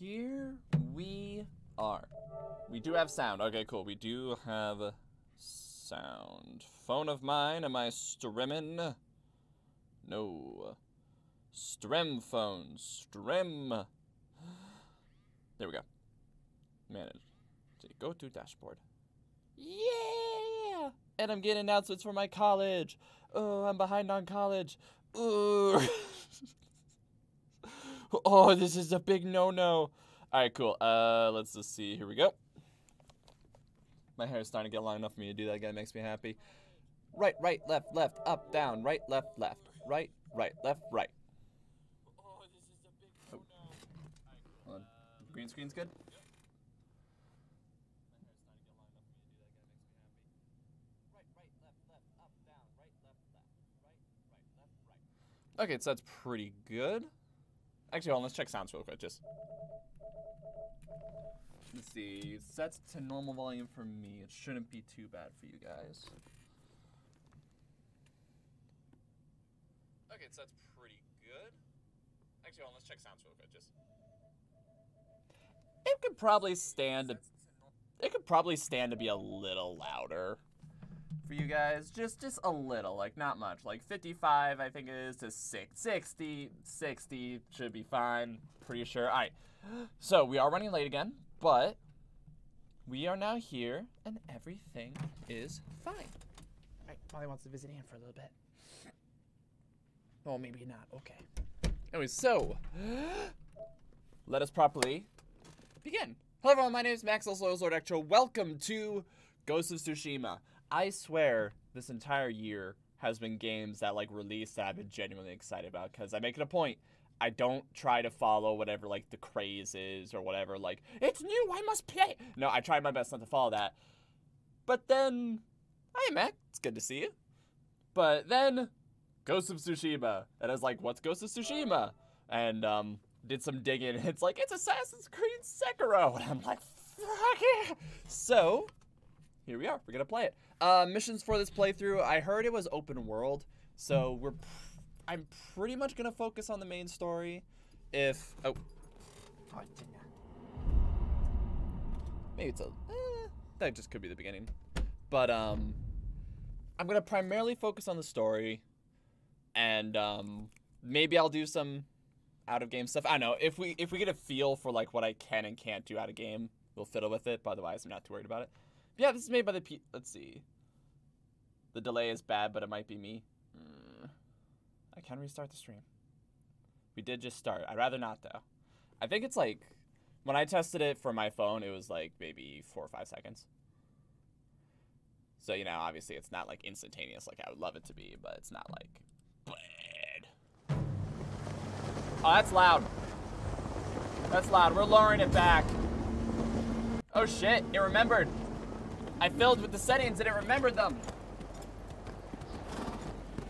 here we are. We do have sound. Okay, cool. We do have sound. Phone of mine, am I streaming? No. Strem phone. Strem. There we go. Manage. See, go to dashboard. Yeah! And I'm getting announcements for my college. Oh, I'm behind on college. Ooh. oh, this is a big no-no. All right, cool. Uh, let's just see. Here we go. My hair is starting to get long enough for me to do that again. It makes me happy. Right, right, left, left, up, down, right, left, left, right, right, left, right. Oh, this is a big no-no. Green screen's good? Okay, so that's pretty good. Actually, hold on, let's check sounds real quick, just. Let's see, sets to normal volume for me. It shouldn't be too bad for you guys. Okay, so that's pretty good. Actually, hold on, let's check sounds real quick, just. It could probably stand. It could probably stand to be a little louder for you guys. Just just a little, like not much. Like 55, I think it is, to 6, 60. 60 should be fine. Pretty sure. All right. So we are running late again, but we are now here and everything is fine. All right, Molly wants to visit Anne for a little bit. Oh, maybe not. Okay. Anyway, so let us properly begin. Hello everyone, my name is Max Lord Ectro. Welcome to Ghost of Tsushima. I swear this entire year has been games that like release that I've been genuinely excited about because I make it a point. I don't try to follow whatever like the craze is or whatever like it's new I must play. No, I try my best not to follow that. But then, hey Mac, it's good to see you. But then, Ghost of Tsushima, and I was like, what's Ghost of Tsushima? And um, did some digging. It's like it's Assassin's Creed Sekiro, and I'm like, fuck yeah. So here we are. We're gonna play it. Uh, missions for this playthrough. I heard it was open world, so we're. Pr I'm pretty much gonna focus on the main story. If oh, maybe it's a. Eh, that just could be the beginning, but um, I'm gonna primarily focus on the story, and um, maybe I'll do some out of game stuff. I don't know if we if we get a feel for like what I can and can't do out of game, we'll fiddle with it. But otherwise, I'm not too worried about it. Yeah, this is made by the P. Let's see. The delay is bad, but it might be me. Mm. I can restart the stream. We did just start. I'd rather not, though. I think it's like, when I tested it for my phone, it was like maybe four or five seconds. So, you know, obviously it's not like instantaneous like I would love it to be, but it's not like bad. Oh, that's loud. That's loud. We're lowering it back. Oh shit, it remembered. I filled with the settings and it remembered them.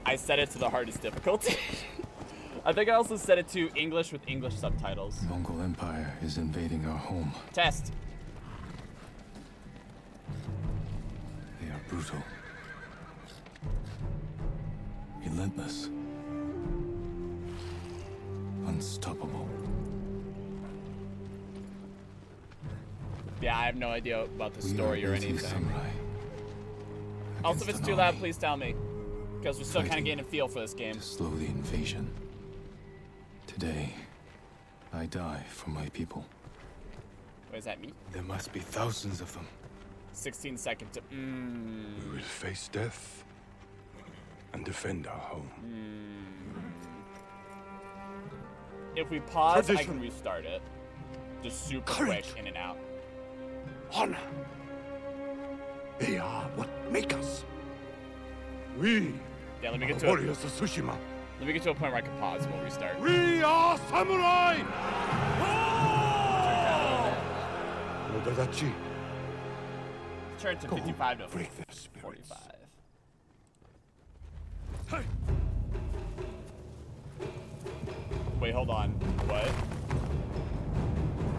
I set it to the hardest difficulty. I think I also set it to English with English subtitles. The Mongol Empire is invading our home. Test. They are brutal. Relentless. Unstoppable. Yeah, I have no idea about the story or anything. Also, if it's too loud, please tell me. Because we're still kind of getting a feel for this game. To slow the invasion. Today, I die for my people. What does that mean? There must be thousands of them. 16 seconds to. Mm. We will face death and defend our home. Mm. If we pause, Tradition. I can restart it. Just super quick, in and out honor. They are what make us. We yeah, let me get to warriors of Tsushima. Let me get to a point where I can pause and we'll restart. We are samurai! Odadachi. Turn to 55 to break their 45. Hey. Wait, hold on. What?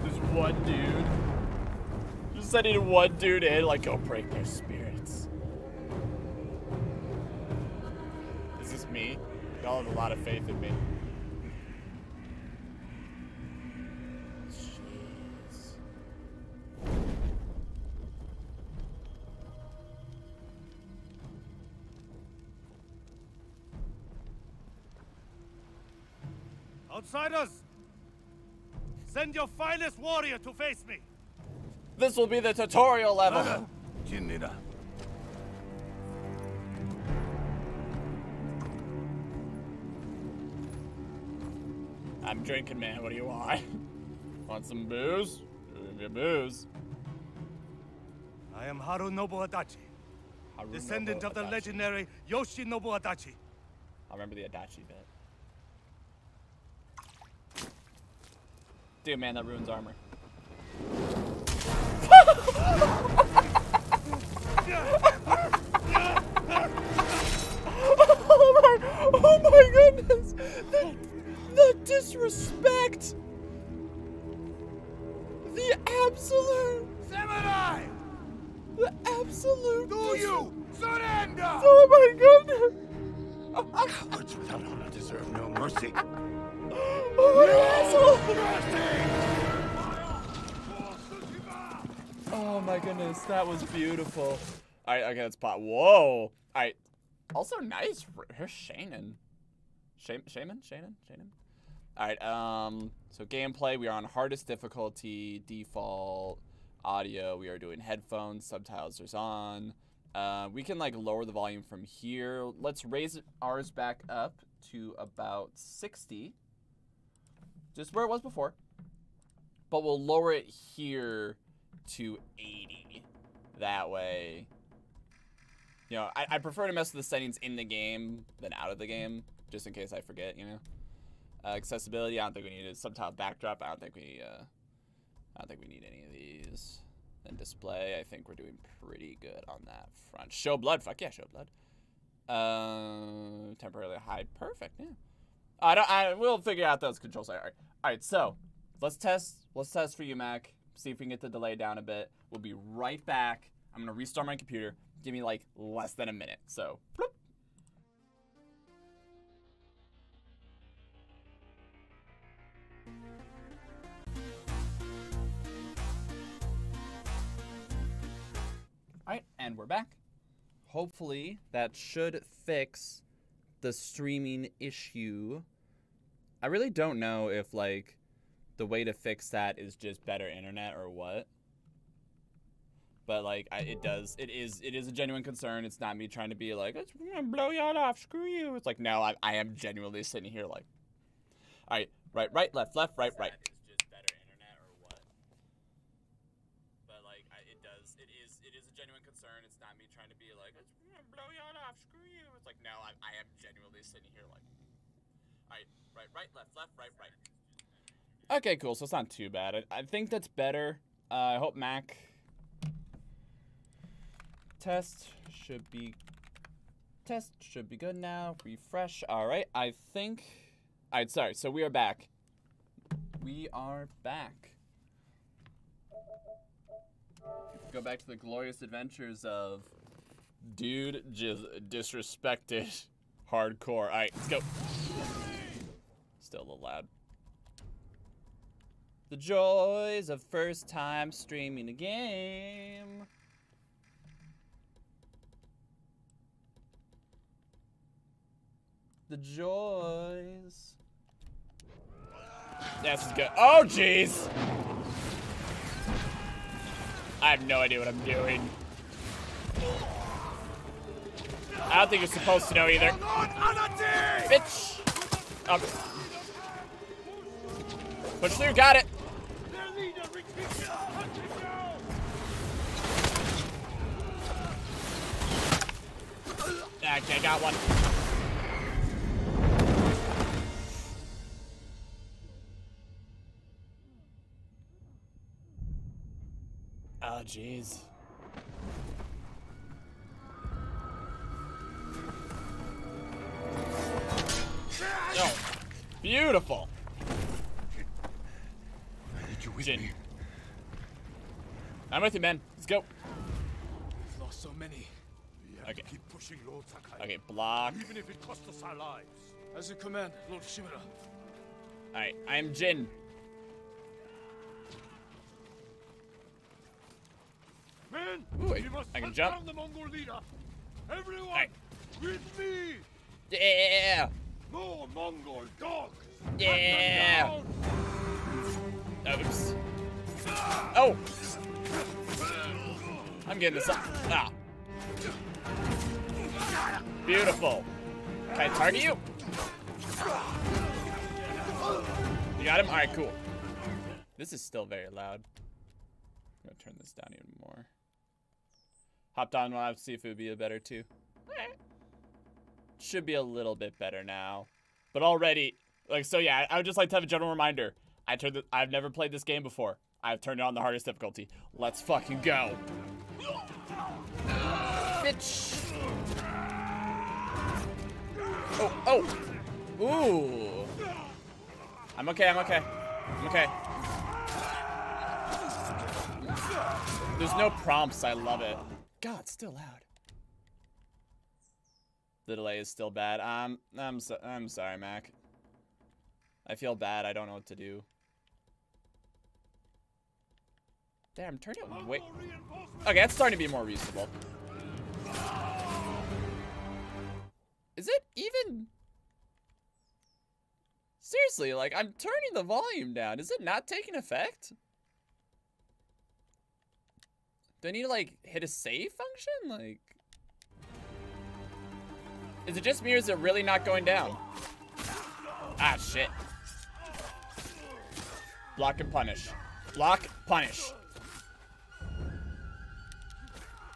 There's one dude sending one dude in, like, go break their spirits. This is me. Y'all have a lot of faith in me. Outsiders! Send your finest warrior to face me! This will be the tutorial level. Ah, Jinnida. I'm drinking, man. What do you want? want some booze? Give you booze. I am Harunobu Adachi, Harunobu descendant of the Adachi. legendary Yoshinobu Adachi. I remember the Adachi bit. Dude, man, that ruins armor. Oh my, oh my goodness! The, the disrespect! The absolute, Samurai! the absolute. Do you surrender? Oh my goodness! Cowards without honor deserve no mercy. Oh my asshole! Oh my goodness, that was beautiful. Alright, okay, let's pop. Whoa! Alright. Also nice. Here's Shannon. Shay- Shaman? Shannon? Shannon? Alright, um, so gameplay, we are on hardest difficulty, default, audio, we are doing headphones, subtitles on. Uh, we can like lower the volume from here. Let's raise ours back up to about 60 just where it was before. But we'll lower it here to 80. That way, you know, I, I prefer to mess with the settings in the game than out of the game, just in case I forget, you know. Uh, accessibility, I don't think we need a subtitle backdrop. I don't think we, uh, I don't think we need any of these. And display, I think we're doing pretty good on that front. Show blood, fuck yeah, show blood. Uh, temporarily hide, perfect, yeah. I don't. I we'll figure out those controls. All right. All right. So let's test. Let's test for you, Mac. See if we can get the delay down a bit. We'll be right back. I'm gonna restart my computer. Give me like less than a minute. So. bloop. All right, and we're back. Hopefully that should fix the streaming issue. I really don't know if like the way to fix that is just better internet or what. But like I, it does, it is, it is a genuine concern. It's not me trying to be like, gonna blow y'all off. Screw you. It's like no, I, I am genuinely sitting here like, all right, right, right, left, left, right, right. Is just better internet or what? But like I, it does, it is, it is a genuine concern. It's not me trying to be like, it's gonna blow y'all off. Screw you. It's like no, I, I am genuinely sitting here like, all right, right, right, left, left, right, right. Okay, cool. So it's not too bad. I, I think that's better. Uh, I hope Mac test should be test should be good now. Refresh. All right. I think. All right. Sorry. So we are back. We are back. Go back to the glorious adventures of dude just disrespected hardcore. All right. Let's go. Still a little loud. The joys of first time streaming a game. The joys. This is good. Oh, jeez. I have no idea what I'm doing. I don't think you're supposed to know either. Bitch. Oh. Push through, got it. Okay, got one. Oh, jeez. Oh, beautiful. Need you me. I'm with you, man. Let's go. We've lost so many. We have Okay. to keep pushing Lord Sakai. Okay, block. Even if it costs us our lives. As you command, Lord Shimura. Alright, I'm Jin. Men, Ooh, I- we must I can hunt jump. down the Mongol leader. Everyone, Alright. with me. Yeah! No Mongol dogs. Yeah. Oops. Oh. I'm getting this up. Ah. Beautiful. Can I target you? You got him? Alright, cool. This is still very loud. I'm gonna turn this down even more. Hopped on live to see if it would be a better two. Should be a little bit better now. But already, like, so yeah, I would just like to have a general reminder. I turned the, I've never played this game before. I've turned it on the hardest difficulty. Let's fucking go. Bitch. Oh, oh. Ooh. I'm okay, I'm okay. I'm okay. There's no prompts, I love it. God, still loud. The delay is still bad. I'm I'm so, I'm sorry, Mac. I feel bad. I don't know what to do. Damn, turn it way. Okay, that's starting to be more reasonable. Is it even? Seriously, like I'm turning the volume down. Is it not taking effect? Do I need to like hit a save function? Like, is it just me or is it really not going down? Ah, shit. Block and punish. Block, punish.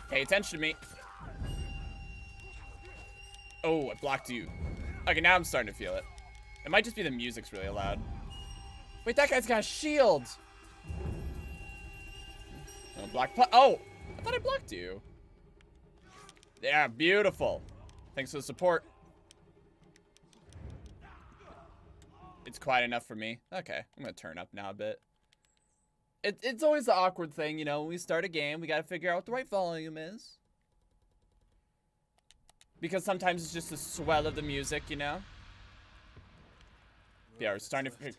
Pay attention to me. Oh, I blocked you. Okay, now I'm starting to feel it. It might just be the music's really loud. Wait, that guy's got a shield. Oh, block. Oh, I thought I blocked you. Yeah, beautiful. Thanks for the support. It's quiet enough for me. Okay, I'm gonna turn up now a bit. It, it's always the awkward thing, you know, when we start a game, we gotta figure out what the right volume is. Because sometimes it's just the swell of the music, you know? Yeah, we're starting to... Us.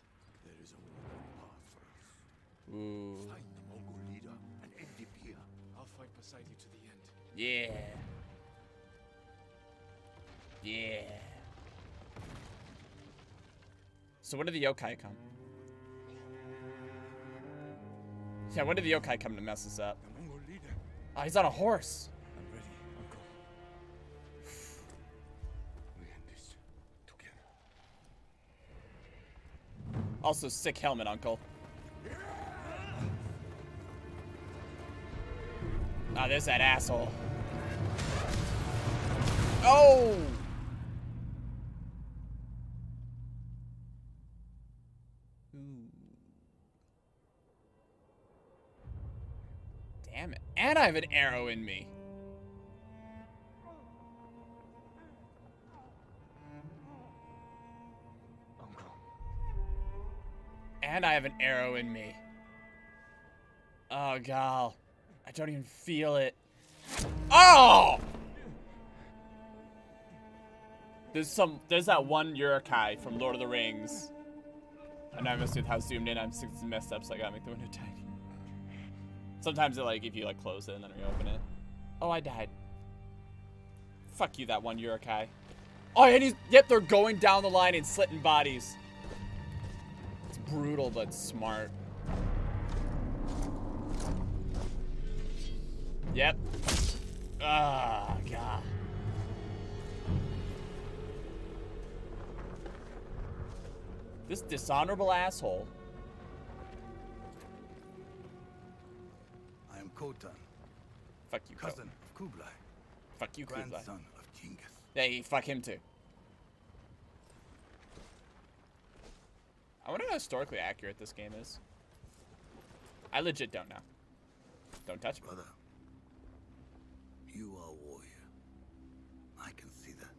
Ooh. Yeah. Yeah. So when did the yokai come? Yeah, when did the yokai come to mess us up? The Mongol leader. Oh, he's on a horse. I'm ready, Uncle. We end this together. Also, sick helmet, uncle. Ah, there's that asshole. Oh! Ooh. Damn it. And I have an arrow in me. And I have an arrow in me. Oh, gal. I don't even feel it. Oh! There's some, there's that one Uruk-hai from Lord of the Rings. And I messed with how zoomed in, I'm messed up, so I gotta make the window tiny. Sometimes it like, if you like close it and then reopen it. Oh, I died. Fuck you, that one Uruk-hai. Oh, and he's, yep, they're going down the line and slitting bodies. It's brutal, but smart. Yep. Ah, God. This dishonorable asshole. Khotun, Fuck you, Ko. cousin of Kublai, Fuck you, Kublai. grandson of Genghis. Hey, fuck him too. I wonder how historically accurate this game is. I legit don't know. Don't touch me. Brother, you are a warrior. I can see that.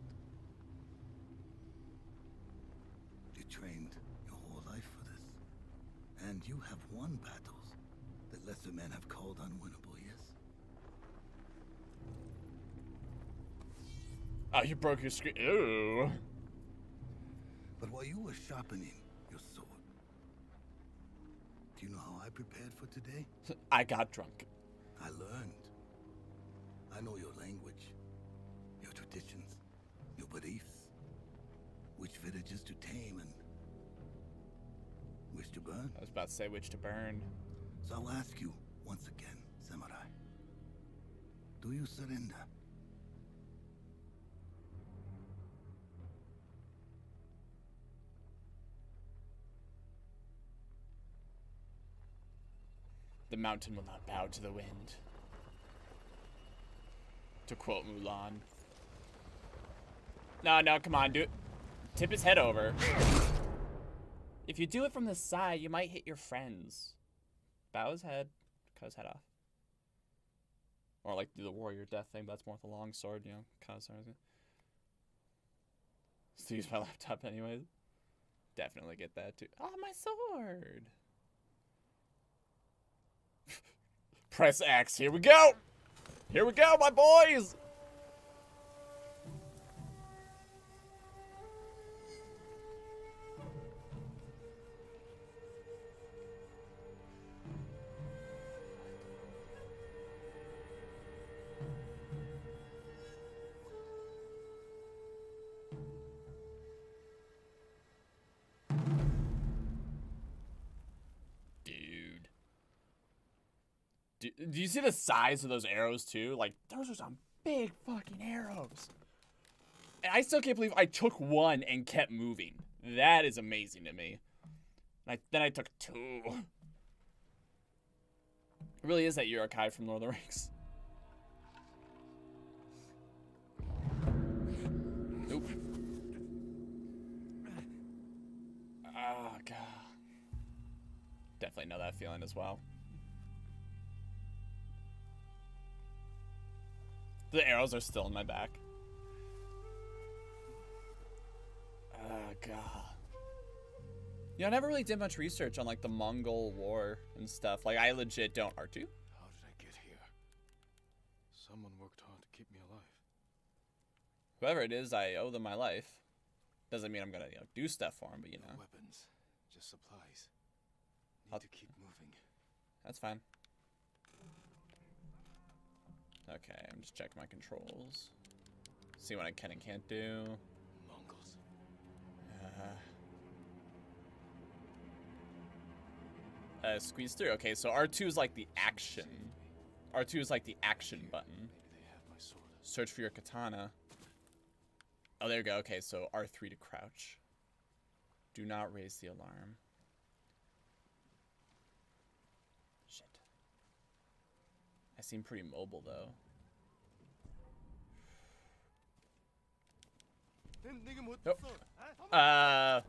You trained your whole life for this. And you have won battles that the men have called unwinnable, yes? Oh, you broke your screen. Ew. But while you were sharpening your sword, do you know how I prepared for today? I got drunk. I learned. I know your language, your traditions, your beliefs, which villages to tame and which to burn? I was about to say which to burn. So I'll ask you once again, Samurai. Do you surrender? The mountain will not bow to the wind. To quote Mulan. No, no, come on, dude. Tip his head over. If you do it from the side, you might hit your friends. Bow his head, cut his head off. Or like do the warrior death thing, but that's more with a long sword, you know, cut his sword. Still use my laptop anyways. Definitely get that too. Oh, my sword! Press X. Here we go. Here we go, my boys. Do, you see the size of those arrows too? Like those are some big fucking arrows. And I still can't believe I took one and kept moving. That is amazing to me. And I, then I took two. It really is that Uruk-hai from Lord of the Rings. Nope. Oh god. Definitely know that feeling as well. The arrows are still in my back. Oh god. Yeah, I never really did much research on like the Mongol War and stuff. Like I legit don't R2. How did I get here? Someone worked hard to keep me alive. Whoever it is, I owe them my life. Doesn't mean I'm gonna you know, do stuff for them, but you know. No know, weapons, just supplies. Need I'll- to keep moving. that's fine. Okay, I'm just checking my controls. See what I can and can't do. Mongols. Uh, uh, squeeze through. Okay, so R2 is like the action. R2 is like the action button. Maybe they have my sword. Search for your katana. Oh, there you go. Okay, so R3 to crouch. Do not raise the alarm. Shit. I seem pretty mobile, though. Nope. Uh.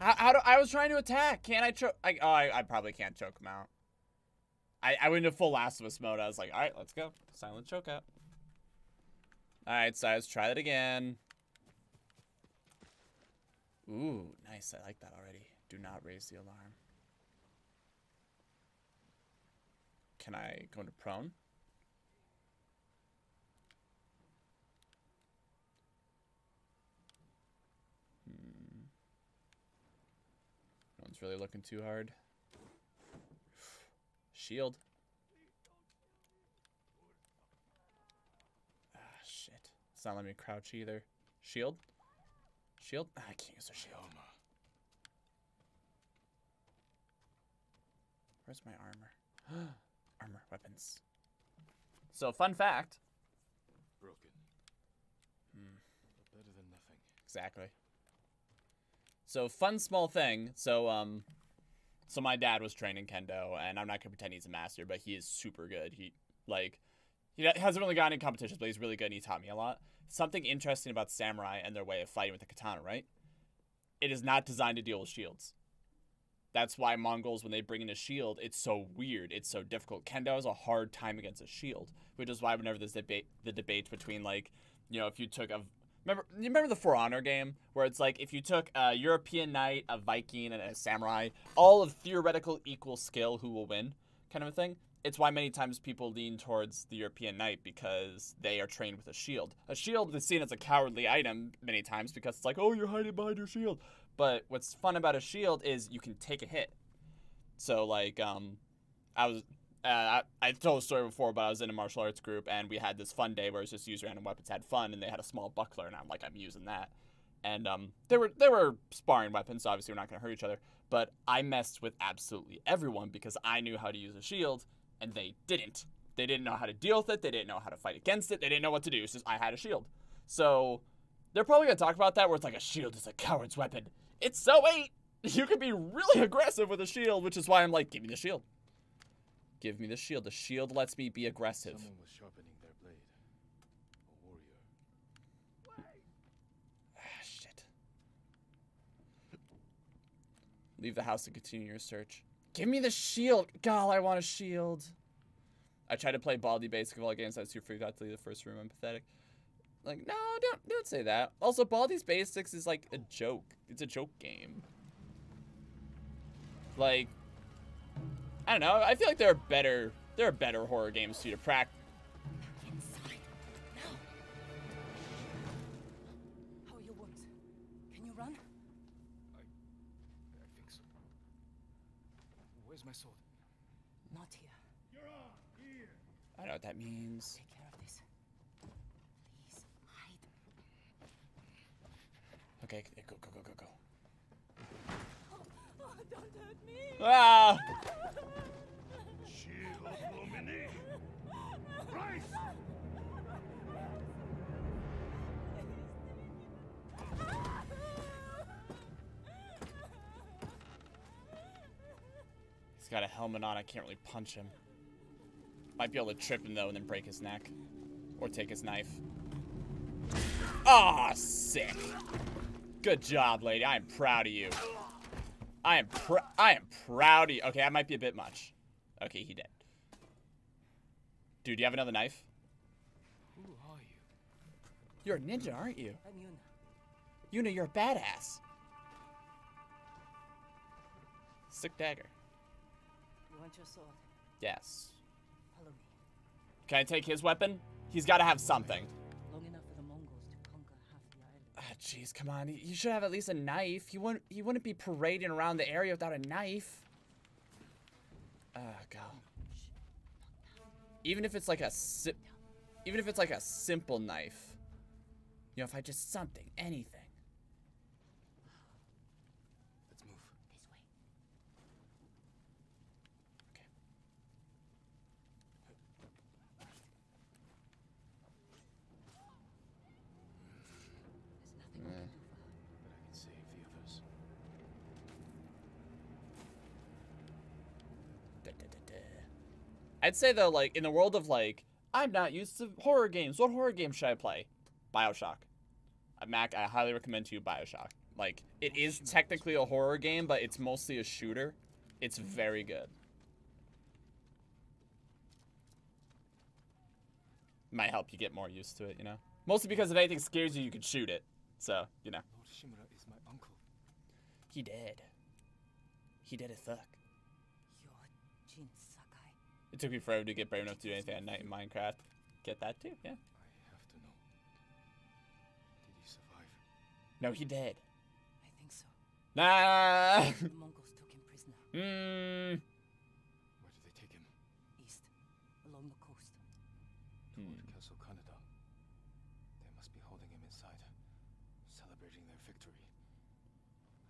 How, how do I was trying to attack? Can't I choke? I, oh, I, I probably can't choke him out. I, I went into full Last of Us mode. I was like, all right, let's go. Silent choke out. All right, so let's try that again. Ooh, nice. I like that already. Do not raise the alarm. Can I go into prone? Hmm. No one's really looking too hard. Shield. Ah, shit. It's not letting me crouch either. Shield? Shield? Ah, I can't use a shield. Where's my armor? armor, weapons. So, fun fact. Broken. But better than nothing. Exactly. So, fun small thing. So, um, so my dad was training kendo, and I'm not gonna pretend he's a master, but he is super good. He like he hasn't really gotten in competitions, but he's really good, and he taught me a lot. Something interesting about samurai and their way of fighting with the katana, right? It is not designed to deal with shields. That's why Mongols, when they bring in a shield, it's so weird. It's so difficult. Kendo has a hard time against a shield, which is why whenever there's debate, the debate between like, you know, if you took a remember you remember the For Honor game where it's like if you took a European knight, a Viking, and a samurai, all of theoretical equal skill, who will win, kind of a thing. It's why many times people lean towards the European knight because they are trained with a shield. A shield is seen as a cowardly item many times because it's like, oh, you're hiding behind your shield. But what's fun about a shield is you can take a hit. So like, um, I was. Uh, I, I told a story before, but I was in a martial arts group and we had this fun day where it was just use random weapons, had fun, and they had a small buckler, and I'm like, I'm using that. And um, they were they were sparring weapons, so obviously we're not gonna hurt each other. but I messed with absolutely everyone because I knew how to use a shield and they didn't. They didn't know how to deal with it. They didn't know how to fight against it. They didn't know what to do. It's just I had a shield. So they're probably gonna talk about that where it's like a shield is a coward's weapon. It's so eight. You can be really aggressive with a shield, which is why I'm like, give me the shield. Give me the shield. The shield lets me be aggressive. Someone was sharpening their blade. A warrior. Ah, shit. Leave the house and continue your search. Give me the shield. God, I want a shield. I tried to play Baldi Basic of all games. I was too freaked out to leave the first room. I'm pathetic. Like, no, don't don't say that. Also, Baldi's Basics is like a joke. It's a joke game. Like, I don't know. I feel like there are better there are better horror games for to practice. Inside. Now. How are your wounds? Can you run? I think so. Where's my sword? Not here. I don't know what that means. Take care of this. Please hide. Okay, go go go go go. Oh, don't hurt me. Ah! Shield of Lumini. Rise! He's got a helmet on. I can't really punch him. Might be able to trip him though and then break his neck. Or take his knife. Ah, sick. Good job, lady. I am proud of you. I am pr I am proud of you. Okay, I might be a bit much. Okay, he did. Dude, do you have another knife? Who are you? You're a ninja, aren't you? I'm Yuna. Yuna, you're a badass. Sick dagger. You want your sword? Yes. Follow me. Can I take his weapon? He's got to have something. Ah, jeez, come on. You should have at least a knife. He wouldn't. He wouldn't be parading around the area without a knife. Ah, go. Even if it's like a even if it's like a simple knife. You know, if I just something, anything. Let's move. This way. Okay. There's nothing we can do for her. But I can save the others. Da, da, da, da. I'd say though, like in the world of like, I'm not used to horror games. What horror game should I play? Bioshock. Uh, Mac, I highly recommend to you Bioshock. Like, it is technically a horror game, but it's mostly a shooter. It's very good. Might help you get more used to it, you know? Mostly because if anything scares you, you can shoot it. So, you know. Lord Shimura is my uncle. He did. He did a fuck. You're Jin Sakai. It took me forever to get brave enough to do anything at night in Minecraft. Get that too, yeah. I have to know. Did he survive? No, he did. I think so. Nah. The Mongols took him prisoner. Hmm. Where did they take him? East. Along the coast. Toward Castle Kaneda. They must be holding him inside, celebrating their victory.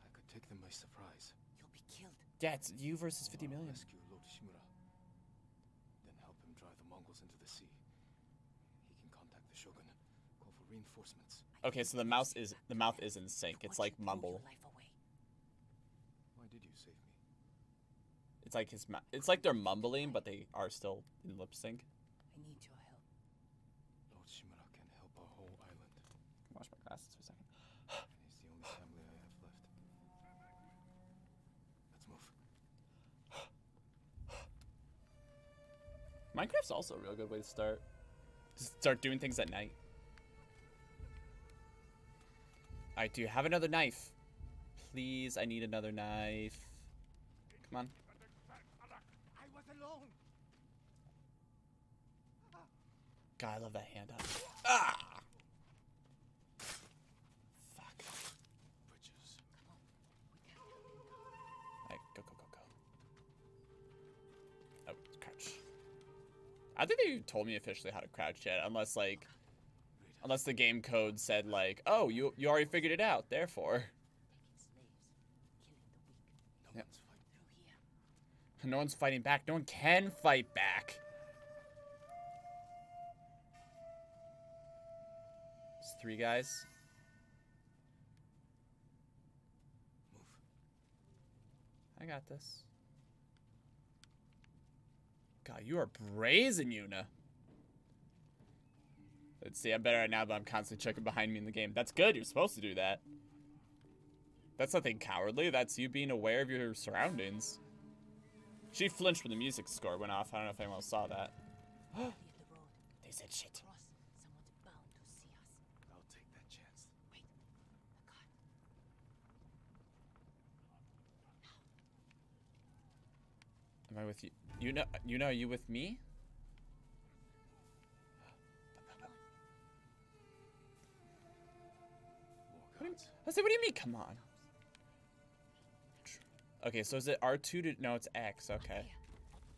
I could take them by surprise. You'll be killed. Yeah, it's you versus 50 million. I'll. Rescue Lord Shimura. Then help him drive the Mongols into the sea. He can contact the Shogun, call for reinforcements. I Okay, so the let mouse is the that. mouth is in sync. It's like mumble. your life away. Why did you save me? It's like his mouth. It's like they're mumbling, but they are still in lip sync. I need your help. Lord Shimura can help our whole island. Wash my glasses for a second. And he's the only family I have left. Let's move. Minecraft's also a real good way to start. Just start doing things at night. I do have another knife. Please, I need another knife. Come on. God, I love that hand up. Ah! Fuck. Alright, go, go, go, go. Oh, crouch. I think they told me officially how to crouch yet, unless like, unless the game code said like, oh, you you already figured it out, therefore. Slaves. The. No. No Yep. one's fighting. No one's fighting back. No one can fight back. It's three guys. Move. I got this. God, you are brazen, Yuna. Let's see, I'm better right now, but I'm constantly checking behind me in the game. That's good. You're supposed to do that. That's nothing cowardly. That's you being aware of your surroundings. She flinched when the music score went off. I don't know if anyone saw that. They said shit. Am I with you? You know, you know, you with me? More guards. I said, what do you mean? Come on. Okay, so is it R2 to? No, it's X. Okay.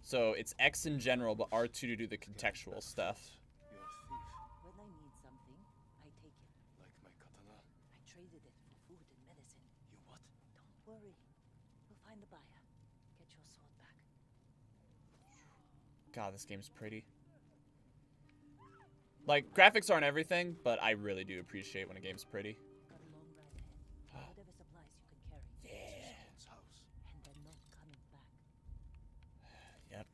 So it's X in general, but R2 to do the contextual stuff. You're a thief. When I need something, I take it. Like my katana. I traded it for food and medicine. You what? Don't worry. We'll find the buyer. Get your sword back. God, this game's pretty. Like, graphics aren't everything, but I really do appreciate when a game's pretty. Got a long ride ahead. Whatever supplies you can carry. Yeah. Someone's house. And they're not coming back. Yep.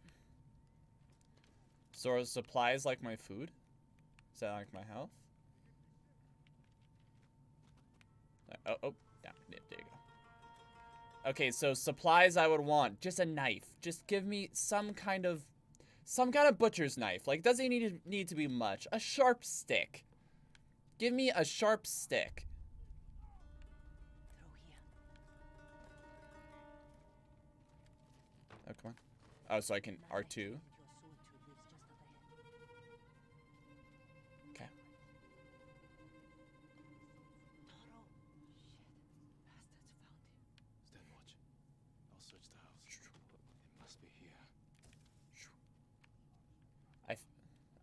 So are supplies like my food? Is that like my health? Uh, Oh, oh, yeah, there you go. Okay, so supplies I would want. Just a knife. Just give me some kind of, some kind of butcher's knife. Like, doesn't need to, need to be much. A sharp stick. Give me a sharp stick. Oh, come on. Oh, so I can Now I R2.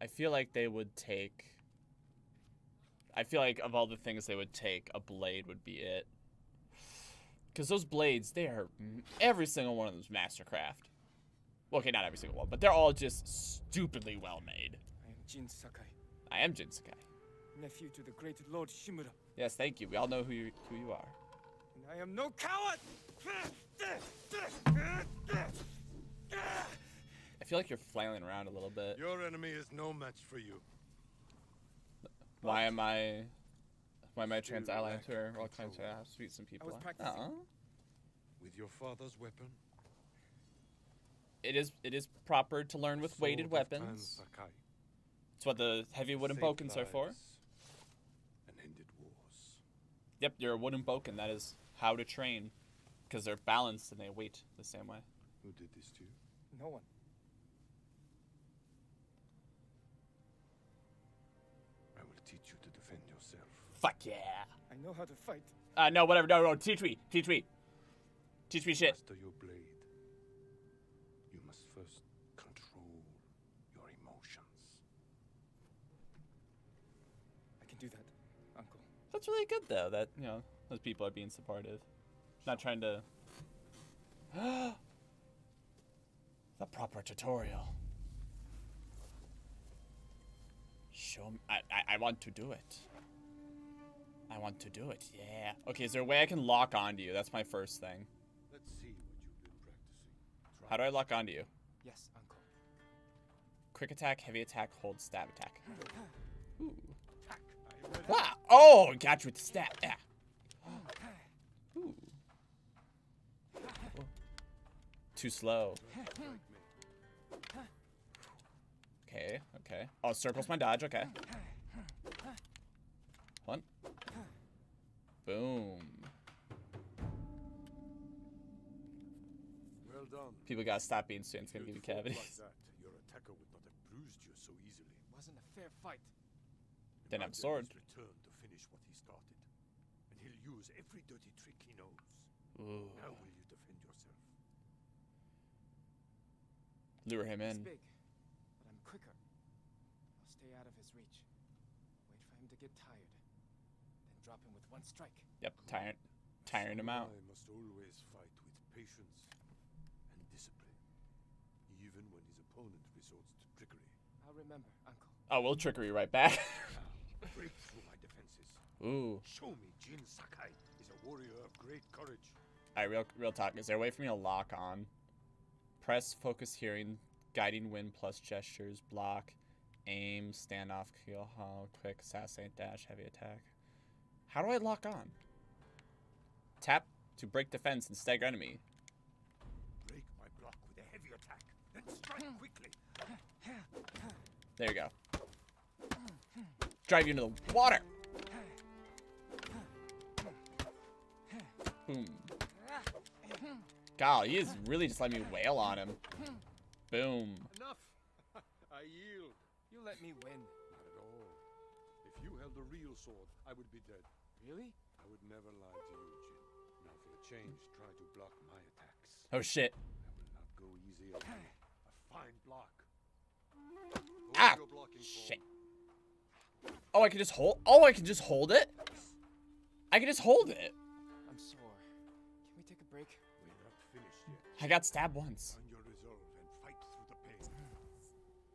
I feel like they would take. I feel like of all the things they would take, a blade would be it. Because those blades, they are every single one of them is mastercraft. Well, okay, not every single one, but they're all just stupidly well made. I am Jin Sakai, I am Jin Sakai. nephew to the great Lord Shimura, Yes, thank you. We all know who you who you are. and I am no coward! I feel like you're flailing around a little bit. Your enemy is no match for you. Why am I? Why am I Still trans allying lack to her? Well, trying to control. how sweet some people was are. practicing. Aw. With your father's weapon? It is it is proper to learn with weighted Sword of Pan weapons. Sakai. It's what the heavy wooden Saved bokkens are for. And ended wars. Yep, you're a wooden bokken. That is how to train, because they're balanced and they weight the same way. Who did this to you? No one. Fuck yeah. I know how to fight. Uh, no, whatever. No, no. Teach me. Teach me. Teach me shit. Master your blade. You must first control your emotions. I can do that, Uncle. That's really good though. That you know those people are being supportive, not trying to. the proper tutorial. Show me. I, I I want to do it. I want to do it. Yeah. Okay. Is there a way I can lock onto you? That's my first thing. Let's see what you've been practicing. Try How do I lock onto you? Yes, Uncle. Quick attack, heavy attack, hold stab attack. Ooh. Are? Wow. Oh, got you with the stab. Yeah. Ooh. Too slow. Okay, okay. Oh, circles my dodge. Okay. One. Boom. Well done. People gotta stop being students. Gonna If give you cavities. Like that, your attacker would not have bruised you so easily. Wasn't a fair fight. Didn't have a Imagine sword. his return to finish what he started. And he'll use every dirty trick he knows. Ooh. How will you defend yourself? Lure him He's in. big, but I'm quicker. I'll stay out of his reach. Wait for him to get tired. Then drop him with one strike. Yep, tiring, tiring him out. I must always fight with patience and discipline, even when his opponent resorts to trickery. I'll remember, Uncle. Oh, we'll trickery right back. Break through my defenses. Ooh. Show me Jin Sakai is a warrior of great courage. Alright, real real talk. Is there a way for me to lock on? Press, focus, hearing, guiding wind plus gestures, block, aim, standoff, kill, haul, quick, assassinate, dash, heavy attack. How do I lock on? Tap to break defense and stagger enemy. Break my block with a heavy attack, then strike hmm. quickly. There you go. Drive you into the water. Hmm. Boom. God, he is really just letting me wail on him. Boom. Enough! I yield. You let me win. Not at all. If you held a real sword, I would be dead. Really? I would never lie to you, Jin. Now for a change, try to block my attacks. Oh shit. I will not go easy on you. A fine block. Hold Ah, your form. Shit. Oh, I can just hold. Oh, I can just hold it. I can just hold it. I'm sore. Can we take a break? We're not finished yet. I got stabbed once. Find your resolve and fight through the pain.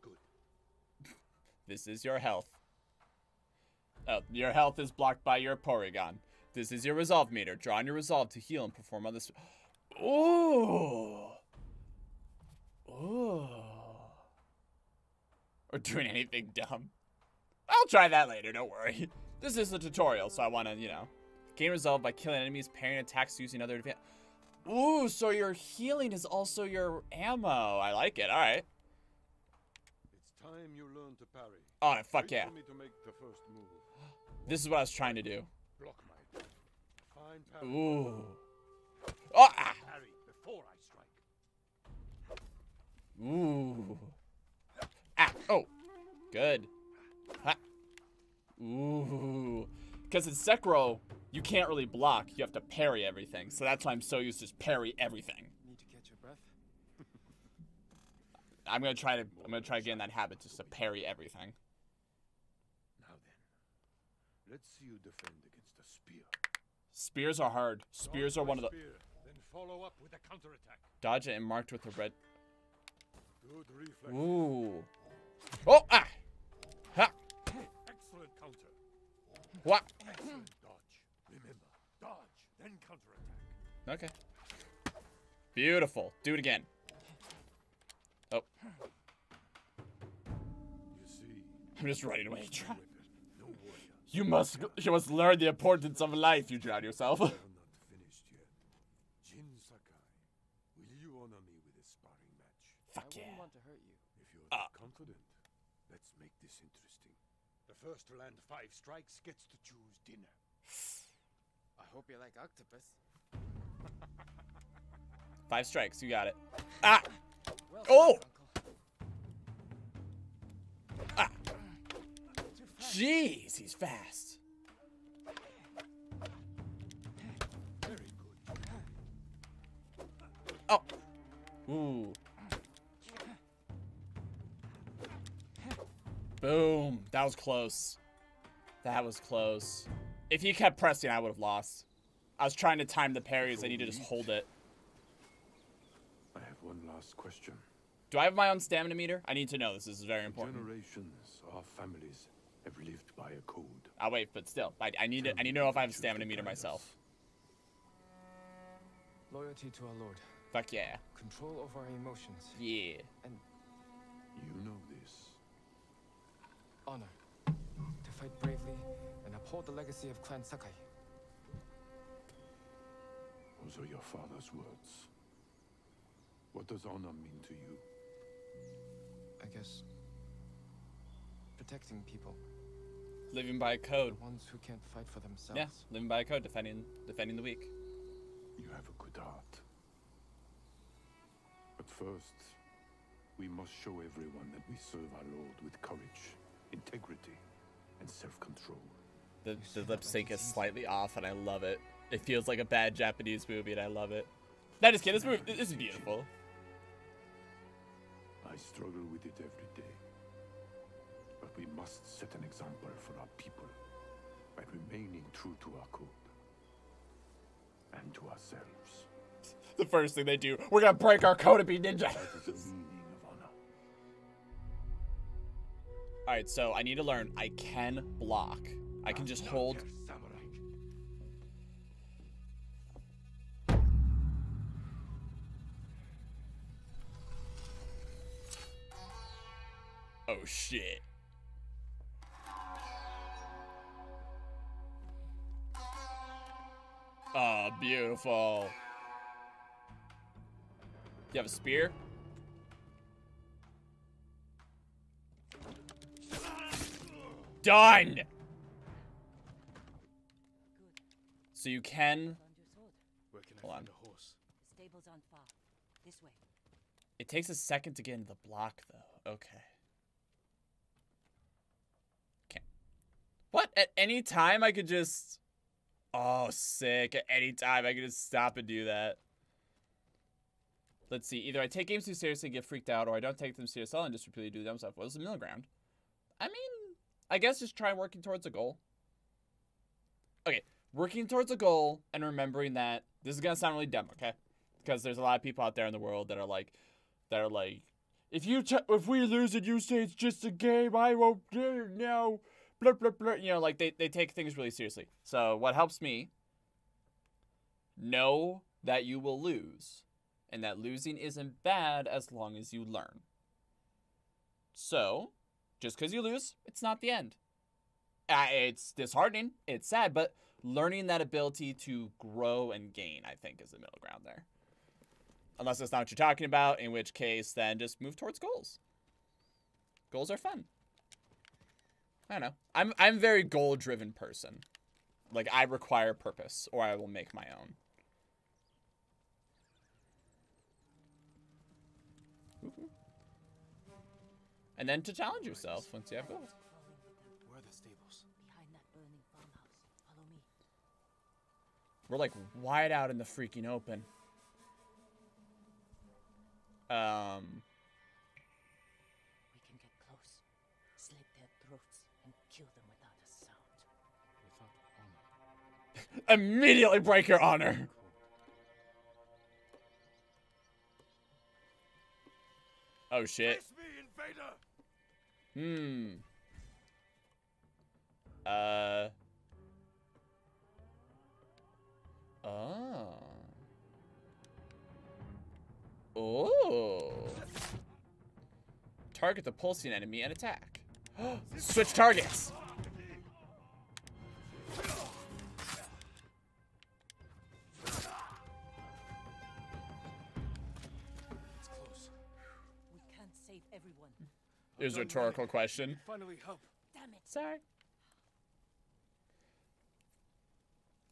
Good. This is your health. Oh, your health is blocked by your Porygon. This is your resolve meter. Draw on your resolve to heal and perform other. s- Ooh. Ooh. Or doing anything dumb. I'll try that later. Don't worry. This is a tutorial, so I want to, you know, gain resolve by killing enemies, parrying attacks using other Ooh, so your healing is also your ammo. I like it. All right. It's time you learn to parry. Oh, fuck Wait yeah. This is what I was trying to do. Block my attack. Ooh. Oh, ah. Parry before I strike. Ooh. Ah. Oh. Good. Ha. Ooh. Because in Sekiro, you can't really block. You have to parry everything. So that's why I'm so used to just parry everything. Need to catch your breath? I'm gonna try to. I'm gonna try to get in that habit just to parry everything. Let's see you defend against a spear. Spears are hard. Spears are one of the. Spear, then follow up with a counterattack. Dodge it and marked with a red. Good reflex. Ooh. Oh ah. Ha. Excellent counter. What? Excellent dodge. Remember, dodge, then counterattack. Okay. Beautiful. Do it again. Oh, You see, I'm just running away. no weapon, no warrior. You must. You must learn the importance of life. You drown yourself. You're not finished yet. Jin Sakai, will you honor me with a sparring match? Fuck I yeah. wouldn't want to hurt you. If you're Ah. that confident, let's make this interesting. The first to land five strikes gets to choose dinner. I hope you like octopus. Five strikes. You got it. Ah. Well Oh! Uncle. Ah. Jeez, he's fast. Very good. Oh. Ooh. Boom. That was close. That was close. If he kept pressing, I would have lost. I was trying to time the parries. I need to just hold it. I have one last question. Do I have my own stamina meter? I need to know this. This is very important. Generations, our families have lived by a code. I'll wait, but still, I, I need to. I need to know if I have a stamina meter myself. Loyalty to our Lord. Fuck yeah. Control over our emotions. Yeah. And You know this. honor. To fight bravely and uphold the legacy of Clan Sakai. Those are your father's words. What does honor mean to you? I guess. Protecting people. Living by a The code. ones who can't fight for themselves. Yeah, living by a code, defending defending the weak. You have a good heart. But first, we must show everyone that we serve our Lord with courage, integrity, and self-control. The, the lip sync is slightly off, and I love it. It feels like a bad Japanese movie, and I love it. No, just kidding. This movie, this is beautiful. I struggle with it every day. We must set an example for our people by remaining true to our code and to ourselves. the first thing they do. We're gonna break our code and be ninja. That is the meaning of honor. All right, so I need to learn. I can block. I can just hold. Samurai. Oh shit. Oh, beautiful. You have a spear? Done! So you can. Hold on. It takes a second to get into the block, though. Okay. Can't. What? At any time I could just. Oh, sick. At any time I can just stop and do that. Let's see. Either I take games too seriously and get freaked out, or I don't take them seriously and just repeatedly do dumb stuff. What's the middle ground? I mean, I guess just try working towards a goal. Okay, working towards a goal and remembering that this is gonna sound really dumb, okay? Because there's a lot of people out there in the world that are like, that are like, if you if we lose and you say it's just a game, I won't do it now. Blah blah blah. You know, like they they take things really seriously. So what helps me? Know that you will lose, and that losing isn't bad as long as you learn. So, just because you lose, it's not the end. It's disheartening. It's sad, but learning that ability to grow and gain, I think, is the middle ground there. Unless that's not what you're talking about, in which case, then just move towards goals. Goals are fun. I don't know. I'm I'm a very goal driven person. Like I require purpose, or I will make my own. Ooh. And then to challenge yourself once you have goals. Crawling with them. Where are the stables? Behind that burning farmhouse. Follow me. We're like wide out in the freaking open. Um, immediately break your honor. Oh shit. Hmm. Uh. Oh. Oh. Target the pulsing enemy and attack. Switch targets. There's a rhetorical question. Finally help. Damn it. Sorry.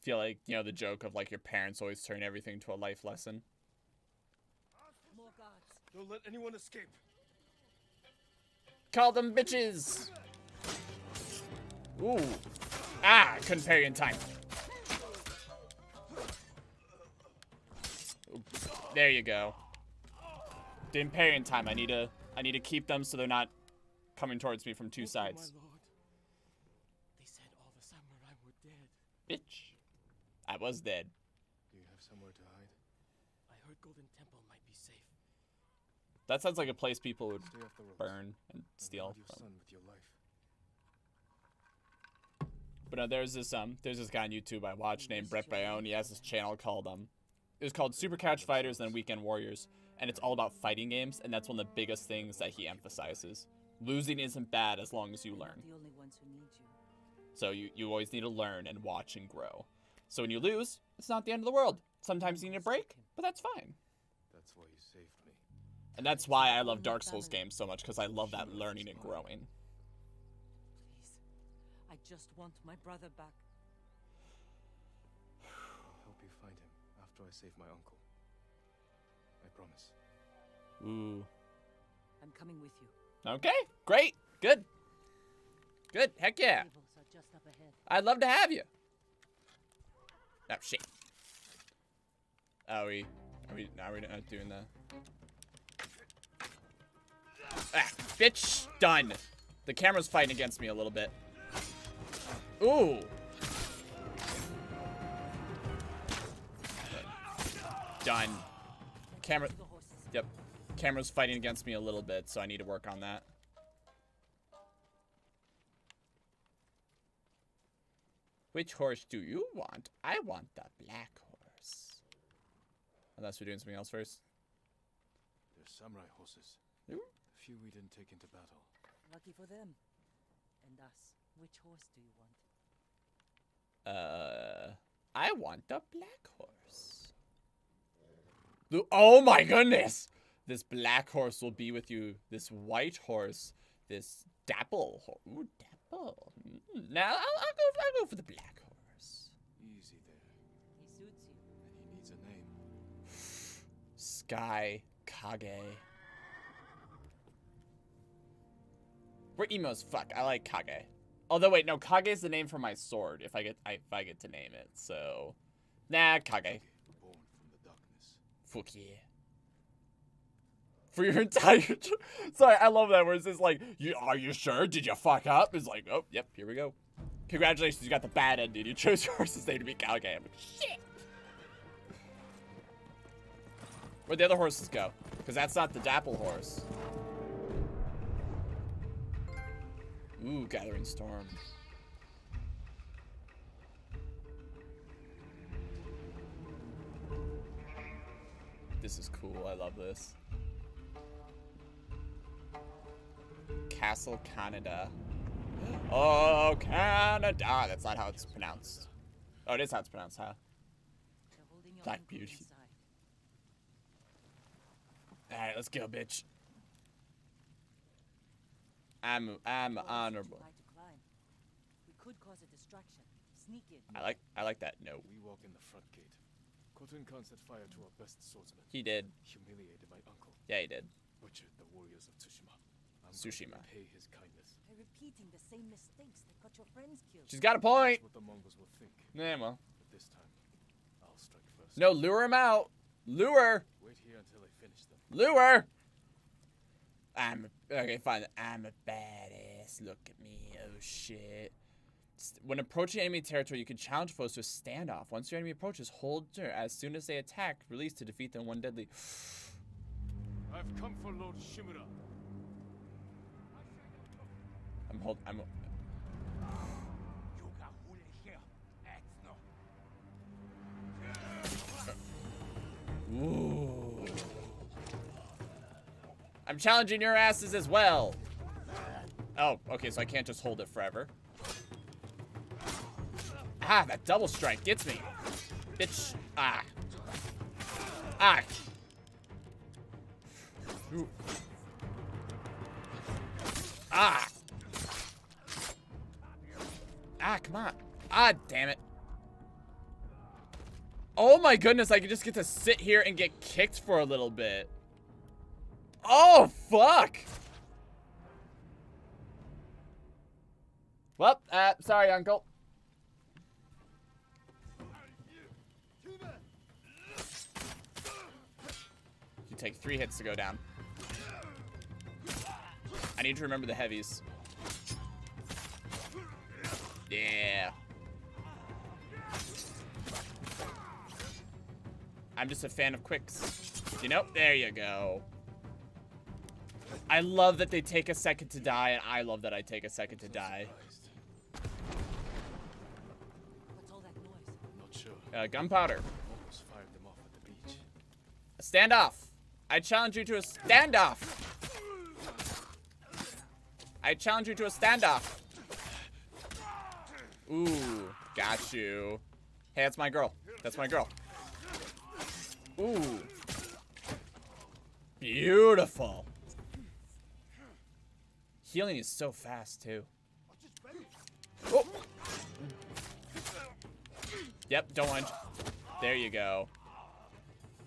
Feel like, you know, the joke of like your parents always turn everything to a life lesson. More guards. Don't let anyone escape. Call them bitches! Ooh. Ah, couldn't parry in time. Oops. There you go. Didn't parry in time. I need to I need to keep them so they're not coming towards me from two sides. My lord. They said all the samurai were dead. Bitch. I was dead. Do you have somewhere to hide? I heard Golden Temple might be safe. That sounds like a place people would Stay off the roads. burn and and steal your from. son with your life. But no, there's this um, there's this guy on YouTube I watch named Brett Bayonne. He has this channel called um, it was called Super Catch Fighters and Weekend Warriors, and it's all about fighting games, and that's one of the biggest things that he emphasizes. Losing isn't bad as long as you learn. The only ones who need you. So you you always need to learn and watch and grow. So when you lose, it's not the end of the world. Sometimes you need a break, but that's fine. That's why you saved me. And that's why I love Dark Souls games so much because I love that learning and growing. Please. I just want my brother back. I'll help you find him after I save my uncle. I promise. Ooh. I'm coming with you. Okay, great, good, good. Heck yeah. I'd love to have you. Oh shit. Are we? Are we? Now we're not doing that. Ah, bitch, done. The camera's fighting against me a little bit. Ooh. Done. Camera. Yep. Camera's fighting against me a little bit, so I need to work on that. Which horse do you want? I want the black horse. Unless we're doing something else first. They're samurai horses. Ooh. The few we didn't take into battle. Lucky for them. And us. Which horse do you want? Uh, I want the black horse. Oh my goodness! This black horse will be with you. This white horse. This dapple. Ho- Ooh, dapple. Mm, Now I'll, I'll go. I'll go for the black horse. Easy there. He suits you. And he needs a name. Sky Kage. We're emo as fuck. I like Kage. Although wait, no, Kage is the name for my sword. If I get, I, if I get to name it. So, nah, Kage. Born from the darkness. Fuck yeah. For your entire. Sorry, I love that where it's just like, you, are you sure? Did you fuck up? It's like, oh, yep, here we go. Congratulations, you got the bad ending. You chose your horse's name to be. I'm shit. Where'd the other horses go? Because that's not the Dapple horse. Ooh, Gathering Storm. This is cool. I love this. Castle Canada. Oh, Canada. Ah, that's not how it's pronounced. Oh, it is how it's pronounced, huh? They're holding your Black Beauty. Alright, let's go, bitch. I'm I'm Forest is too honorable. high to climb. We could cause a distraction. Sneak in. I like I like that. note. We walk in the front gate. Khotun Khan set fire to our best swordsman. he did. Humiliated my uncle. Yeah, he did. Butchered the warriors of Tsushima. I'm Tsushima. To pay his kindness. They're repeating the same mistakes that got your friends killed. She's got a point. That's what the Mongols will think. Yeah, well. But this time, I'll strike first. No, lure him out. Lure. Wait here until I finish them. Lure. I'm okay. Fine. I'm a badass. Look at me. Oh shit. When approaching enemy territory, you can challenge foes to a standoff. Once your enemy approaches, hold turn. As soon as they attack, release to defeat them one deadly. I've come for Lord Shimura. I'm hold. I'm. Ooh. I'm challenging your asses as well. Oh, okay, so I can't just hold it forever. Ah, that double strike gets me. Bitch. Ah. Ah. Ooh. Ah. Ah, come on. Ah, damn it. Oh my goodness, I could just get to sit here and get kicked for a little bit. Oh, fuck. Well, uh, sorry, uncle. You take three hits to go down. I need to remember the heavies. Yeah. I'm just a fan of quicks. You know? There you go. I love that they take a second to die, and I love that I take a second to die. Uh, gunpowder. A standoff. I challenge you to a standoff. I challenge you to a standoff. Ooh, got you. Hey, that's my girl. That's my girl. Ooh. Beautiful. Healing is so fast, too. Oh. Yep, don't want. There you go.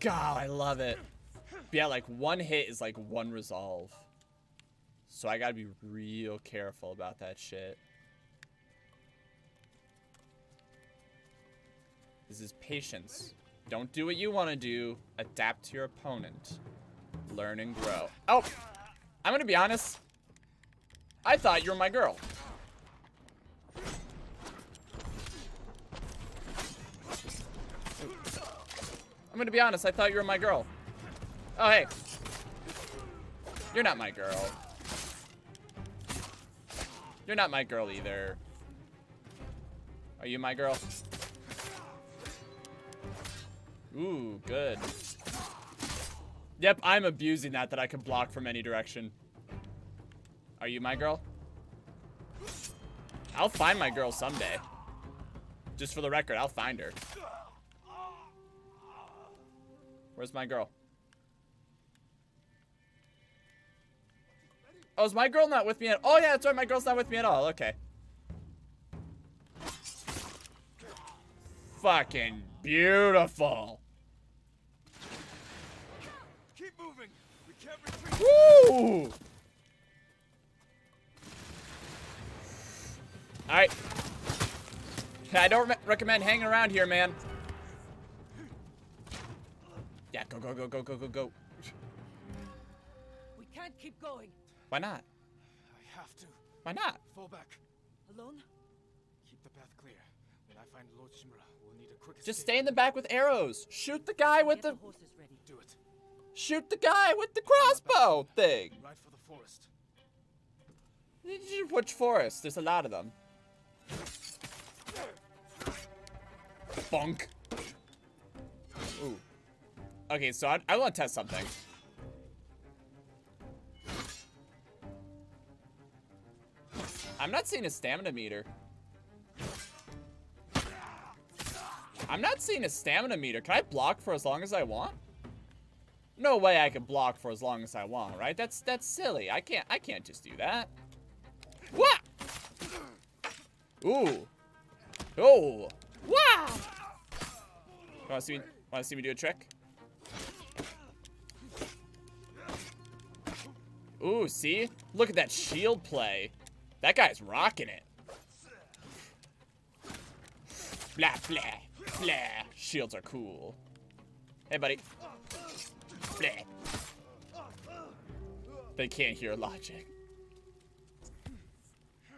God, I love it. But yeah, like one hit is like one resolve. So I gotta be real careful about that shit. This is patience. Don't do what you want to do. Adapt to your opponent. Learn and grow. Oh! I'm gonna be honest. I thought you were my girl. I'm gonna be honest, I thought you were my girl. Oh, hey. You're not my girl. You're not my girl either. Are you my girl? Ooh, good. Yep, I'm abusing that that I can block from any direction. Are you my girl? I'll find my girl someday. Just for the record, I'll find her. Where's my girl? Oh, is my girl not with me at Oh, yeah, that's right. My girl's not with me at all. Okay. Fucking beautiful. Woo! Alright. I don't re recommend hanging around here, man. Yeah, go, go, go, go, go, go, go. We can't keep going. Why not? I have to. Why not? Fall back. Alone? Keep the path clear. When I find Lord Shimura, we'll need a quick Just escape. stay in the back with arrows. Shoot the guy with Get the... horses ready. Do it. Shoot the guy with the crossbow thing. Right for the forest. Which forest? There's a lot of them. Bonk. Ooh. Okay, so I, I want to test something. I'm not seeing a stamina meter. I'm not seeing a stamina meter. Can I block for as long as I want? No way I can block for as long as I want, right? That's that's silly. I can't I can't just do that. What? Ooh. Oh. Wow. Wanna see me wanna see me do a trick? Ooh, see? Look at that shield play. That guy's rocking it. Blah, blah, blah. Shields are cool. Hey, buddy. Blah. They can't hear logic.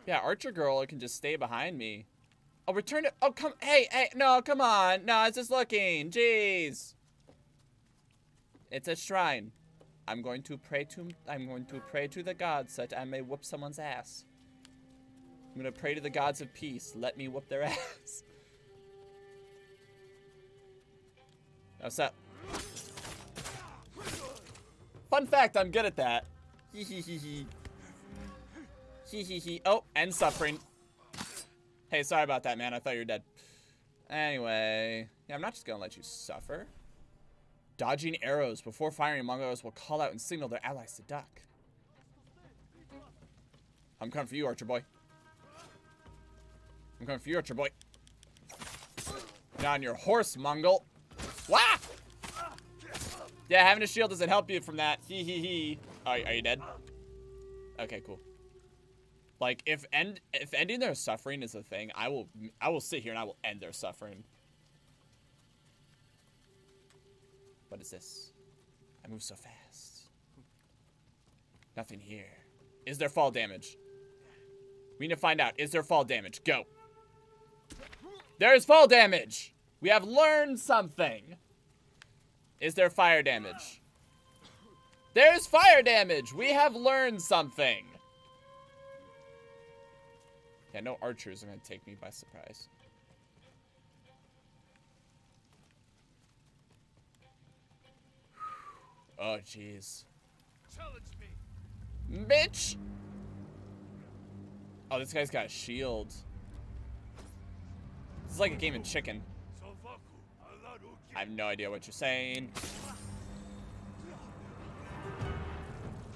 Yeah, Archer Girl can just stay behind me. Oh, return it. Oh, come. Hey, hey. No, come on. No, I was just looking. Jeez. It's a shrine. I'm going to pray to. I'm going to pray to the gods that I may whoop someone's ass. I'm gonna pray to the gods of peace. Let me whoop their ass. What's up? Fun fact, I'm good at that. Hee hee. Oh, and suffering. Hey, sorry about that, man. I thought you were dead. Anyway, yeah, I'm not just gonna let you suffer. Dodging arrows before firing, Mongols will call out and signal their allies to duck. I'm coming for you, Archer boy. I'm coming for you, Archer boy. Get on your horse, Mongol. Wah! Yeah, having a shield doesn't help you from that. Hee hee hee. Are, are you dead? Okay, cool. Like if end if ending their suffering is a thing, I will I will sit here and I will end their suffering. What is this? I move so fast. Nothing here. Is there fall damage? We need to find out. Is there fall damage? Go. There's fall damage. We have learned something. Is there fire damage? There's fire damage. We have learned something. Yeah, no archers are to take me by surprise. Oh, jeez. Bitch! Oh, this guy's got a shield. This is like a game of chicken. I have no idea what you're saying.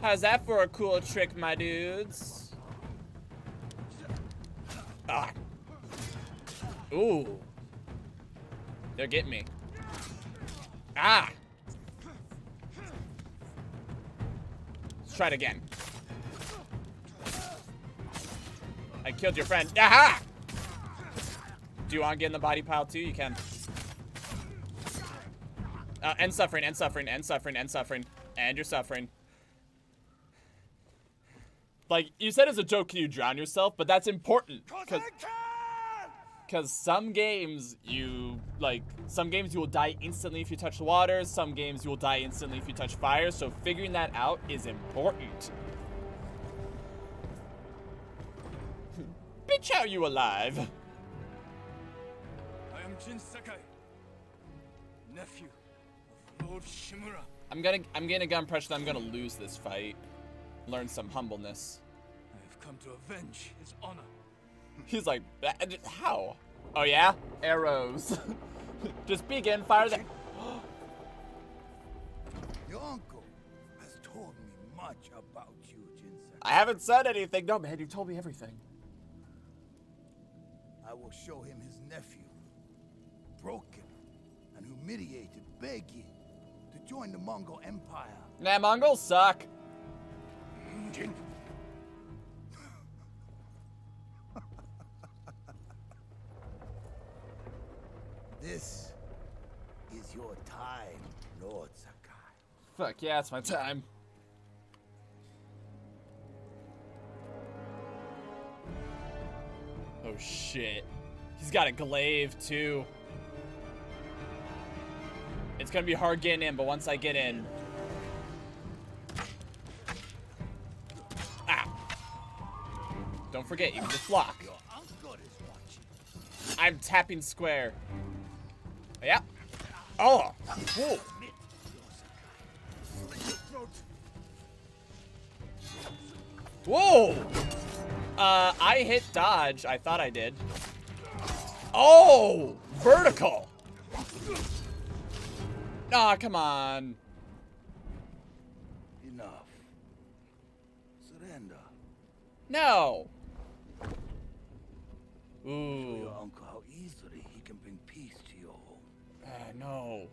How's that for a cool trick, my dudes? Ah. Ooh. They're getting me. Ah! Let's try it again. I killed your friend. Aha! Do you want to get in the body pile too? You can. Uh, end suffering, end suffering, end suffering, end suffering, and you're suffering. Like, you said as a joke, can you drown yourself? But that's important. Because some games you, like, some games you will die instantly if you touch the water, some games you will die instantly if you touch fire, so figuring that out is important. Bitch, how you alive? I am Jin Sakai, nephew Lord Shimura. I'm gonna, I'm getting a gun impression I'm gonna lose this fight. Learn some humbleness. I have come to avenge his honor. He's like, "Uh, how? Oh yeah? Arrows. Just begin, fire the- Your uncle has told me much about you, Jinsei. I haven't said anything. No, man, you told me everything. I will show him his nephew, broken and humiliated, begging to join the Mongol Empire. Nah, Mongols suck. This is your time, Lord Sakai. Fuck yeah, it's my time. Oh shit. He's got a glaive too. It's gonna be hard getting in, but once I get in. Ah. Don't forget, you can just block. I'm tapping square. Yeah. Oh. Throat. Whoa! Uh, I hit dodge. I thought I did. Oh! Vertical! Ah, come on. Enough. Surrender. No! Show your uncle how easily he can bring peace to your home. Uh, no.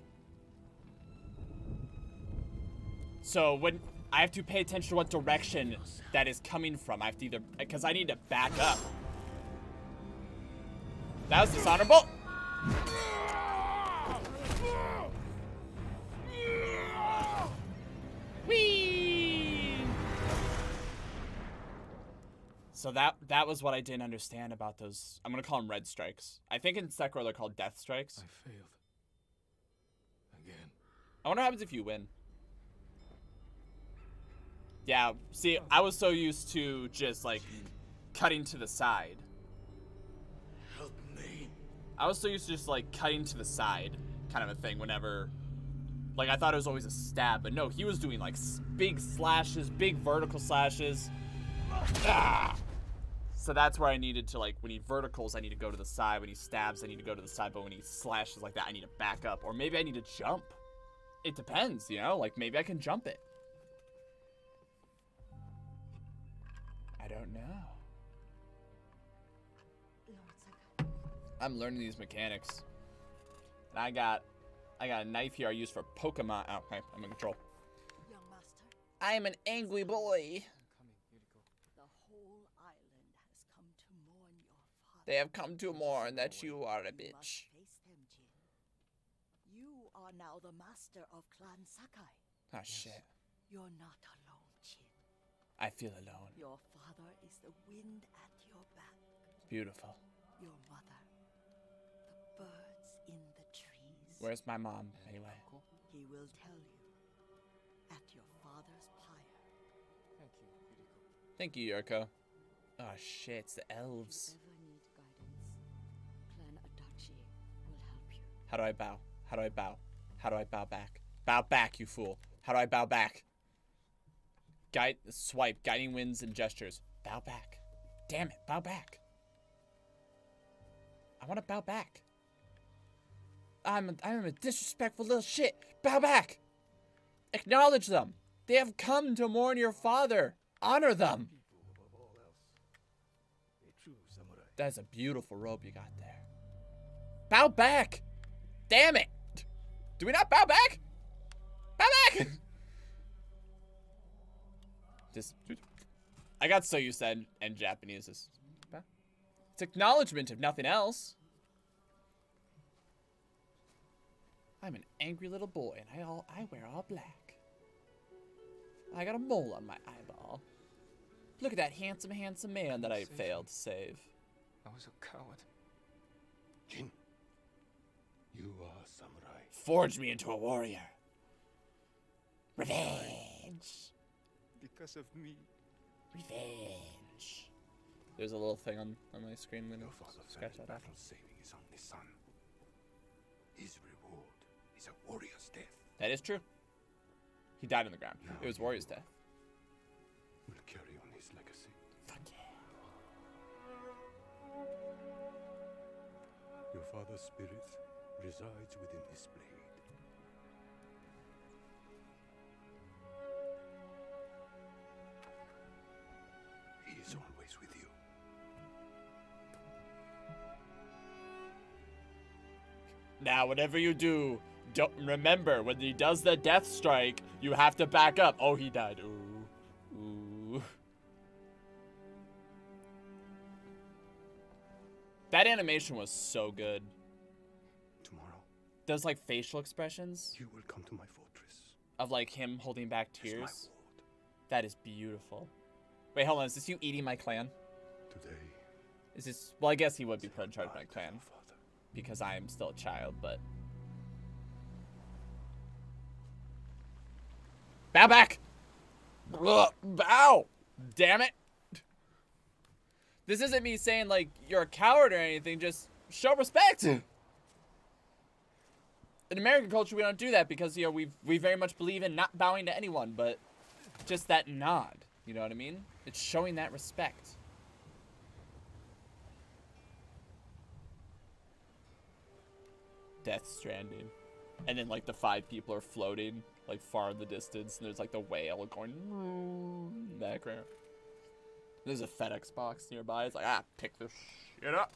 So when I have to pay attention to what direction that is coming from, I have to either because I need to back up. That was dishonorable. Whee! So that that was what I didn't understand about those. I'm gonna call them red strikes. I think in Sekiro they're called death strikes. I failed. Again. I wonder what happens if you win. Yeah, see, I was so used to just like cutting to the side. Help me. I was so used to just like cutting to the side kind of a thing whenever like I thought it was always a stab, but no, he was doing like big slashes, big vertical slashes. Ah! So that's where I needed to like when he verticals, I need to go to the side. When he stabs, I need to go to the side. But when he slashes like that, I need to back up, or maybe I need to jump. It depends, you know. Like maybe I can jump it. I don't know. I'm learning these mechanics. And I got I got a knife here I use for Pokemon. Oh, okay, I'm in control. Young master, I am an angry boy. I'm coming, Yuriko. the whole island has come to mourn your father. They have come to mourn that you are a You must bitch. face them, Jin. You are now the master of Clan Sakai. Oh shit. You're not alone, Jin. I feel alone. Your father is the wind at your back. Beautiful. Where's my mom, anyway? He will tell you at your father's pyre. Thank you, Yuriko. Thank you, Yurko. Oh shit, it's the elves. Ever need guidance? Clan Adachi will help you. How do I bow? How do I bow? How do I bow back? Bow back, you fool. How do I bow back? Guide swipe, guiding winds and gestures. Bow back. Damn it, bow back. I want to bow back. I'm a, I'm a disrespectful little shit. Bow back. Acknowledge them. They have come to mourn your father. Honor them. That's a beautiful robe you got there. Bow back! Damn it! Do we not bow back? Bow back! Just, I got so used to and, and Japanese. Is, it's acknowledgement if nothing else. I'm an angry little boy, and I all I wear all black. I got a mole on my eyeball. Look at that handsome, handsome man that I failed to save. I was a coward. Jin, You are a samurai. Forge me into a warrior. Revenge. Because of me. Revenge. There's a little thing on, on my screen. I'm gonna Your father fell scratch that off. battle saving his only son. His reward is a warrior's death. That is true. He died on the ground. It was Warrior's death. Will carry on his legacy. Fuck yeah. Your father's spirit resides within his blade. He is always with you. Now, whatever you do, don't remember when he does the death strike, you have to back up. Oh, he died. Ooh, ooh. That animation was so good. Tomorrow, Those like facial expressions you will come to my fortress. of like him holding back tears. That is beautiful. Wait, hold on. Is this you eating my clan? Today, Is this? Well, I guess he would be put in charge of my clan because I am still a child, but. Bow back! Ugh, bow! Damn it! This isn't me saying like you're a coward or anything, just show respect! In American culture, we don't do that because, you know, we we very much believe in not bowing to anyone, but just that nod. You know what I mean? It's showing that respect. Death Stranding. And then like the five people are floating like far in the distance and there's like the whale going in the background. There's a FedEx box nearby. It's like, ah, pick this shit up.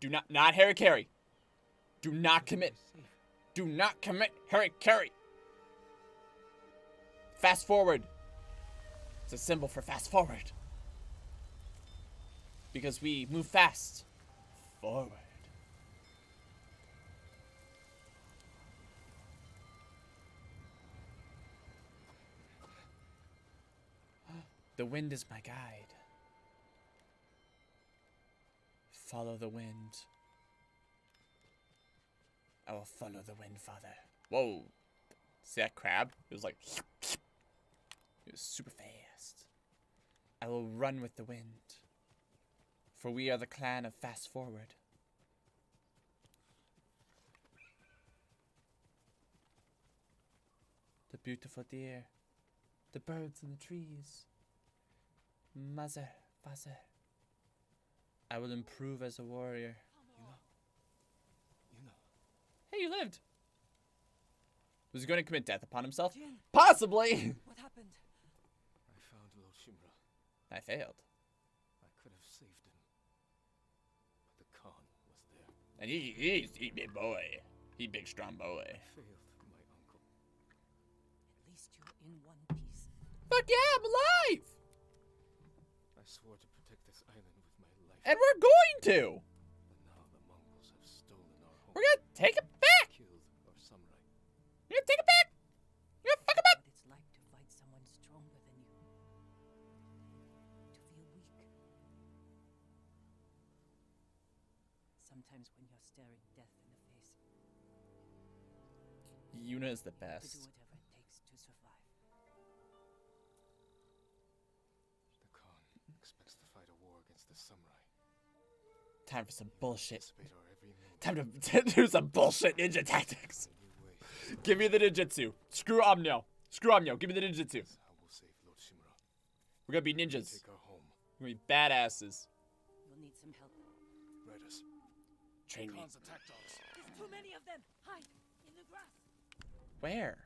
Do not not Harry Carey. Do not commit. Do not commit Harry Carey. Fast forward. It's a symbol for fast forward. Because we move fast forward. The wind is my guide. Follow the wind. I will follow the wind, father. Whoa. See that crab? It was like. It was super fast. I will run with the wind. For we are the clan of Fast Forward. The beautiful deer. The birds in the trees. Mother, father. I will improve as a warrior. You know. You know. Hey, you lived. Was he going to commit death upon himself? Jin, Possibly. what happened? I found Lord Shimura. I failed. I could have saved him. But the Khan was there. And he, he's he big boy. He big strong boy. I failed my uncle. At least you're in one piece. Fuck yeah, I'm alive! I swore to protect this island with my life. And we're going to! But now the Mongols have stolen our home. We're gonna take it back! killed our samurai. We're gonna take it back! We're gonna fuck him up! What it's like to fight someone stronger than you. To feel weak. Sometimes when you're staring death in the face, Yuna is the to do best. Time for some bullshit. Anticipate our every move. Time to, to do some bullshit ninja tactics. In a new way. Give me the ninjutsu. Screw Omnio. Screw Omnio. Give me the ninjutsu. That's we'll save Lord Shimura. We're gonna be ninjas. Take our home. We're gonna be badasses. You'll need some help. Riders. Train me. Khan's attack dogs. There's too many of them! Hide! In the grass! Where?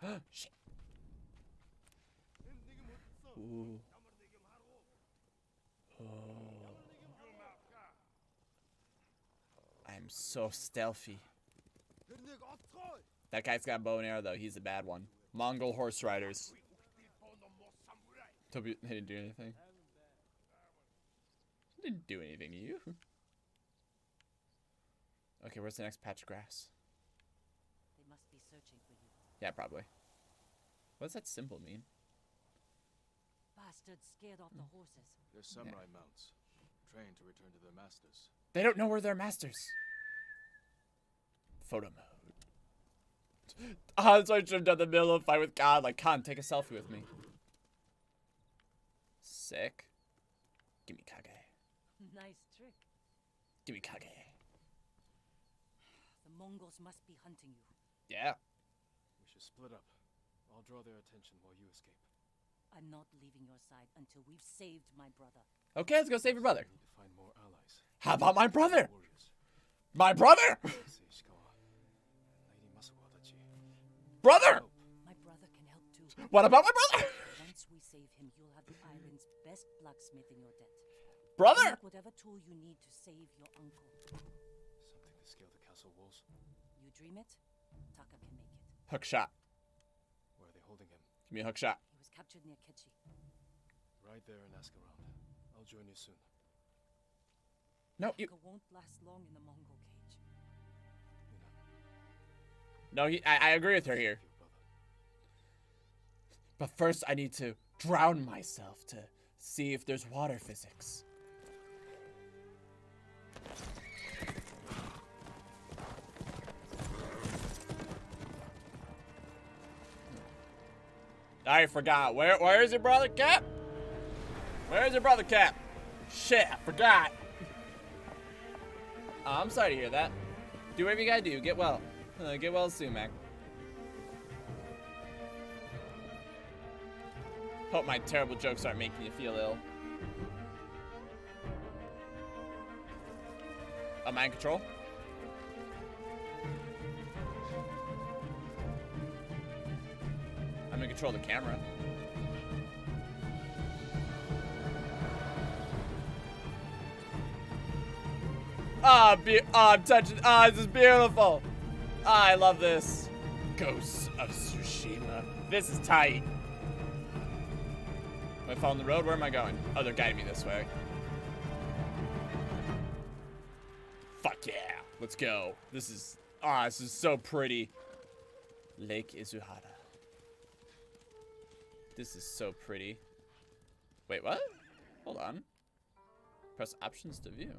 Shit. Ooh. Oh. I'm so stealthy. That guy's got a bow and arrow though. He's a bad one. Mongol horse riders. Toby, they didn't do anything. Didn't do anything to you. Okay, where's the next patch of grass? They must be searching for you. Yeah, probably. What does that symbol mean? Bastards scared off the horses. They're samurai mounts. trained to return to their masters. They don't know we're their masters. Photo mode. Ah, that's why I should have done the middle of fight with God. Like, Khan, take a selfie with me. Sick. Give me Kage. Nice trick. Give me Kage. The Mongols must be hunting you. Yeah. We should split up. I'll draw their attention while you escape. I'm not leaving your side until we've saved my brother. Okay, let's go save your brother. Need to find more allies. How about my brother? My brother! Brother! Oh, my brother can help too. What about my brother? Once we save him, you'll have the island's best blacksmith in your debt. Brother! Make whatever tool you need to save your uncle. Something to scale the castle walls. You dream it, Taka can make it. Hook shot. Where are they holding him? Give me a hook shot. He was captured near Kechi. Right there and ask around. I'll join you soon. No, you. Won't last long in the Mongol cage. No, he, I, I agree with her here. But first, I need to drown myself to see if there's water physics. I forgot. Where where is your brother Cap? Where's your brother Cap? Shit, I forgot. Oh, I'm sorry to hear that. Do whatever you gotta do. Get well. Uh, get well soon, Mac. Hope my terrible jokes aren't making you feel ill. A mind control? I'm gonna control the camera. Ah, be ah, I'm touching. Ah, this is beautiful. Ah, I love this. Ghosts of Tsushima. This is tight. Am I following the road? Where am I going? Oh, they're guiding me this way. Fuck yeah. Let's go. This is, ah, this is so pretty. Lake Izuhara. This is so pretty. Wait, what? Hold on. Press options to view.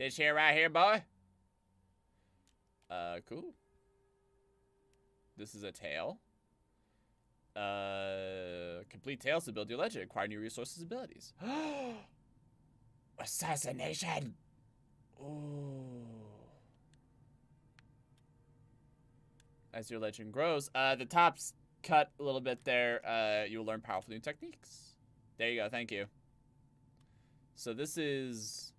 This here right here, boy? Uh, cool. This is a tale. Uh, complete tales to build your legend. Acquire new resources abilities. Assassination. Ooh. As your legend grows, uh, the top's cut a little bit there. Uh, you'll learn powerful new techniques. There you go. Thank you. So this is,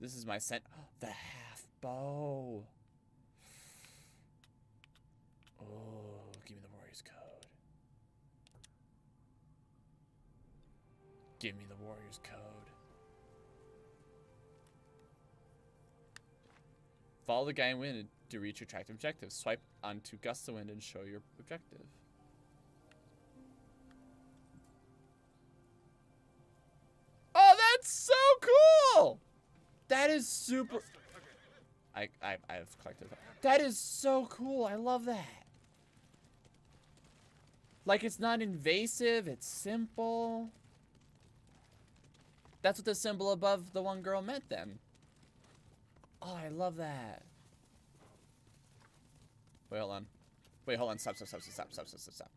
this is my scent. The half bow. Oh, give me the warrior's code. Give me the warrior's code. Follow the guiding wind to reach your tracked objective. Swipe onto gust of wind and show your objective. Oh, that's so cool! That is super. I, I, I have collected. That is so cool. I love that. Like, it's not invasive. It's simple. That's what the symbol above the one girl meant then. Oh, I love that. Wait, hold on. Wait, hold on. Stop, stop, stop, stop, stop, stop, stop, stop.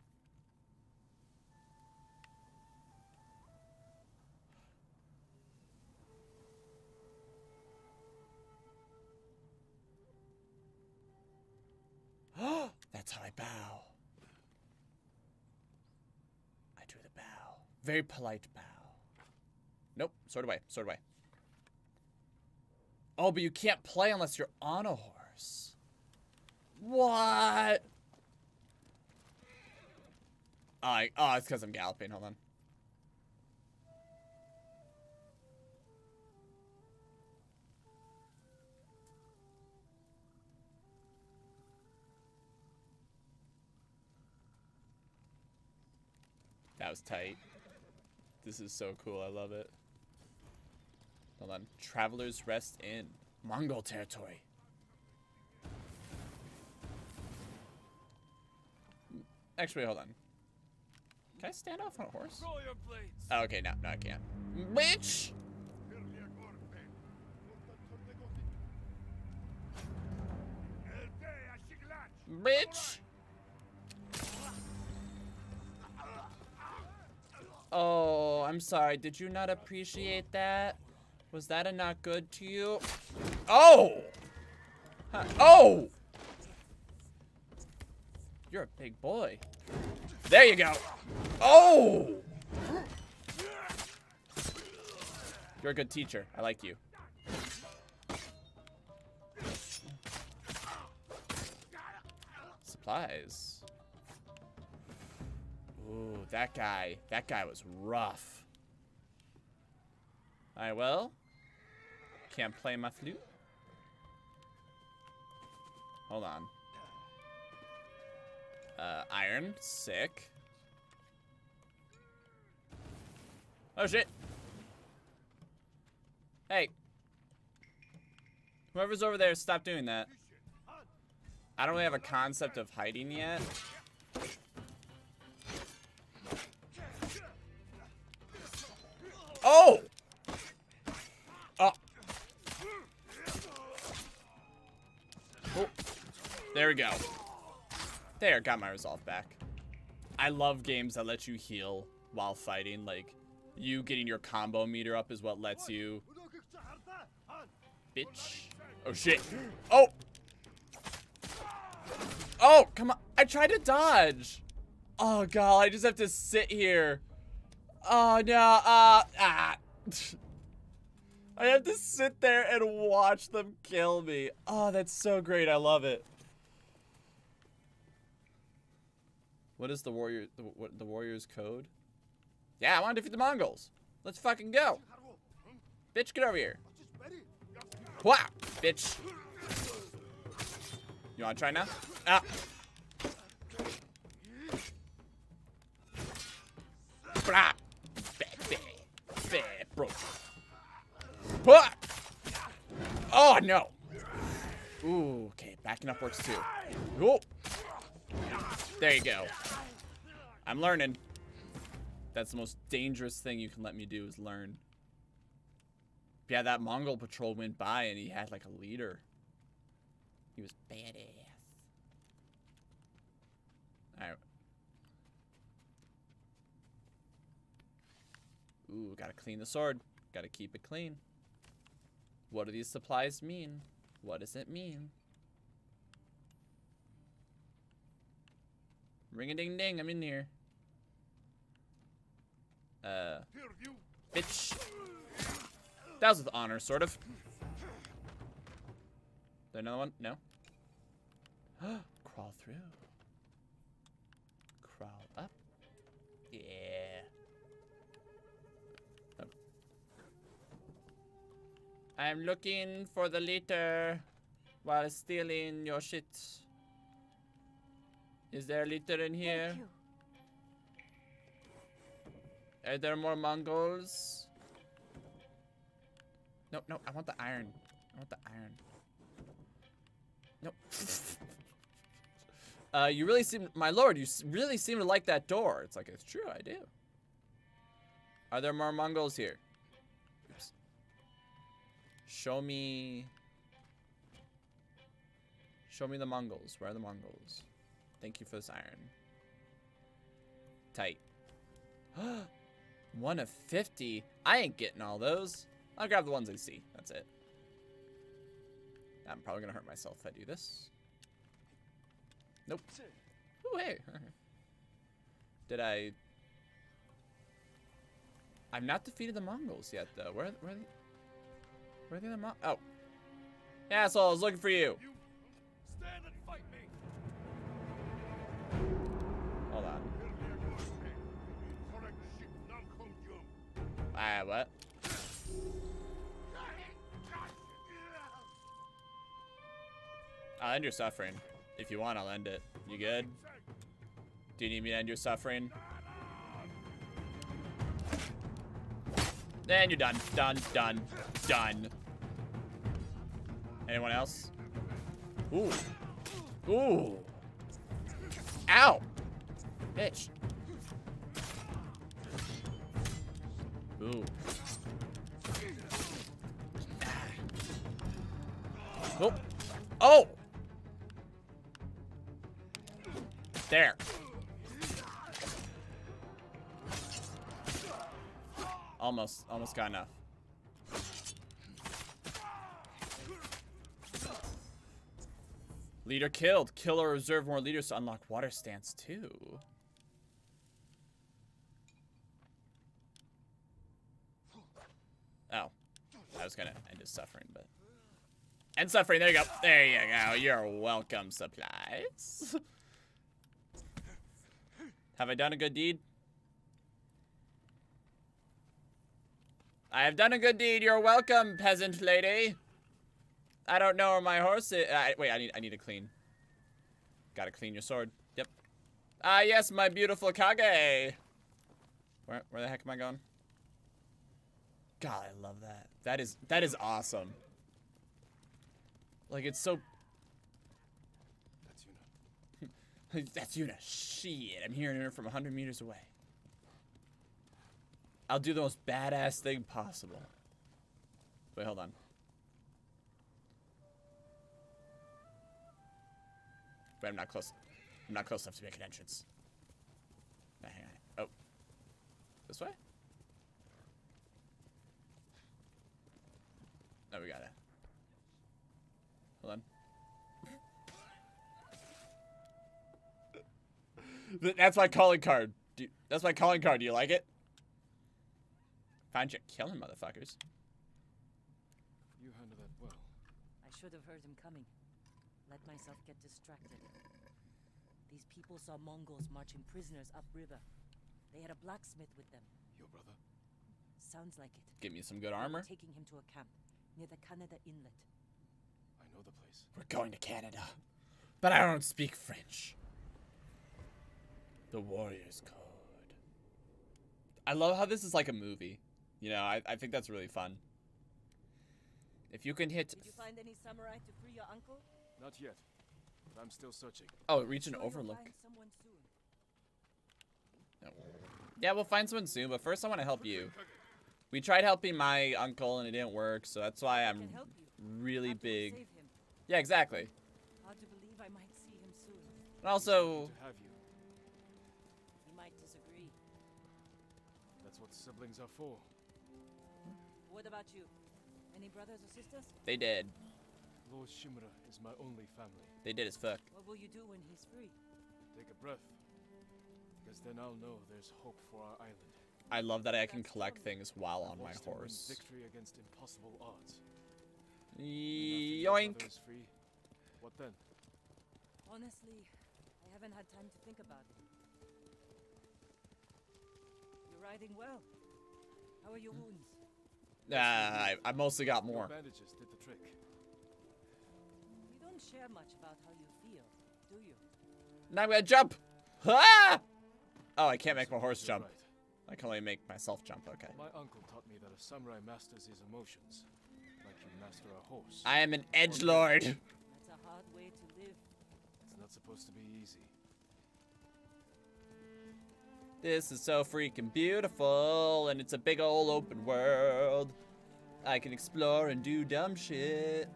That's how I bow. I do the bow. Very polite bow. Nope. Sword away. Sword away. Oh, but you can't play unless you're on a horse. What? I, oh it's because I'm galloping. Hold on. That was tight. This is so cool. I love it. Hold on. Travelers Rest Inn. Mongol territory. Actually, hold on. Can I stand off on a horse? Draw your blades. Oh, okay, no, no, I can't. Bitch! Bitch! Oh, I'm sorry. Did you not appreciate that? Was that a not good to you? Oh! Huh. Oh! You're a big boy. There you go. Oh! You're a good teacher. I like you. Supplies. Ooh, that guy. That guy was rough. Alright, well. Can't play my flute. Hold on. Uh, iron. Sick. Oh, shit. Hey. Whoever's over there, stop doing that. I don't really have a concept of hiding yet. Oh! Oh. Oh. There we go. There, got my resolve back. I love games that let you heal while fighting. Like, you getting your combo meter up is what lets you... Bitch. Oh, shit. Oh! Oh, come on. I tried to dodge. Oh, God. I just have to sit here. Oh, no. Uh, ah. I have to sit there and watch them kill me. Oh, that's so great. I love it. What is the warrior the, what, the warrior's code? Yeah, I want to defeat the Mongols. Let's fucking go. Bitch, get over here. Wow, bitch. You want to try now? Ah. Blah. Bro. What? Oh, no. Ooh, okay. Backing up works too. Oh. There you go. I'm learning. That's the most dangerous thing you can let me do is learn. Yeah, that Mongol patrol went by and he had like a leader. He was badass. Alright. Ooh, gotta clean the sword. Gotta keep it clean. What do these supplies mean? What does it mean? Ring a ding ding, I'm in here. Uh, bitch. That was with honor, sort of. There another one? No. Crawl through. I'm looking for the litter while stealing your shit. Is there litter in here? Are there more Mongols? No, no, I want the iron. I want the iron. Nope. uh, you really seem, my lord, you really seem to like that door. It's like, it's true, I do. Are there more Mongols here? Show me. Show me the Mongols. Where are the Mongols? Thank you for this iron. Tight. One of 50? I ain't getting all those. I'll grab the ones I see. That's it. I'm probably gonna hurt myself if I do this. Nope. Ooh, hey. Did I... I've not defeated the Mongols yet, though. Where, where are the... Where are the other Mon... Oh. Asshole, I was looking for you. Stand and fight me. Hold on. Ah, what? I'll end your suffering. If you want, I'll end it. You good? Do you need me to end your suffering? And you're done. Done. Done. Done. Anyone else? Ooh. Ooh. Ow. Bitch. Ooh. Ah. Oh. Oh! There. Almost, almost got enough. Leader killed. Kill or reserve more leaders to unlock water stance too. Oh. I was gonna end his suffering, but. End suffering, there you go. There you go. You're welcome, supplies. Have I done a good deed? I have done a good deed. You're welcome, peasant lady. I don't know where my horse is. Uh, wait, I need I need to clean. Gotta clean your sword. Yep. Ah, yes, my beautiful Kage. Where where the heck am I going? God, I love that. That is that is awesome. Like it's so. That's Yuna. That's Yuna. Shit, I'm hearing her from 100 meters away. I'll do the most badass thing possible. Wait, hold on. Wait, I'm not close. I'm not close enough to make an entrance. Nah, hang on. Oh. This way? No, we got it. Hold on. That's my calling card. Do that's my calling card. Do you like it? Find you killing motherfuckers. You handle that well. I should have heard him coming. Let myself get distracted. These people saw Mongols marching prisoners upriver. They had a blacksmith with them. Your brother? Sounds like it. Give me some good They were armor. Taking him to a camp near the Canada Inlet. I know the place. We're going to Canada. But I don't speak French. The Warrior's Code. I love how this is like a movie. You know, I, I think that's really fun. If you can hit. Did you find any samurai to free your uncle? Not yet. But I'm still searching. Oh, reach an Sure overlook. find someone soon. Yeah, we'll find someone soon, but first I want to help you. We tried helping my uncle and it didn't work, so that's why I I'm can help you. really big. Yeah, exactly. Hard to believe I might see him soon. And also, have you. He might disagree. That's what siblings are for. What about you? Any brothers or sisters? they did. Lord Shimura is my only family. They did as fuck. What will you do when he's free? Take a breath. Because then I'll know there's hope for our island. I love that I can collect things while on my Watch them win horse. Victory against impossible odds. And after your Yoink. free, what then? Honestly, I haven't had time to think about it. You're riding well. How are your hmm? wounds? Nah, I, I mostly got more. bandages did the trick. You don't share much about how you feel, do you? Now I'm gonna jump. Ah! Oh, I can't make my horse jump. I can only make myself jump. Okay. My uncle taught me that a samurai masters his emotions, like you master a horse. I am an edge lord. That's a hard way to live. It's not supposed to be easy. This is so freaking beautiful, and it's a big old open world. I can explore and do dumb shit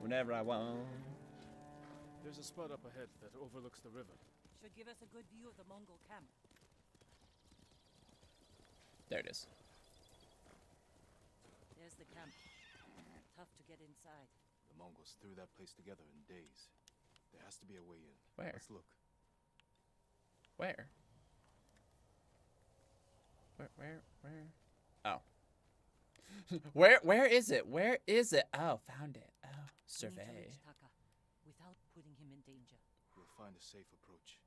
whenever I want. There's a spot up ahead that overlooks the river. Should give us a good view of the Mongol camp. There it is. There's the camp. Tough to get inside. The Mongols threw that place together in days. There has to be a way in. Where? Let's look. Where? Where? Where? Where? Oh. where? Where is it? Where is it? Oh, found it. Oh, We need to survey. Taka without putting him in danger. We'll find a safe approach.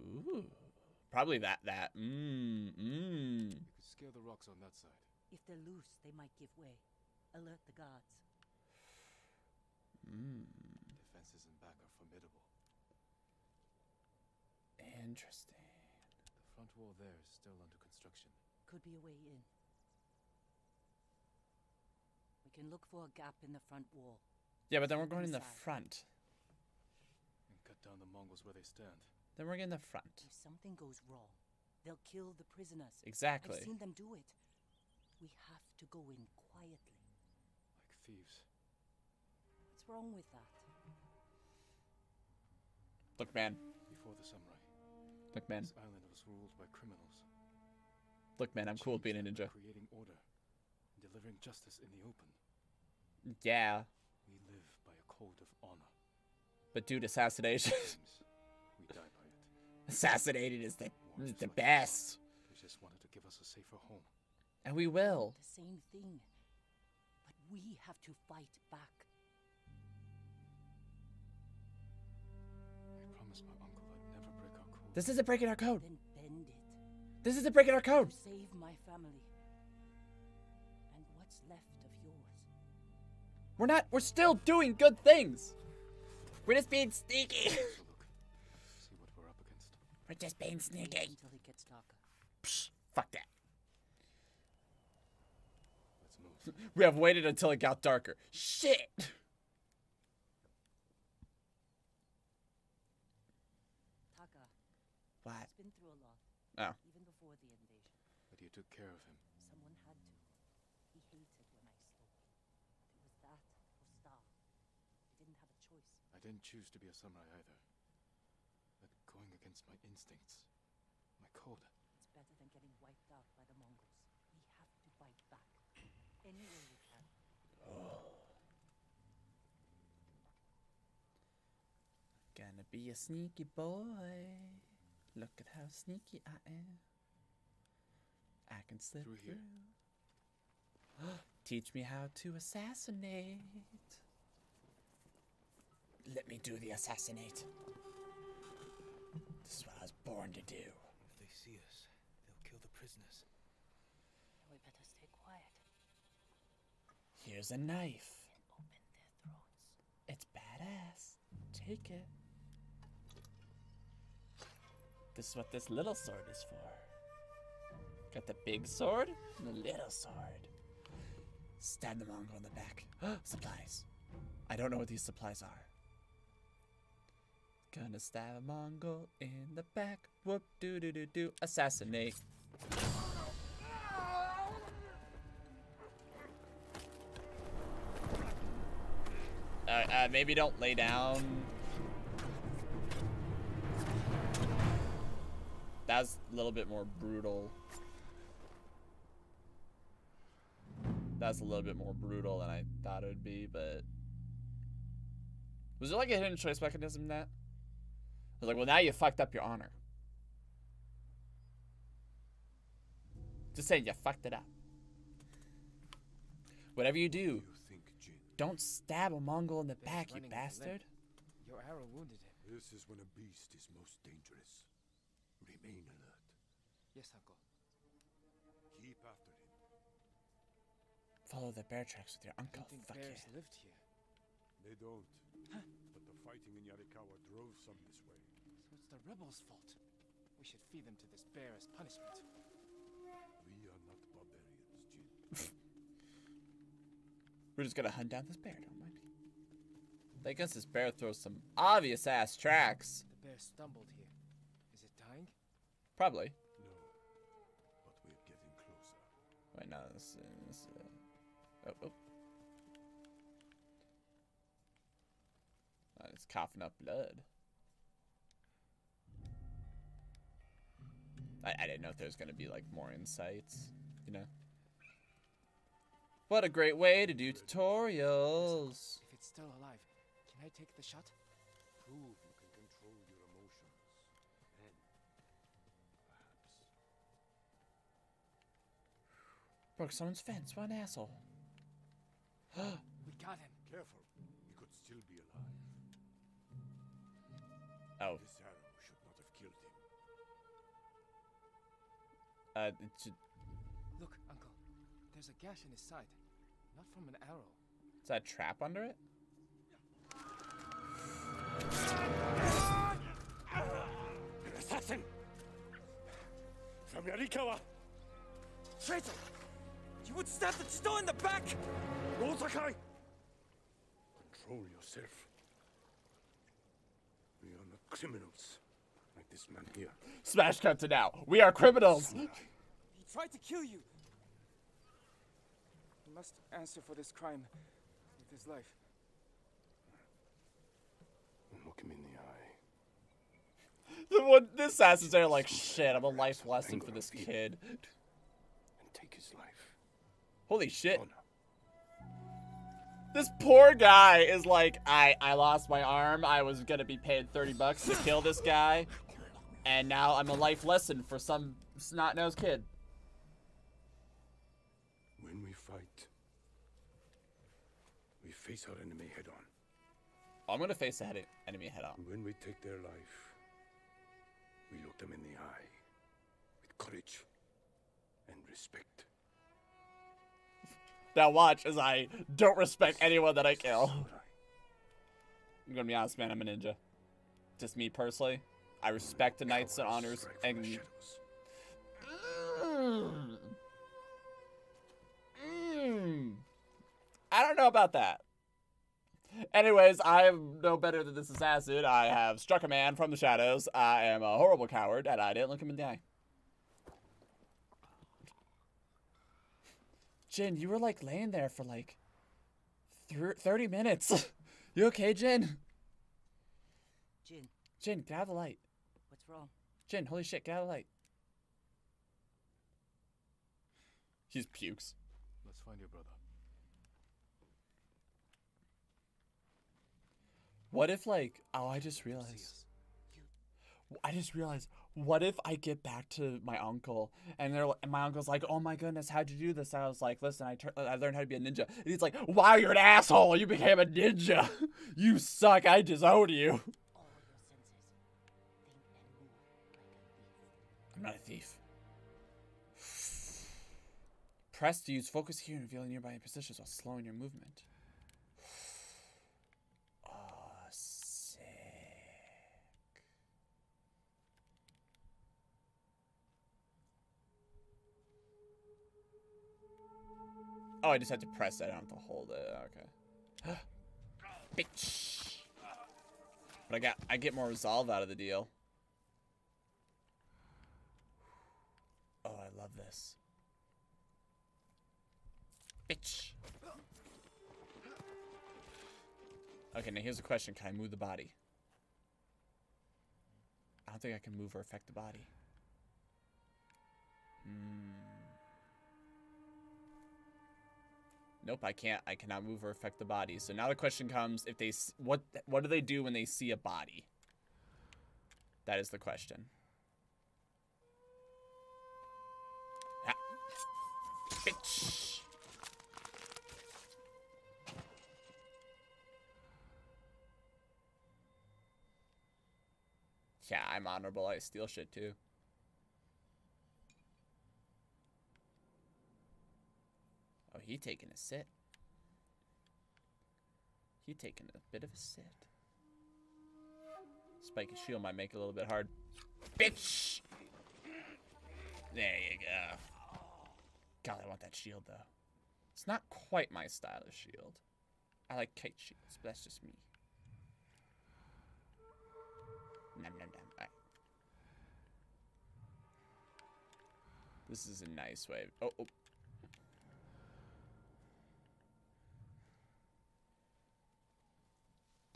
Ooh. Probably that. That. Mmm. Mmm. You could scale the rocks on that side. If they're loose, they might give way. Alert the guards. Mmm. Defenses in back are formidable. Interesting. The front wall there is still under construction. Could be a way in. We can look for a gap in the front wall. Yeah, but then we're going in the front. And cut cut down the Mongols where they stand. Then we're in the front. If something goes wrong, they'll kill the prisoners. Exactly. I've seen them do it. We have to go in quietly. Like thieves. What's wrong with that? Look, man. Before the samurai, Look, man. this island was ruled by criminals. Look, man. I'm cool with being a ninja. Creating order, delivering justice in the open. Yeah, We live by a code of honor. but dude, assassination. Sometimes we die by it. Assassinating is the Wars is the like best, They just wanted to give us a safer home. and we will. The same thing. But we have to fight back. Promised my uncle I'd never break our code. This isn't breaking our code. Then bend it. This isn't breaking our code. To save my family. And what's left of yours. We're not. We're still doing good things. We're just being sneaky. Look, see what we're up against. We're just being sneaky. until it gets darker. Psh, fuck that. Let's move. We have waited until it got darker. Shit. Taka, What? he's been through a lot. Oh. Even before the invasion. But you took care of him. Someone had to. He hated when I spoke. It was that or starve. I didn't have a choice. I didn't choose to be a samurai either. But going against my instincts, my code, It's better than getting wiped out by the Mongols. We have to fight back. Any way we can. Gonna be a sneaky boy. Look at how sneaky I am. I can slip Through through. here. Teach me how to assassinate. Let me do the assassinate. This is what I was born to do. If they see us, they'll kill the prisoners. We better stay quiet Here's a knife. and open their throats. It's badass. Take it. This is what this little sword is for. Got the big sword and the little sword. Stab the Mongol in the back. supplies. I don't know what these supplies are. Gonna stab a Mongol in the back. Whoop doo doo doo doo. Assassinate. Uh, uh, maybe don't lay down. That's a little bit more brutal. That's a little bit more brutal than I thought it would be, but was there like a hidden choice mechanism in that? I was like, well, now you fucked up your honor. Just saying, you fucked it up. Whatever you do, You think, don't stab a Mongol in the There's back, you running in the limb. bastard. Your arrow wounded him. This is when a beast is most dangerous. Remain alert. Yes, uncle. Keep after him. Follow the bear tracks with your uncle. don't think Fuck bears yeah. lived here. They don't. But the fighting in Yarikawa drove some this way. So it's the rebels' fault. We should feed them to this bear as punishment. We are not barbarians, Jin. We're just gonna hunt down this bear, don't mind. me. I guess this bear throws some obvious ass tracks. The bear stumbled here. Is it dying? Probably. No. But we're getting closer. Wait, no, this is. Uh, oh, oh. Oh, it's coughing up blood. I, I didn't know if there was gonna be like more insights, you know. What a great way to do tutorials. If it's still alive, can I take the shot? Prove Broke someone's fence. What an asshole. We got him. careful. He could still be alive. Oh, This arrow should not have killed him. uh, it should, Look, uncle. There's a gash in his side. Not from an arrow. is that a trap under it? An assassin! From Yarikawa! Traitor! You would stab the Jito in the back! Rosakai! Control yourself. We are not Criminals. Like this man here. Smash cut to now. We are criminals. He tried to kill you. He must answer for this crime with his life. Look him in the eye. The one, the assassins are like, shit, I'm a life lesson for this kid. And take his life. Holy shit. Oh, Honor. This poor guy is like, I, I lost my arm. I was gonna be paid 30 bucks to kill this guy. And now I'm a life lesson for some snot-nosed kid. When we fight, we face our enemy head on. I'm gonna face the head enemy head on. When we take their life, we look them in the eye with courage and respect. Now watch as I don't respect anyone that I kill. I'm gonna be honest, man. I'm a ninja. Just me personally. I respect the knights and honors and. Mm. Mm. I don't know about that. Anyways, I am no better than this assassin. I have struck a man from the shadows. I am a horrible coward, and I didn't look him in the eye. Jin, you were like laying there for like thir- 30 minutes. you okay, Jin? Jin, Jin, get out of the light. what's wrong? Jin, holy shit, get out of the light. He's pukes. Let's find your brother. What if like oh I just realized. I just realized what if I get back to my uncle and they're and my uncle's like oh my goodness how'd you do this? I was like listen I I learned how to be a ninja. And he's like wow you're an asshole. You became a ninja. You suck. I disown you. I'm not a thief. Press to use focus here and reveal nearby positions while slowing your movement oh sick Oh, I just have to press it. I don't have to hold it. Okay. Bitch. But I got I get more resolve out of the deal. Oh, I love this. Bitch. Okay, now here's a question. Can I move the body? I don't think I can move or affect the body. Hmm. Nope, I can't. I cannot move or affect the body. So now the question comes: If they, what, what do they do when they see a body? That is the question. Ah. Bitch. Yeah, I'm honorable. I steal shit too. He taking a sit. He taking a bit of a sit. Spiky shield might make it a little bit hard. Bitch! There you go. God, I want that shield though. It's not quite my style of shield. I like kite shields, but that's just me. Nom nom nom. Alright. This is a nice way. Oh, oh.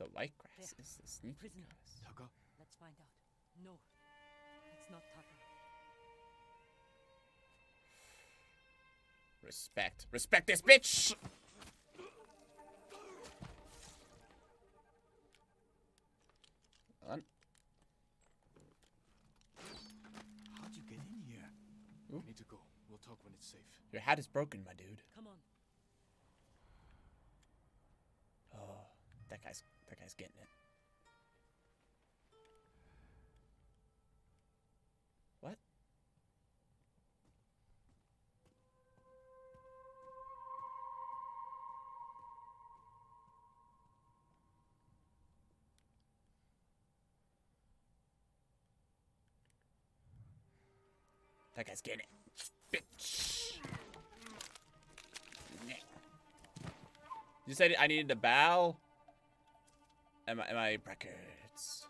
The white grass There. is the sneaky Prisoner. grass. Taka, Let's find out. No, it's not Taka. Respect. Respect this bitch! Hold on. how'd you get in here? We need to go. We'll talk when it's safe. Your hat is broken, my dude. Come on. Oh, that guy's that guy's getting it. What? That guy's getting it. Bitch. You said I needed to bow? Am I, am I records?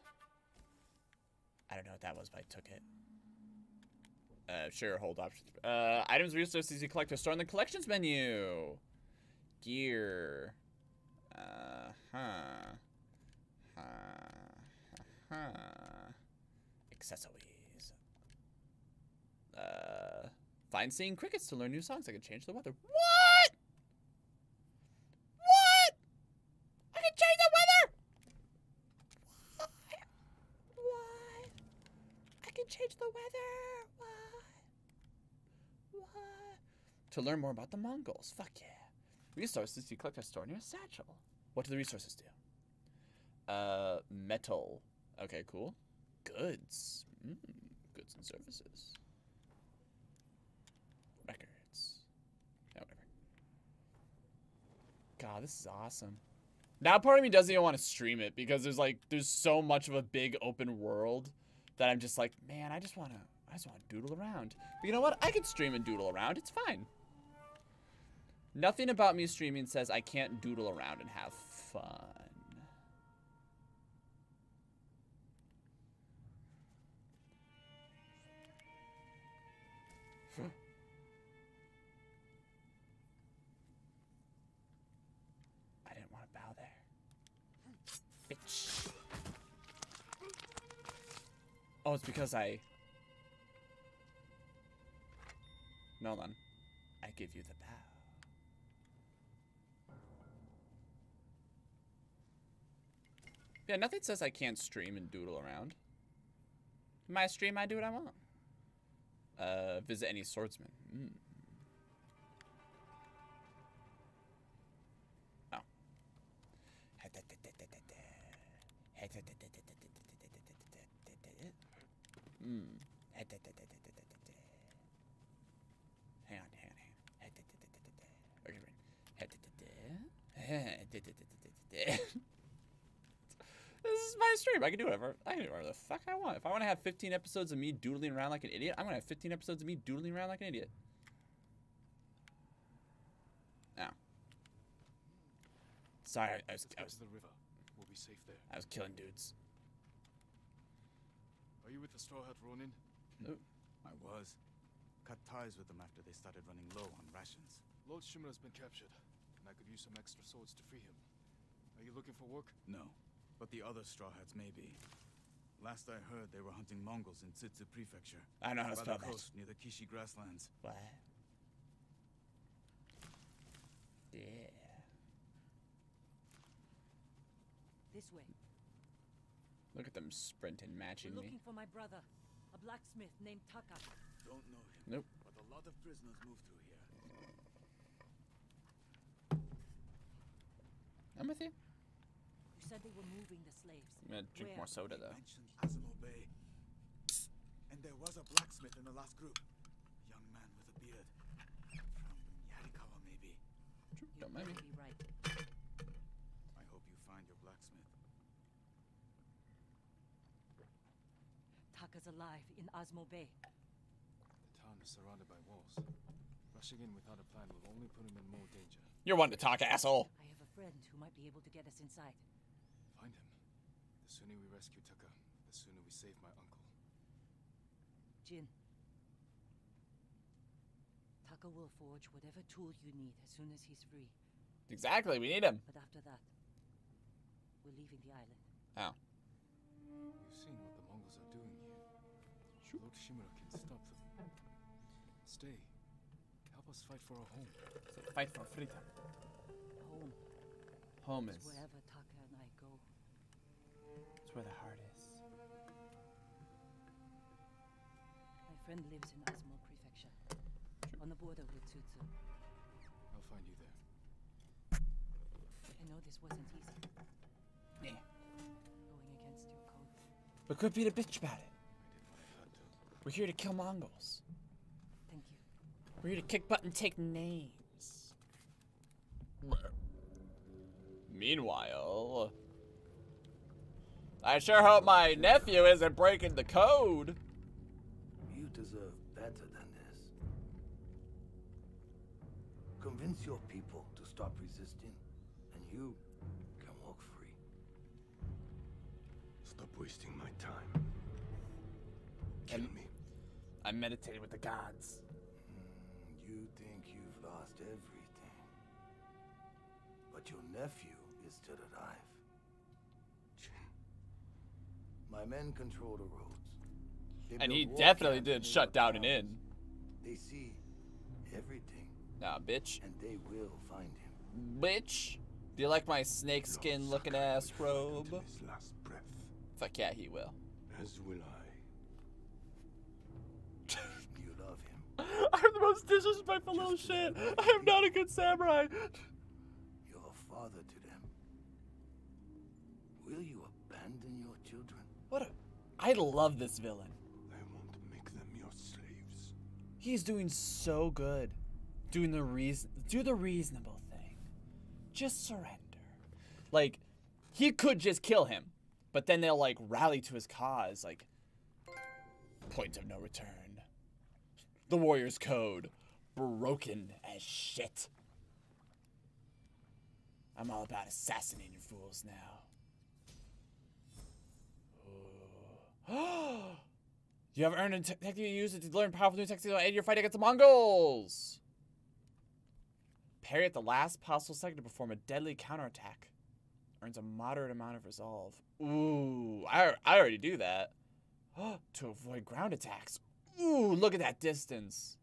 I don't know what that was, but I took it. Uh, sure, hold options. Uh, items, resources you collect are stored in the collections menu. Gear. Uh huh. Huh. Huh. Accessories. Uh, find singing crickets to learn new songs. I can change the weather. What? What? I can change the weather. What? What? I can change the weather. What? What? To learn more about the Mongols. Fuck yeah. Resources you collect are stored in your satchel. What do the resources do? Uh, metal. Okay, cool. Goods. Mm, goods and services. Records. Yeah, whatever. God, this is awesome. Now part of me doesn't even want to stream it because there's like there's so much of a big open world that I'm just like, man, I just wanna I just wanna doodle around. But you know what? I can stream and doodle around. It's fine. Nothing about me streaming says I can't doodle around and have fun. Oh, it's because I... No, on. I give you the bow. Yeah, nothing says I can't stream and doodle around. In my stream, I do what I want. Uh, visit any swordsman. Mm. Oh. Mm. Hang on, hang on, hang on. Okay, right. This is my stream. I can do whatever. I can do whatever the fuck I want. If I want to have 15 episodes of me doodling around like an idiot, I'm gonna have 15 episodes of me doodling around like an idiot. Now. Sorry, I was, I was, the river. We'll be safe there. I was killing dudes. Are you with the Straw Hat Ronin? No. I was. Cut ties with them after they started running low on rations. Lord Shimura's been captured, and I could use some extra swords to free him. Are you looking for work? No, but the other Straw Hats may be. Last I heard, they were hunting Mongols in Tsutsu Prefecture. I know how to by spell the that. coast near the Kishi grasslands. What? Yeah. This way. Look at them sprinting, matching We're me. looking for my brother, a blacksmith named Taka. Don't know him. Nope. But a lot of prisoners move through here. I'm with you. You said they were moving the slaves. I'm gonna drink Where? more soda though. mentioned Azamo Bay. And there was a blacksmith in the last group. Young man with a beard. From Yarikawa, maybe. True. You Don't mind me. be right. I hope you find your blacksmith. Taka's alive in Azamo Bay. The town is surrounded by walls. Rushing in without a plan will only put him in more danger. You're one to talk, asshole. I have a friend who might be able to get us inside. Find him. The sooner we rescue Taka, the sooner we save my uncle. Jin. Taka will forge whatever tool you need as soon as he's free. Exactly. We need him. But after that, we're leaving the island. Oh. You've seen what the Mongols are doing here. Lord Shimura can stop them. Stay. Help us fight for our home. Fight for freedom. Home Home is is. wherever Taka and I go. It's where the heart is. My friend lives in Osmo Prefecture, on the border with Tsutsu. I'll find you there. I know this wasn't easy, Yeah. going against your code. But quit being a bitch about it. We're here to kill Mongols. Thank you. We're here to kick butt and take names. Meanwhile, I sure hope my nephew isn't breaking the code. I meditated with the gods. Mm, You think you've lost everything. But your nephew is still alive. My men control the roads. They And he definitely did shut down an inn. They see everything, Nah, bitch. and they will find him. Bitch. Do you like my snakeskin looking ass robe? His last breath, Fuck yeah, he will. as will I. I'm the most disrespectful little shit. I am not a good samurai. You're father to them. Will you abandon your children? What a. I love this villain. I won't make them your slaves. He's doing so good. Doing the reason do the reasonable thing. Just surrender. Like he could just kill him, but then they'll like rally to his cause like point of no return. The warrior's code broken as shit. I'm all about assassinating fools now. You have earned a te- technique you use it to learn powerful new techniques to aid your fight against the Mongols. Parry at the last possible second to perform a deadly counterattack. Earns a moderate amount of resolve. Ooh, I, I already do that. to avoid ground attacks. Ooh, look at that distance.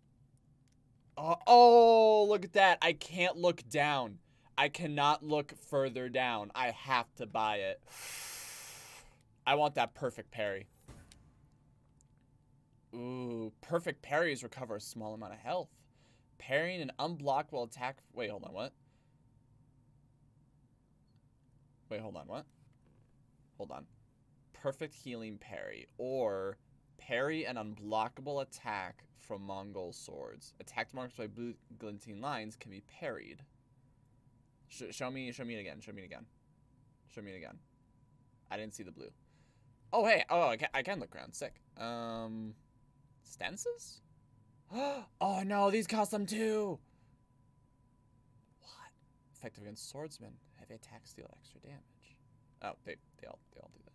Oh, oh, look at that. I can't look down. I cannot look further down. I have to buy it. I want that perfect parry. Ooh, perfect parries recover a small amount of health. Parrying an unblockable attack. Wait, hold on, what? Wait, hold on, what? Hold on. Perfect healing parry. Or parry an unblockable attack from Mongol swords. Attacked marks by blue glinting lines can be parried. Sh- show me, show me it again. Show me it again. Show me it again. I didn't see the blue. Oh, hey. Oh, I can, I can look around. Sick. Um, stances? oh no, these cost them too. What? Effective against swordsmen. Heavy attacks deal extra damage. Oh, they they all they all do that.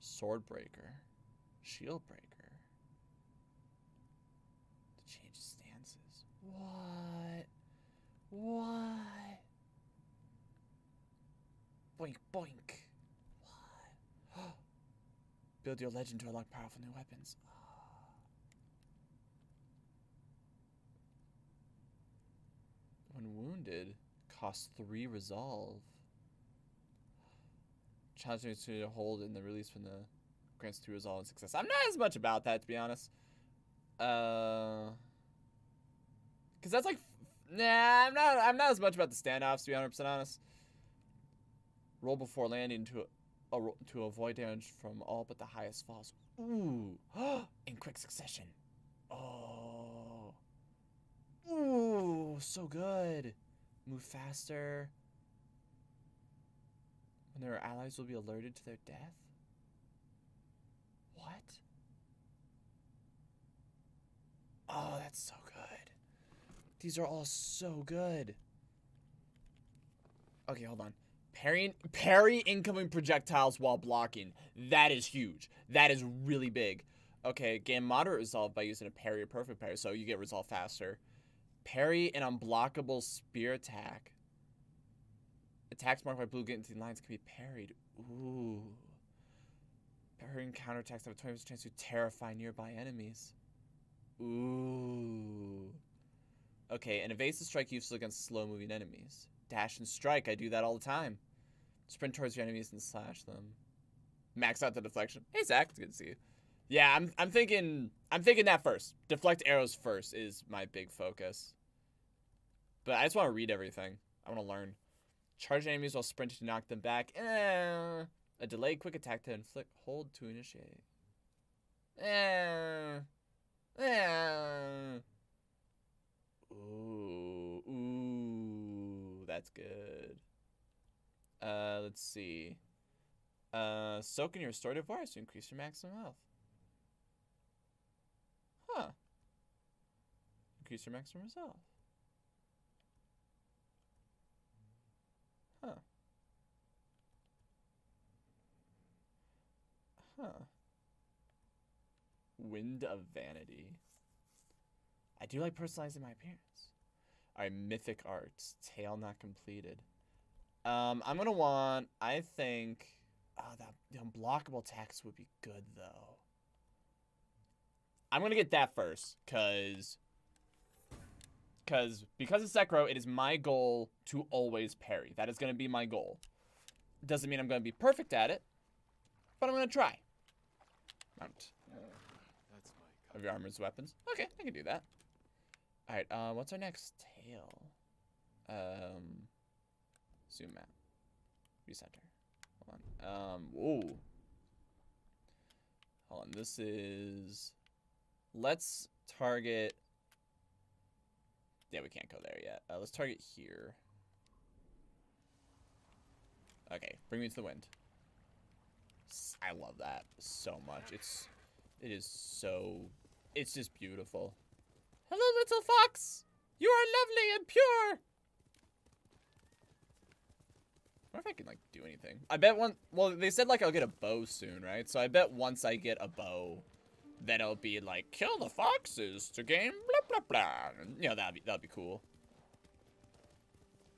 Sword breaker, shield breaker. To change stances. What? What? Boink boink. What? Build your legend to unlock powerful new weapons. When wounded, costs three resolve. Challenge to hold in the release from the grants two resolve and success. I'm not as much about that to be honest. Uh, cause that's like, nah, I'm not. I'm not as much about the standoffs to be 100 percent honest. Roll before landing to a, ro- to avoid damage from all but the highest falls. Ooh, in quick succession. Oh. Ooh, so good. Move faster. When their allies will be alerted to their death? What? Oh, that's so good. These are all so good. Okay, hold on. Parrying, parry incoming projectiles while blocking. That is huge. That is really big. Okay, gain moderate resolve by using a parry or perfect parry, so you get resolve faster. Parry an unblockable spear attack. Attacks marked by blue glinting lines can be parried. Ooh. Parrying counterattacks have a 20% chance to terrify nearby enemies. Ooh. Okay, an evasive strike useful against slow moving enemies. Dash and strike, I do that all the time. Sprint towards your enemies and slash them. Max out the deflection. Hey Zach, good to see you. Yeah, I'm I'm thinking I'm thinking that first. Deflect arrows first is my big focus. But I just want to read everything. I want to learn. Charge enemies while sprinting to knock them back. Eh. A delayed quick attack to inflict hold to initiate. Eh. Eh. Ooh, ooh, that's good. Uh, let's see. Uh, soak in your restorative bars to increase your maximum health. Huh. Increase your maximum resolve. Huh. Huh. Wind of Vanity. I do like personalizing my appearance. Alright, Mythic Arts. Tale not completed. Um, I'm gonna want, I think, oh, that the unblockable tax would be good though. I'm gonna get that first, cause, cause because of Sekiro, it is my goal to always parry. That is gonna be my goal. Doesn't mean I'm gonna be perfect at it, but I'm gonna try. Mount That's my of your armor's weapons. Okay, I can do that. All right, uh, what's our next tale? Um, zoom map, recenter. Hold on. Um, whoa. Hold on. This is. Let's target. Yeah, we can't go there yet. Uh, let's target here. Okay, bring me to the wind. I love that so much. It's it is so it's just beautiful. Hello little fox. You are lovely and pure. I wonder if I can like do anything. I bet one well they said like I'll get a bow soon, right? So I bet once I get a bow, then it'll be like kill the foxes to gain blah blah blah. You know that'd be that'd be cool.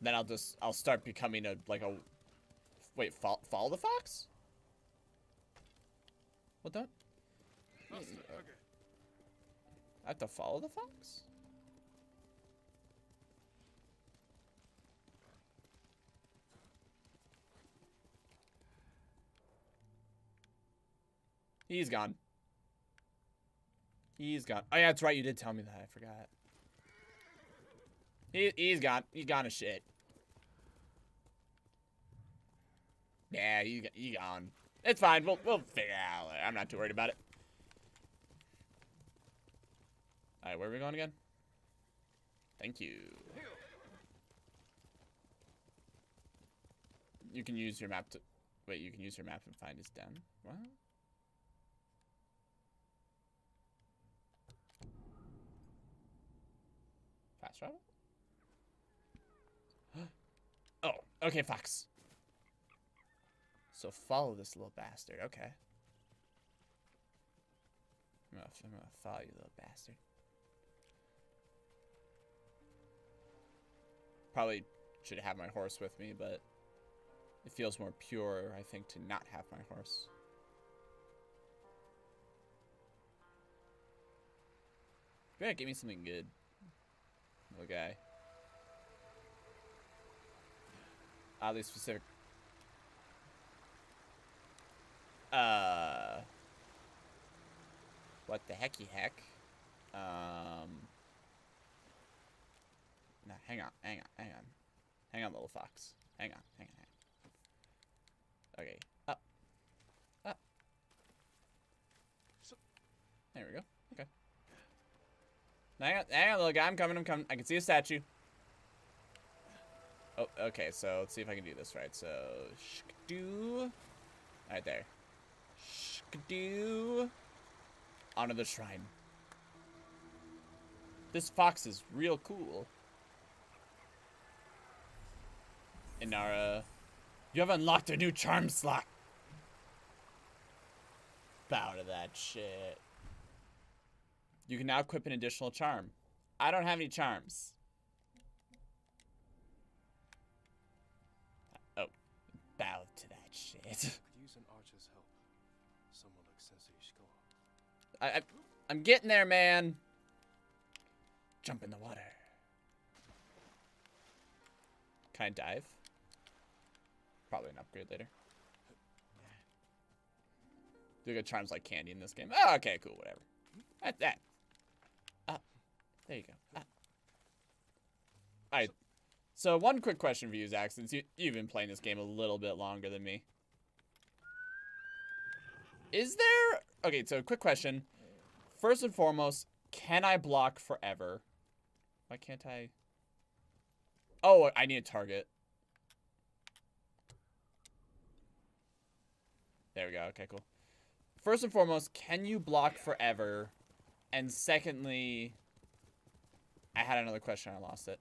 Then I'll just I'll start becoming a like a wait follow, follow the fox. What don't? I have to follow the fox? He's gone. He's gone. Oh yeah, that's right. You did tell me that. I forgot. He, he's gone. He's gone to shit. Yeah, he's, he gone. It's fine. We'll, we'll figure out. I'm not too worried about it. Alright, where are we going again? Thank you. You can use your map to... Wait, you can use your map and find his den? What? Fast travel? oh, okay, Fox. So follow this little bastard. Okay. I'm gonna, I'm gonna follow you, little bastard. Probably should have my horse with me, but it feels more pure, I think, to not have my horse. Yeah, give me something good. Little guy. Oddly specific. Uh. What the hecky heck? Um. No, hang on, hang on, hang on. Hang on, little fox. Hang on, hang on, hang on. Okay, up. Up. There we go. Okay. Hang on, hang on, little guy. I'm coming, I'm coming. I can see a statue. Oh, okay, so let's see if I can do this right. So, shkadoo. Right there. Shkadoo. Honor the shrine. This fox is real cool. Inari, you have unlocked a new charm slot. Bow to that shit. You can now equip an additional charm. I don't have any charms. Oh, bow to that shit. I, I, I'm getting there, man. Jump in the water. Can I dive? Probably an upgrade later. Do get charms like candy in this game. Oh, okay, cool, whatever. That, that. Up. There you go. Up. Alright. So, one quick question for you, Zach, since you, you've been playing this game a little bit longer than me. Is there... Okay, so a quick question. First and foremost, can I block forever? Why can't I... Oh, I need a target. There we go. Okay, cool. First and foremost, can you block forever? And secondly, I had another question. I lost it.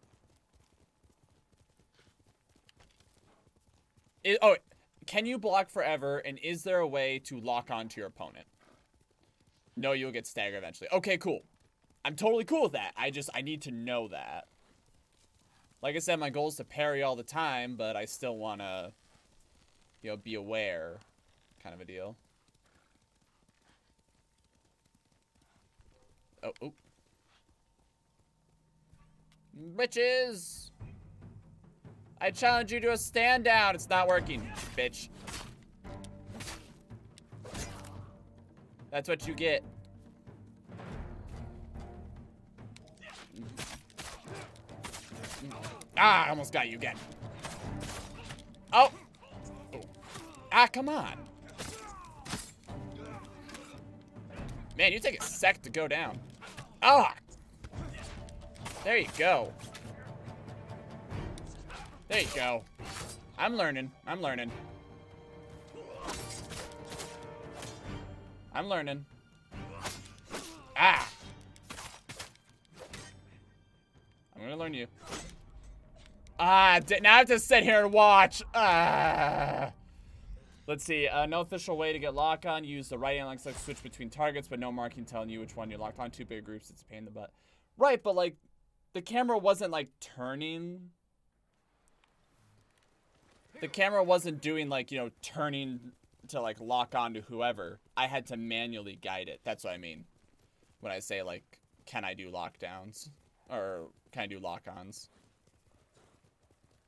It, oh, can you block forever? And is there a way to lock onto your opponent? No, you'll get stagger eventually. Okay, cool. I'm totally cool with that. I just, I need to know that. Like I said, my goal is to parry all the time, but I still want to, you know, be aware kind of a deal. Oh, oh. Bitches! I challenge you to a stand down. It's not working, bitch. That's what you get. Ah, I almost got you again. Oh. oh. Ah, come on. Man, you take a sec to go down. Ah. There you go. There you go. I'm learning. I'm learning. I'm learning. Ah! I'm gonna learn you. Ah, now I have to sit here and watch. Ah. Let's see. Uh, no official way to get lock on. Use the right analog stick switch between targets, but no marking telling you which one you're locked on. Two big groups. It's a pain in the butt. Right, but like, the camera wasn't like turning. The camera wasn't doing like, you know, turning to like lock on to whoever. I had to manually guide it. That's what I mean. When I say like, can I do lockdowns? Or can I do lock-ons?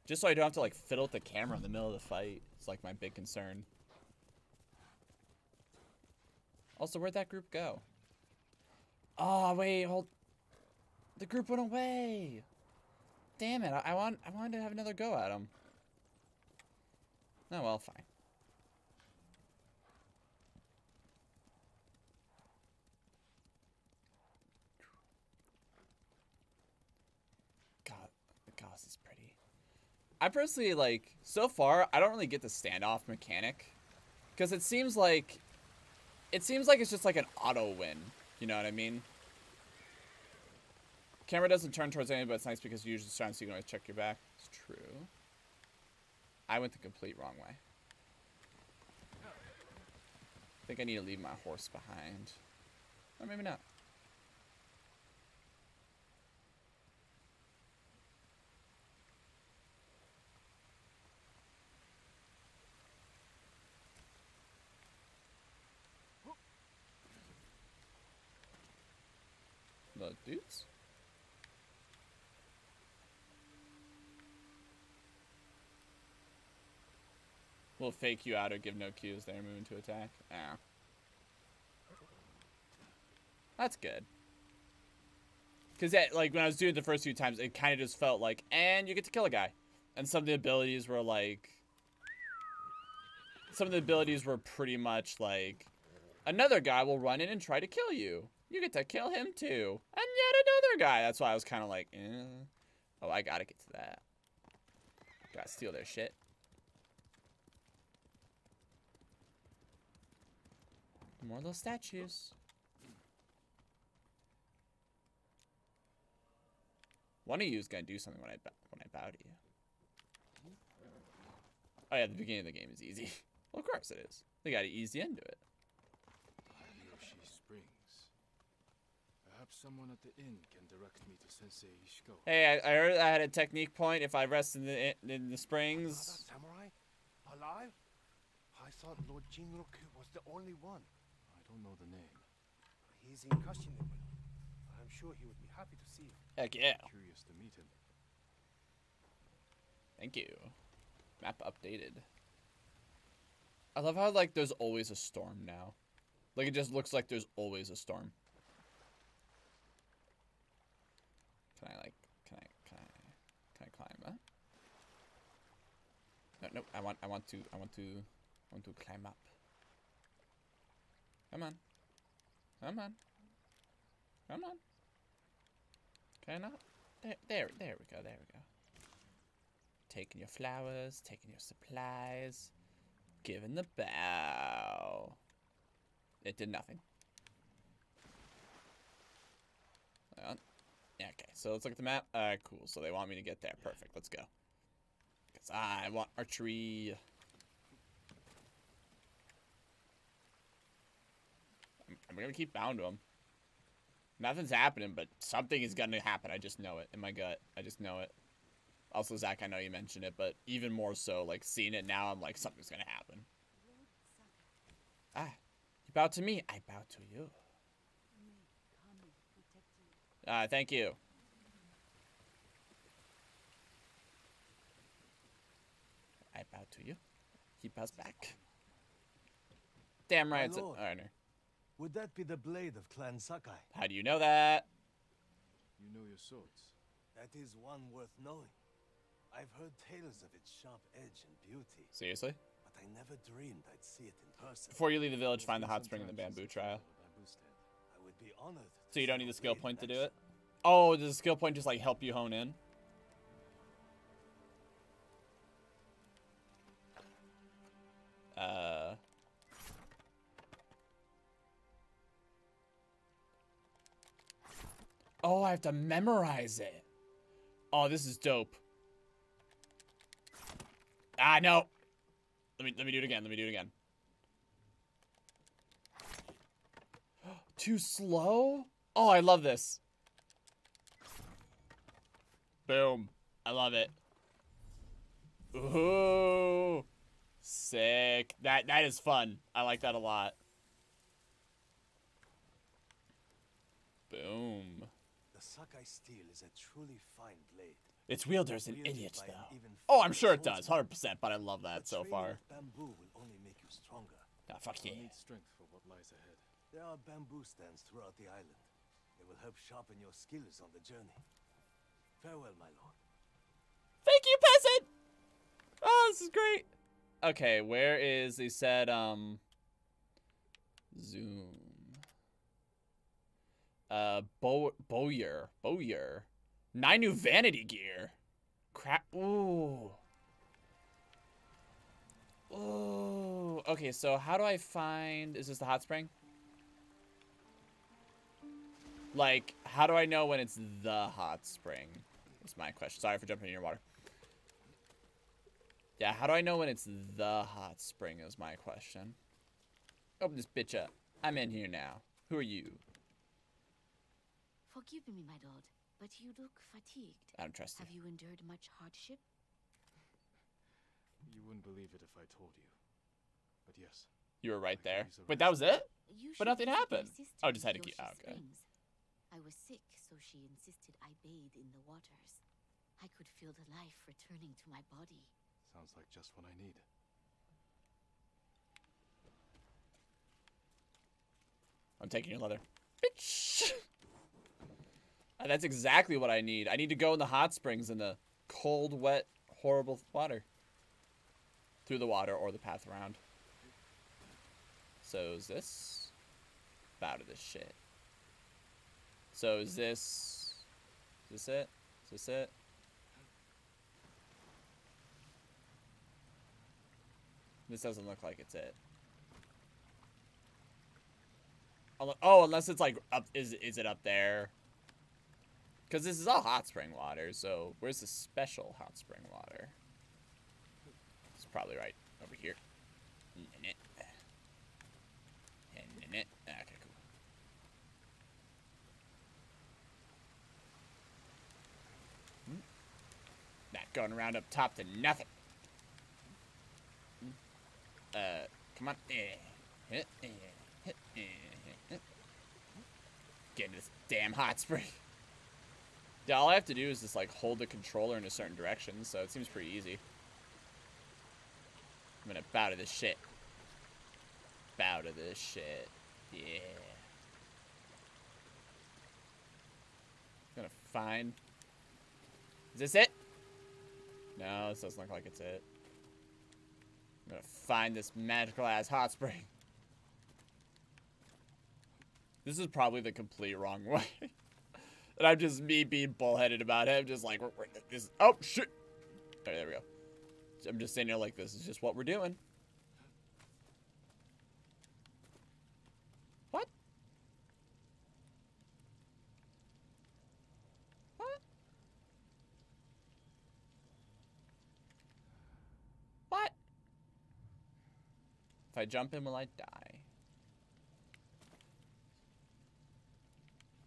Just so I don't have to like fiddle with the camera in the middle of the fight. It's like my big concern. Also, where'd that group go? Oh, wait, hold. The group went away. Damn it! I, I want I wanted to have another go at them. Oh well, fine. God, the Gauss is pretty. I personally like so far. I don't really get the standoff mechanic because it seems like it seems like it's just like an auto win. You know what I mean? Camera doesn't turn towards anybody, but it's nice because you usually trying so you can always check your back. It's true. I went the complete wrong way. I think I need to leave my horse behind. Or maybe not. The dudes? We'll fake you out or give no cues. They're moving to attack. Ah. That's good. Because, that like, when I was doing it the first few times, it kind of just felt like, and you get to kill a guy. And some of the abilities were, like... Some of the abilities were pretty much, like... Another guy will run in and try to kill you. You get to kill him, too. And yet another guy. That's why I was kind of like, eh. Oh, I gotta get to that. Gotta steal their shit. More of those statues. One of you is gonna do something when I when I bow to you. Oh yeah, the beginning of the game is easy. well, of course it is. They gotta ease you into it. Yoshi Springs. Perhaps someone at the inn can direct me to Sensei Ishikawa. Hey, I, I heard I had a technique point if I rest in the in the springs. Samurai? Alive? I thought Lord Jinroku was the only one. I don't know the name. He's in Kashinebu. I'm sure he would be happy to see you. Heck yeah. Curious to meet him. Thank you. Map updated. I love how like there's always a storm now. Like it just looks like there's always a storm. Can I like can I can I can I climb that? No no I want I want to I want to I want to climb up. Come on. Come on. Come on. Can I not? There, there, there we go, there we go. Taking your flowers, taking your supplies, giving the bow. It did nothing. Okay, so let's look at the map. Alright, cool. So they want me to get there. Perfect, let's go. Because I want archery. I'm, I'm gonna keep bound to him. Nothing's happening, but something is gonna happen. I just know it in my gut. I just know it. Also, Zach, I know you mentioned it, but even more so, like seeing it now, I'm like, something's gonna happen. Ah, you bow to me, I bow to you. Ah, thank you. I bow to you. He bows back. Damn right, it's an honor. Would that be the blade of Clan Sakai? How do you know that? You know your swords. That is one worth knowing. I've heard tales of its sharp edge and beauty, Seriously? but I never dreamed I'd see it in person. Before you leave the village, find the hot spring in the bamboo trial. I would be honored. So you don't need the skill point to do it? Oh, does the skill point just like help you hone in? Uh. Oh, I have to memorize it. Oh, this is dope. Ah, no. Let me let me do it again. Let me do it again. Too slow? Oh, I love this. Boom. I love it. Ooh. Sick. That that is fun. I like that a lot. Boom. The Sakai steel is a truly fine blade. Its wielder's an idiot, though. Oh, I'm sure it does, 100%, but I love that so far. with Bamboo will only make you stronger. Ah, fuck yeah. You'll need strength for what lies ahead. There are bamboo stands throughout the island. They will help sharpen your skills on the journey. Farewell, my lord. Thank you, peasant! Oh, this is great. Okay, where is, he said, um, zoom. Uh, Bo Bowyer. Bowyer. Nine new vanity gear. Crap. Ooh. Ooh. Okay, so how do I find, is this the hot spring? Like, how do I know when it's the hot spring? That's my question. Sorry for jumping in your water. Yeah, how do I know when it's the hot spring is my question. Open this bitch up. I'm in here now. Who are you? Forgive me, my lord, but you look fatigued. I don't trust you. Have you endured much hardship? You wouldn't believe it if I told you. But yes, You were right My there. But that was it? You But nothing happened. sister Oh, just had to keep- Yoshi oh, okay. Springs. I was sick, so she insisted I bathe in the waters. I could feel the life returning to my body. sounds like just what I need. I'm taking your leather. Bitch! Uh, That's exactly what I need. I need to go in the hot springs in the cold, wet, horrible water. Through the water or the path around. So is this? Bow to this shit. So is this... Is this it? Is this it? This doesn't look like it's it. Oh, unless it's like up, is is it up there? Because this is all hot spring water. So where's the special hot spring water? It's probably right over here. N-n-it. N-n-it. Okay, cool. Not going around up top to nothing. Uh, come on. Get into this damn hot spring. Yeah, all I have to do is just like hold the controller in a certain direction, so it seems pretty easy. I'm gonna bow to this shit. Bow to this shit. Yeah. Gonna find. Is this it? No, this doesn't look like it's it. I'm gonna find this magical ass hot spring. This is probably the complete wrong way. And I'm just me being bullheaded about it. Just like, we're, we're, this. Oh shit! There we go. I'm just sitting here like this is just what we're doing. What? What? What? If I jump in, will I die?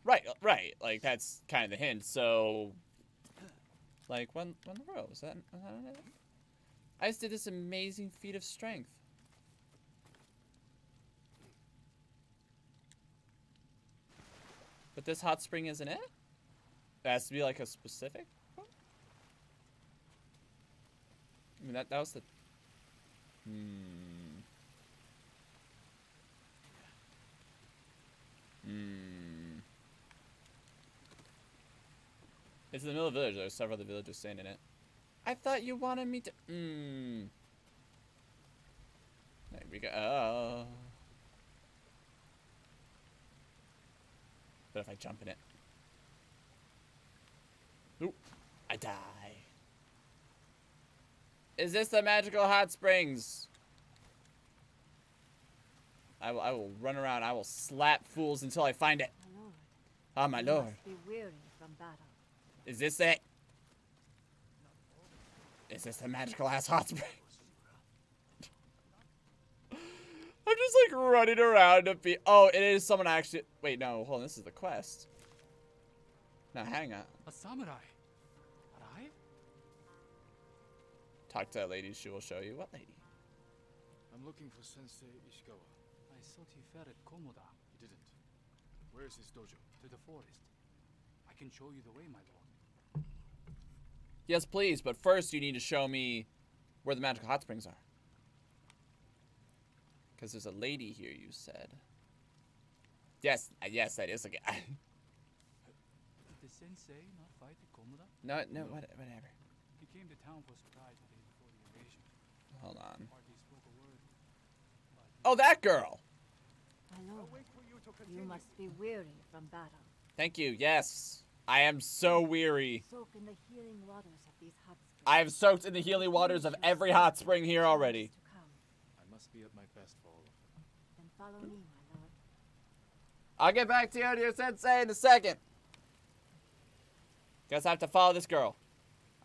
Right, right. like that's kind of the hint. So, like when when that, is that it? I just did this amazing feat of strength. But this hot spring isn't it? It has to be like a specific. one? I mean that that was the. Hmm. Hmm. It's in the middle of the village. There's several other villagers staying in it. I thought you wanted me to. Hmm. There we go. Oh. But if I jump in it. Oop. I die. Is this the magical hot springs? I will, I will run around. I will slap fools until I find it. My lord. Ah, my lord. Be weary from battle. Is this it? Is this the magical ass hot spring? I'm just like running around to be. Oh, it is someone actually. Wait, no, hold on. This is the quest. Now, hang on. A samurai. Alive? Talk to that lady. She will show you. What lady? I'm looking for Sensei Ishikawa. I thought he fell at Komoda. He didn't. Where is his dojo? To the forest. I can show you the way, my lord. Yes, please. But first, you need to show me where the magical hot springs are. Because there's a lady here. You said. Yes, uh, yes, that is a guy. Did the sensei not fight at Komoda? no, no, what, whatever. He came to town for surprise the day before the invasion. Hold on. Hardly spoke a word. Oh, that girl. My lord. You must be weary from battle. Thank you. Yes, I am so weary. Soak in the healing waters of these hot springs. I have soaked in the healing waters of every hot spring here already. I must be at my best for all of them. Then follow me, my lord. I'll get back to you, dear sensei, in a second. Guess I have to follow this girl.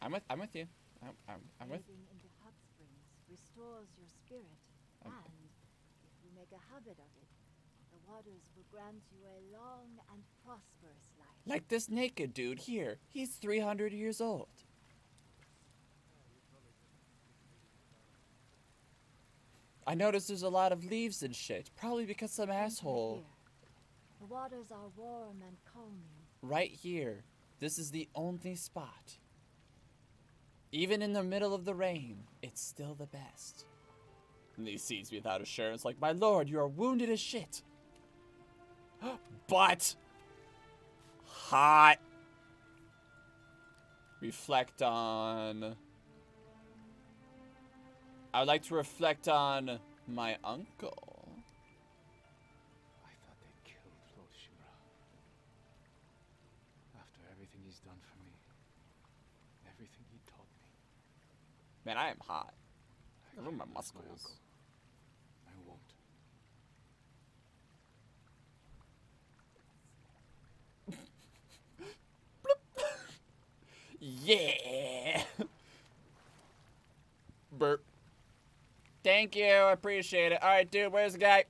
I'm with. I'm with you. I'm. I'm, I'm with. Bathing in the hot springs restores your spirit, and if you make a habit of it, the waters will grant you a long and prosperous life. Like this naked dude here. He's 300 years old. I noticed there's a lot of leaves and shit. Probably because some asshole. The waters are warm and calming. Right here. This is the only spot. Even in the middle of the rain, it's still the best. And he sees me without assurance, like, my lord, you are wounded as shit. but hot. Reflect on. I would like to reflect on my uncle. I thought they killed Lord Shimura. After everything he's done for me, everything he taught me, Man, I am hot. I Look at my can't my muscles. uncle. I won't. Yeah. Burp. Thank you. I appreciate it. All right, dude. Where's the guy?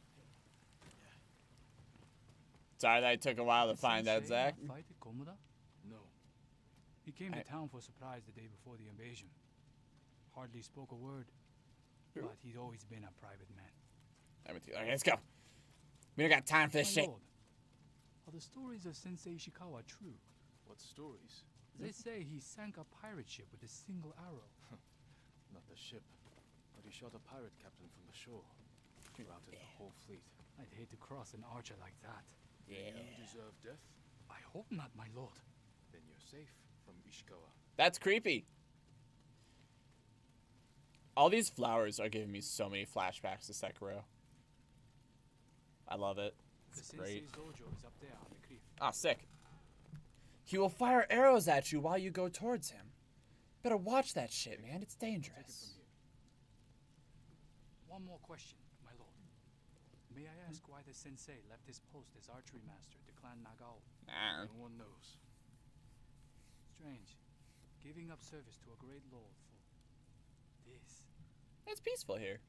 Sorry that it took a while to find that, Zach. fight at Komoda? No. He came to town for surprise the day before the invasion. Hardly spoke a word. Who? But he'd always been a private man. I'm with you. Okay, let's go. We don't got time for this My shit. lord, are the stories of Sensei Ishikawa true? What stories? They say he sank a pirate ship with a single arrow. Not the ship, but he shot a pirate captain from the shore. Routed the whole fleet. I'd hate to cross an archer like that. Yeah. You deserve death? I hope not, my lord. Then you're safe from Ishikawa. That's creepy. All these flowers are giving me so many flashbacks to Sekiro. I love it. The It's great. dojo is up there on the cliff. Ah, sick. He will fire arrows at you while you go towards him. Better watch that shit, man. It's Take it dangerous. One more question, my lord. May I ask why the sensei left his post as archery master to Clan Nagao? Ah, No one knows. Strange. Giving up service to a great lord for this. it's peaceful here.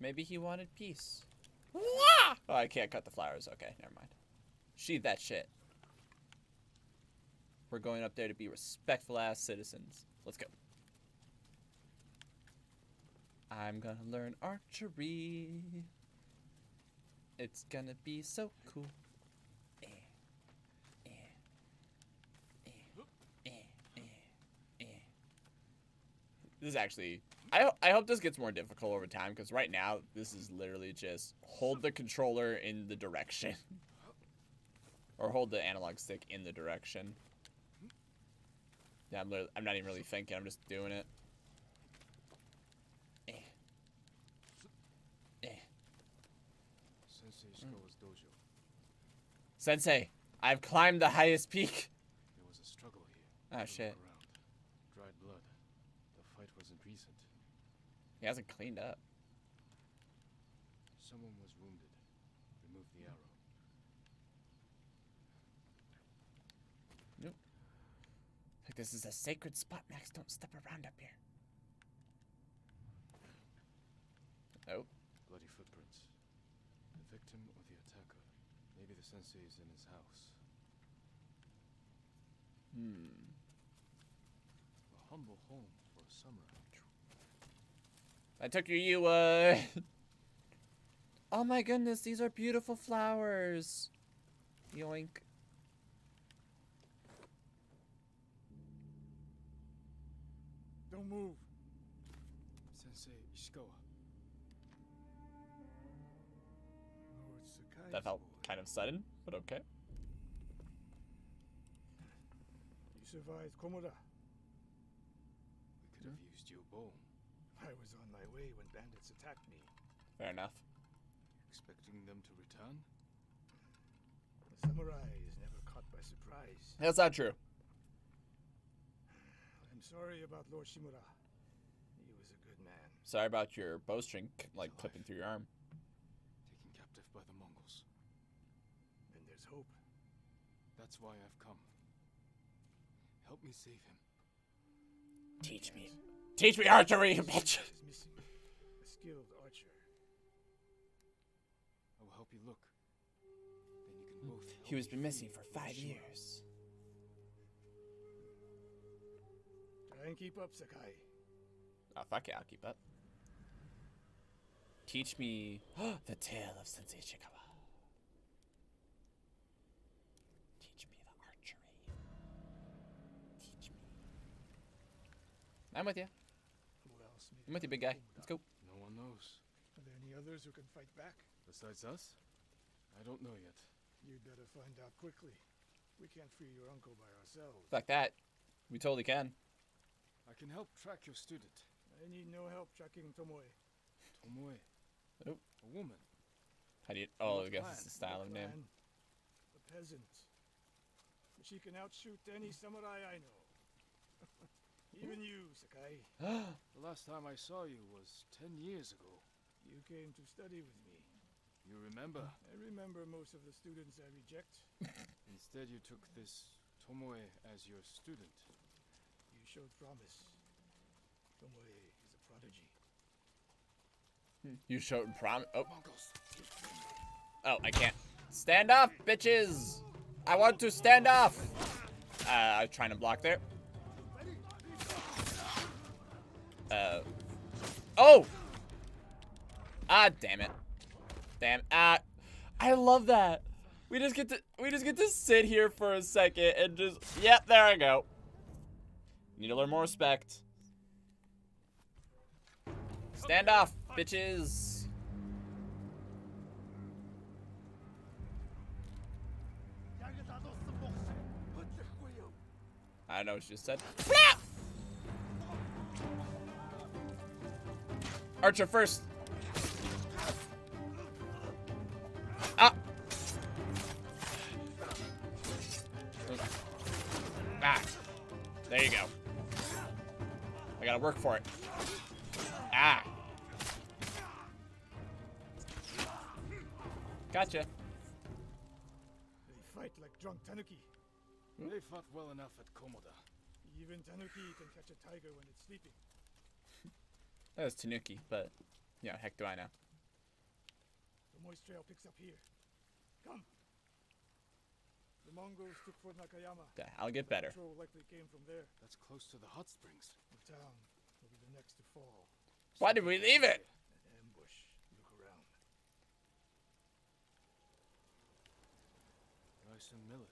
Maybe he wanted peace. Oh, I can't cut the flowers. Okay, never mind. Sheath that shit. We're going up there to be respectful ass citizens. Let's go. I'm gonna learn archery. It's gonna be so cool. Eh, eh, eh, eh, eh, eh. This is actually. I, I hope this gets more difficult over time because right now this is literally just hold the controller in the direction. or hold the analog stick in the direction. Yeah, I'm, I'm not even really thinking, I'm just doing it. Eh. Eh. Dojo. Sensei, I've climbed the highest peak. There was a struggle here. Ah, Have shit. Dried blood. The fight wasn't recent. He hasn't cleaned up. Someone was wounded. Remove the arrow. Like this is a sacred spot, Max. Don't step around up here. Oh, Bloody footprints. The victim or the attacker. Maybe the sensei is in his house. hmm. A humble home for a samurai. I took your you, uh. oh my goodness, these are beautiful flowers. Yoink. Don't move. Sensei Ishikawa. Lord Sakai's That felt boy. kind of sudden, but okay. You survived Komoda. We could have hmm? used your bow. I was on my way when bandits attacked me. Fair enough. Expecting them to return? The samurai is never caught by surprise. That's not true. I'm sorry about Lord Shimura. He was a good man. Sorry about your bowstring, like clipping through your arm. Taken captive by the Mongols. Then there's hope. That's why I've come. Help me save him. Teach me. Teach me archery, bitch. Is missing a skilled archer. I will help you look. Then you can hmm. both. He help was been missing for five Shimura. years. Try and keep up, Sakai. Oh, fuck yeah, I'll keep up. Teach me the tale of Sensei Ishikawa. Teach me the archery. Teach me. I'm with you. Who else? I'm with you, big guy. Let's go. No one knows. Are there any others who can fight back? Besides us? I don't know yet. You'd better find out quickly. We can't free your uncle by ourselves. Fuck that. We totally can. I can help track your student. I need no help tracking Tomoe. Tomoe. Oh. A woman. How do you? Oh, I guess it's the style of name. Clan, A peasant. She can outshoot any samurai I know. Even you, Sakai. The last time I saw you was ten years ago. You came to study with me. You remember? I remember most of the students I reject. Instead, you took this Tomoe as your student. You showed promise. Tomoe is a prodigy. You showed prom. Oh, oh, I can't. Stand off, bitches! I want to stand off. Uh, I was trying to block there. Uh. Oh! Ah, damn it. Damn. Ah. I love that. We just get to we just get to sit here for a second and just yep, there I go. Need to learn more respect. Stand off, bitches. I don't know what she just said. Archer first. Ah. Ah. There you go. I gotta work for it. Ah. Gotcha. They fight like drunk tanuki. They fought well enough at Komoda. Even tanuki can catch a tiger when it's sleeping. That was Tanuki, but yeah, heck do I know. The moist trail picks up here. Come. The Mongols took Fort Nakayama. Yeah, I'll get better. Patrol likely came from there. That's close to the hot springs. The town will be the next to fall. Why did we leave it? An ambush. Look around. Rice and millet.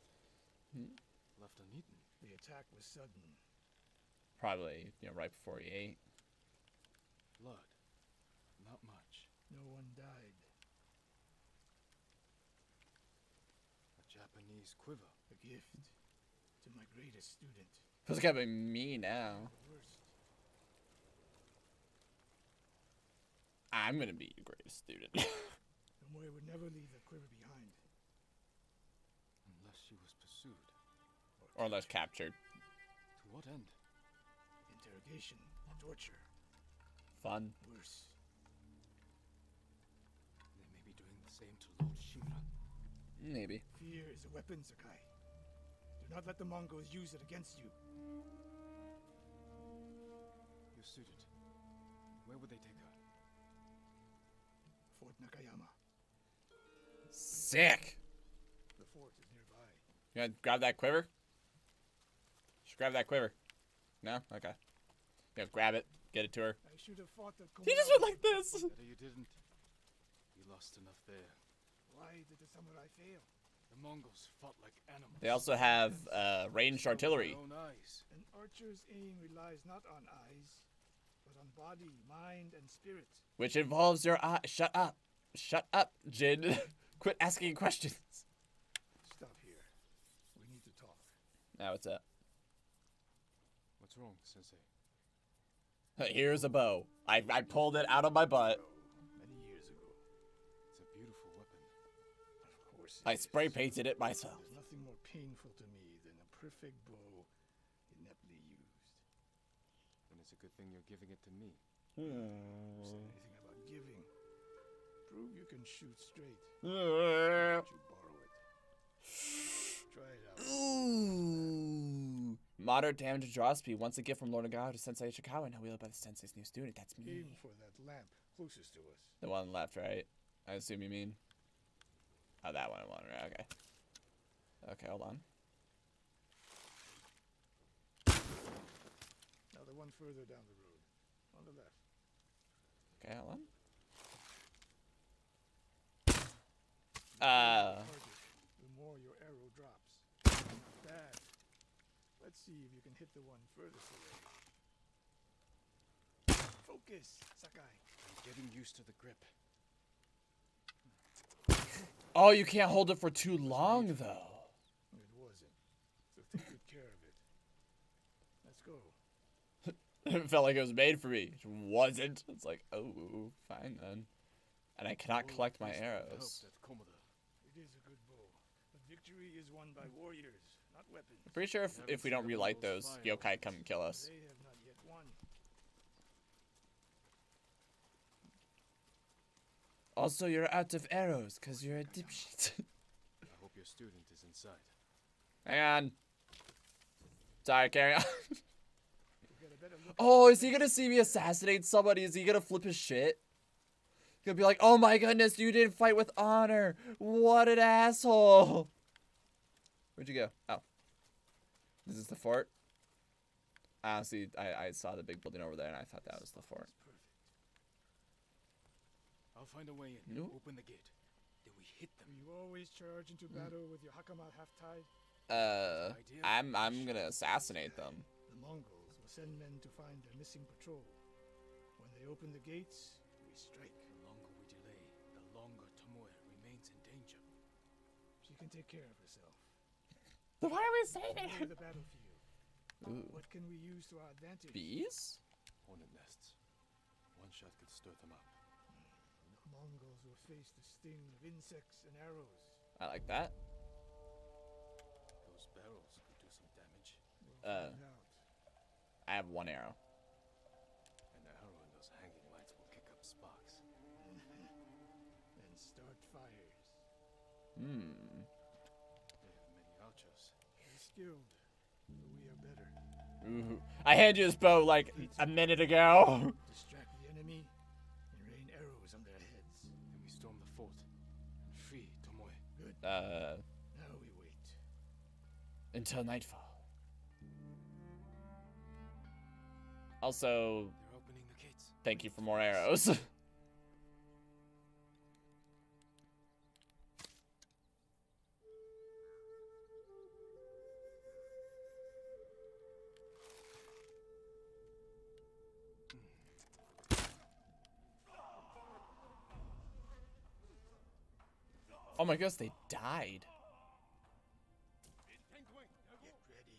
Hmm. Left uneaten. The attack was sudden. Probably, you know, right before he ate. Blood. Not much. No one died. A Japanese quiver. A gift to my greatest student. Who's gonna be me now? Worst. I'm gonna be your greatest student. Tomoe would never leave the quiver behind. Unless she was pursued. or less captured. To what end? Interrogation. Torture. Fun. Worse. They may be doing the same to Lord Shimura. Maybe. Fear is a weapon, Sakai. Do not let the Mongols use it against you. Your student. Where would they take her? Fort Nakayama. Sick. The fort is nearby. You gonna grab that quiver? Just grab that quiver. No? Okay. Yeah, grab it. Get it to her. I should have fought the He just went like this. Better you didn't. You lost enough there. Why did the samurai fail? The Mongols fought like animals. They also have uh, ranged artillery. their own eyes. An archer's aim relies not on eyes, but on body, mind, and spirit. Which involves your eye. Shut up. Shut up, Jin. Quit asking questions. Stop here. We need to talk. Now what's up? What's wrong, Sensei? Here's a bow. I, I pulled it out of my butt. Many years ago. It's a beautiful weapon. Of course. I spray painted it myself. There's nothing more painful to me than a perfect bow ineptly used. Then it's a good thing you're giving it to me. Hmm. Say anything about giving. You can shoot straight. Ooh. You borrow it. Try it out. Moderate damage to draw. Once a gift from Lord Nagawa to Sensei Ishikawa. Now wielded by the Sensei's new student. That's me. Aim for that lamp closest to us. The one left, right? I assume you mean. Oh, that one. One, right? Okay. Okay, hold on. Now the one further down the road. On the left. Okay, hold on. Uh, the more your arrow drops. Not bad. Let's see if you can hit the one furthest away. Focus, Sakai. I'm getting used to the grip. oh, you can't hold it for too long, though. It wasn't. So take good care of it. Let's go. it felt like it was made for me. It wasn't. It's like, oh, fine then. And I cannot collect my peace and help arrows. that Komoda. It is a good bow. But victory is won by warriors, not weapons. I'm pretty sure if, if we don't relight those, yokai come and kill us. They have not yet won. Also, you're out of arrows because you're a dipshit. I hope your student is inside. Hang on. Sorry, carry on. Get a better look oh, is he gonna see me assassinate somebody? Is he gonna flip his shit? He's gonna be like, oh my goodness, you didn't fight with honor. What an asshole. Where'd you go? Oh. This is the fort? Honestly, I, I saw the big building over there and I thought that was the fort. I'll find a way in. No. Open the gate. Then we hit them. You always charge into battle with your hakama half tied. Uh, I'm, I'm gonna assassinate them. The Mongols will send men to find their missing patrol. When they open the gates, we strike. The longer we delay, the longer Tomoe remains in danger. She can take care of herself. Why are we saving Clear the battlefield. What can we use to our advantage? Bees? Hornet nests. One shot could stir them up. The Mongols will face the sting of insects and arrows. I like that. Those barrels could do some damage. We'll Uh. I have one arrow. An arrow in those hanging lights will kick up sparks. And start fires. Hmm. Skilled, but we are better. Ooh. I handed you this bow like a minute ago. Distract the enemy and rain arrows on their heads. Then we storm the fort and free Tomoe. Good. Uh, Now we wait. until nightfall. Also, opening the gates. thank you for more arrows. oh my gosh, they died. Get ready.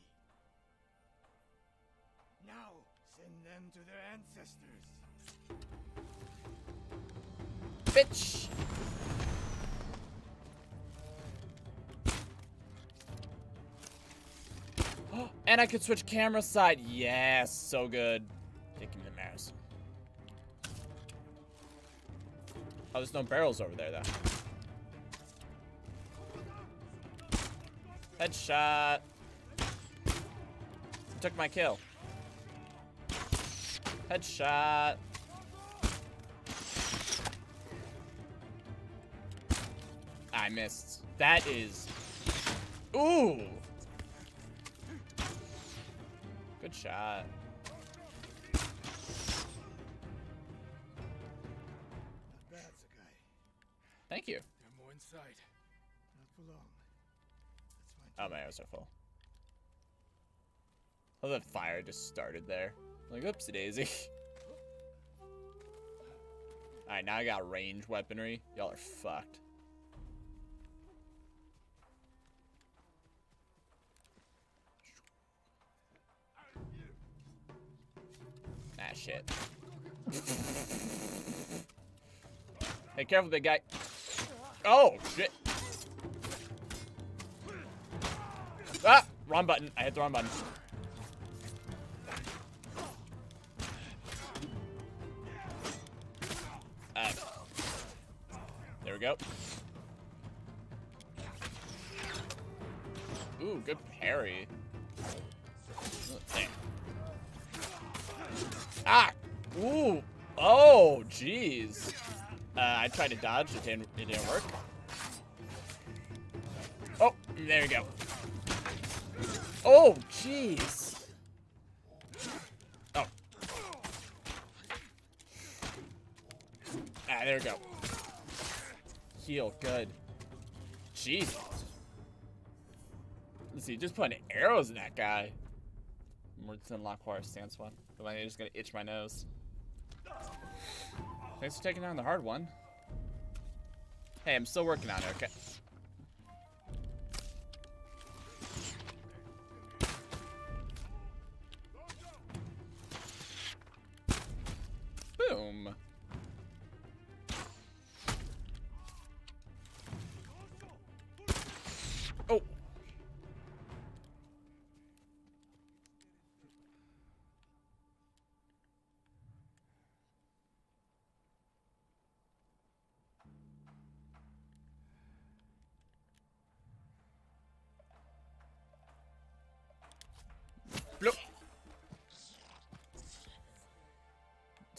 Now, send them to their ancestors. Bitch! and I could switch camera side. Yes, so good. Take me the mouse. Oh, there's no barrels over there, though. Headshot. Took my kill. Headshot. I missed. That is... Ooh! Good shot. Not bad, Sakai. Thank you. There are more inside. Oh, my arrows are full. Oh, that fire just started there. Like, oopsie daisy. Alright, now I got range weaponry. Y'all are fucked. Ah, shit. hey, careful, big guy. Oh, shit. Ah! Wrong button. I hit the wrong button. Ah. There we go. Ooh, good parry. Ah! Ooh! Oh, jeez. Uh, I tried to dodge. It didn't, it didn't work. Oh, there we go. Oh, jeez. Oh. Ah, there we go. Heal, good. Jesus. Let's see, just putting arrows in that guy. Than Lockwire stance one. But I'm just gonna itch my nose. Thanks for taking down the hard one. Hey, I'm still working on it, okay?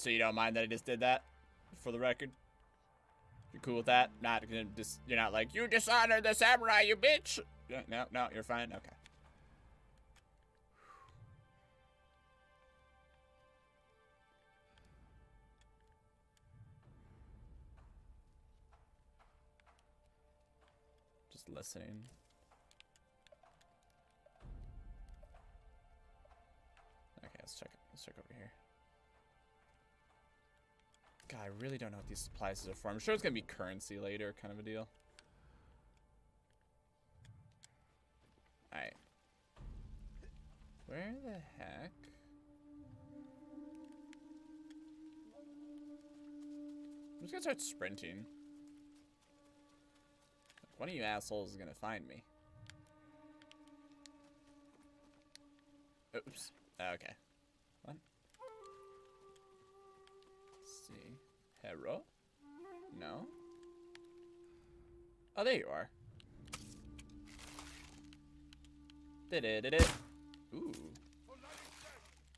So you don't mind that I just did that, for the record? You're cool with that? Not just you're not like you dishonored the samurai, you bitch. No, no, you're fine. Okay. Just listening. Okay, let's check. Let's check over here. God, I really don't know what these supplies are for. I'm sure it's gonna be currency later, kind of a deal. Alright. Where the heck? I'm just gonna start sprinting. One of you assholes is gonna find me. Oops. Okay. See. Hero? No? Oh, there you are. Did it, did it. Ooh.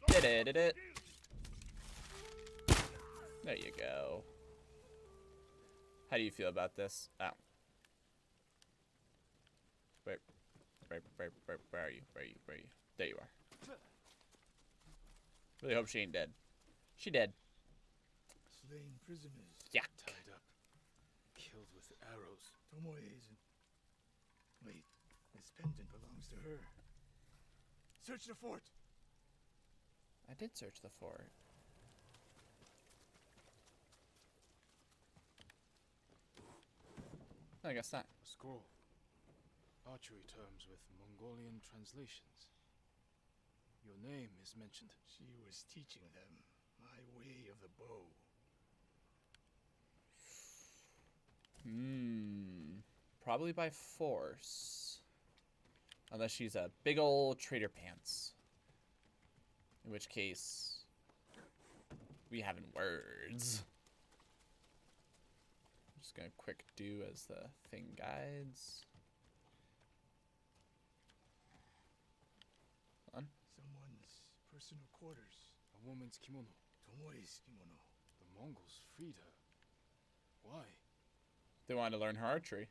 Did it, did it. There you go. How do you feel about this? Oh. Wait. where, where, where, where are you? Where are you? Where are you? There you are. Really hope she ain't dead. She dead. Slain prisoners. Yeah. Tied up. Killed with arrows. Tomoe isn't. Wait, this pendant belongs to her. Search the fort. I did search the fort. I guess not. A scroll. Archery terms with Mongolian translations. Your name is mentioned. She was teaching them my way of the bow. Hmm. Probably by force. Unless she's a big old trader pants. In which case, we have in words. I'm just gonna quick do as the thing guides. On. Someone's personal quarters. A woman's kimono. Tomoe's kimono. The Mongols freed her. Why? They wanted to learn her archery.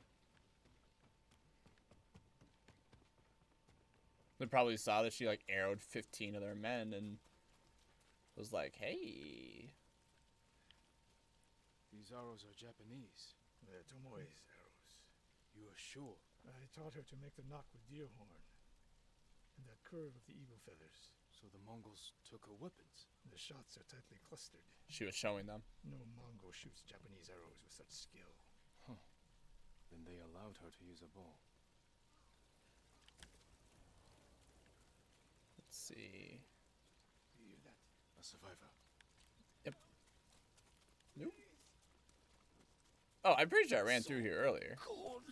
They probably saw that she like arrowed 15 of their men and was like, hey. These arrows are Japanese. They're Tomoe's arrows. You are sure? I taught her to make the nock with deer horn. And that curve of the eagle feathers. So the Mongols took her weapons. The shots are tightly clustered. She was showing them. No Mongol shoots Japanese arrows with such skill. Then they allowed her to use a bow. Let's see. You hear that? A survivor. Yep. Nope. Oh, I'm pretty sure I ran through here earlier. Cold.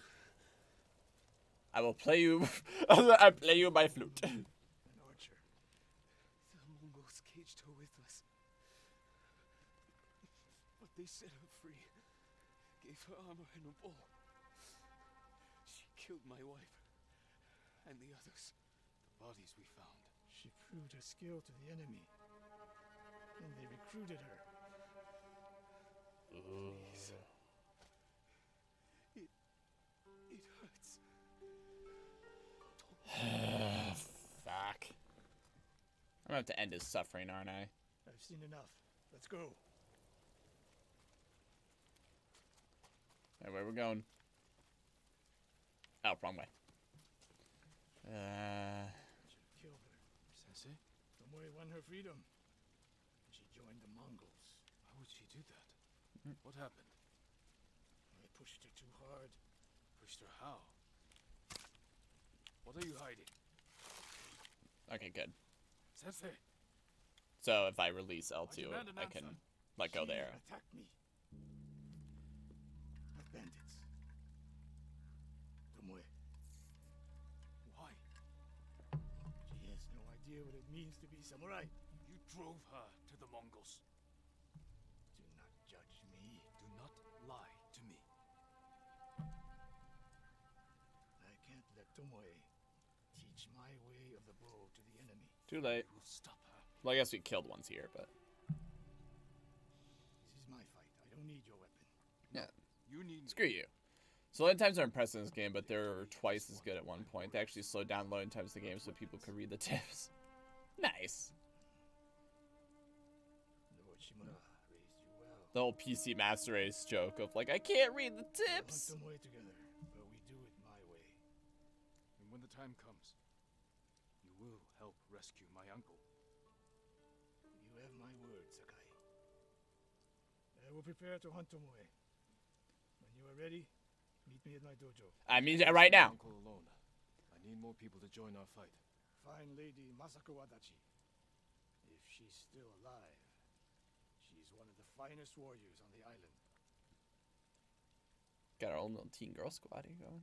I will play you. I play you my flute. An archer. The Mongols caged her with us. But they set her free. Gave her armor and a bow. She killed my wife. And the others. The bodies we found. She proved her skill to the enemy. And they recruited her. Please. It. It hurts. Ah, fuck. I'm about to end his suffering, aren't I? I've seen enough. Let's go. Hey, where we going? Oh, wrong way. Uh, Should kill her. Sensei? Tomoe won her freedom. She joined the Mongols. Why would she do that? Mm. What happened? I pushed her too hard. Pushed her how? What are you hiding? okay, good. Sensei! So if I release L2, demand I can let go there. attacked me. Idea what it means to be samurai. You drove her to the Mongols. Do not judge me. Do not lie to me. I can't let Tomoe teach my way of the bow to the enemy. Too late. We'll stop her. Well, I guess we killed ones here, but This is my fight. I don't need your weapon. yeah, You need me. screw you. So loading times are impressive in this game, but they're twice as good at one point. They actually slowed down loading times of the game so people could read the tips. Nice. Lord Shimura raised you well. The whole PC Master Race joke of like, I can't read the We'll hunt tips. Together, but we do it my way. And when the time comes, you will help rescue my uncle. You have my word, Sakai. I will prepare to hunt Tomoe. When you are ready, meet me at my dojo. I mean, right now. Alone. I need more people to join our fight. Fine lady Masako Adachi. If she's still alive, she's one of the finest warriors on the island. Got our own little teen girl squad here going.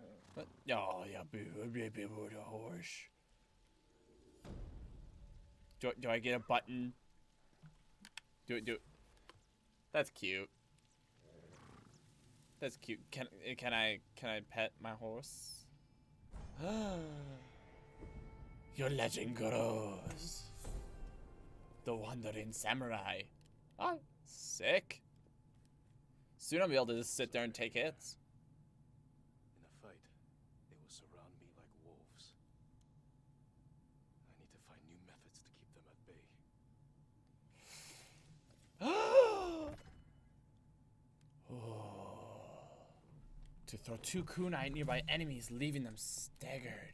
Oh. But, Oh, yeah, boo, boo, boo, boo, the horse. Do, do I get a button? Do it, do it. That's cute. That's cute. Can can I can I pet my horse? Your legend grows. The Wandering Samurai. Oh, sick. Soon I'll be able to just sit there and take hits. In a fight, they will surround me like wolves. I need to find new methods to keep them at bay. throw two kunai at nearby enemies, leaving them staggered.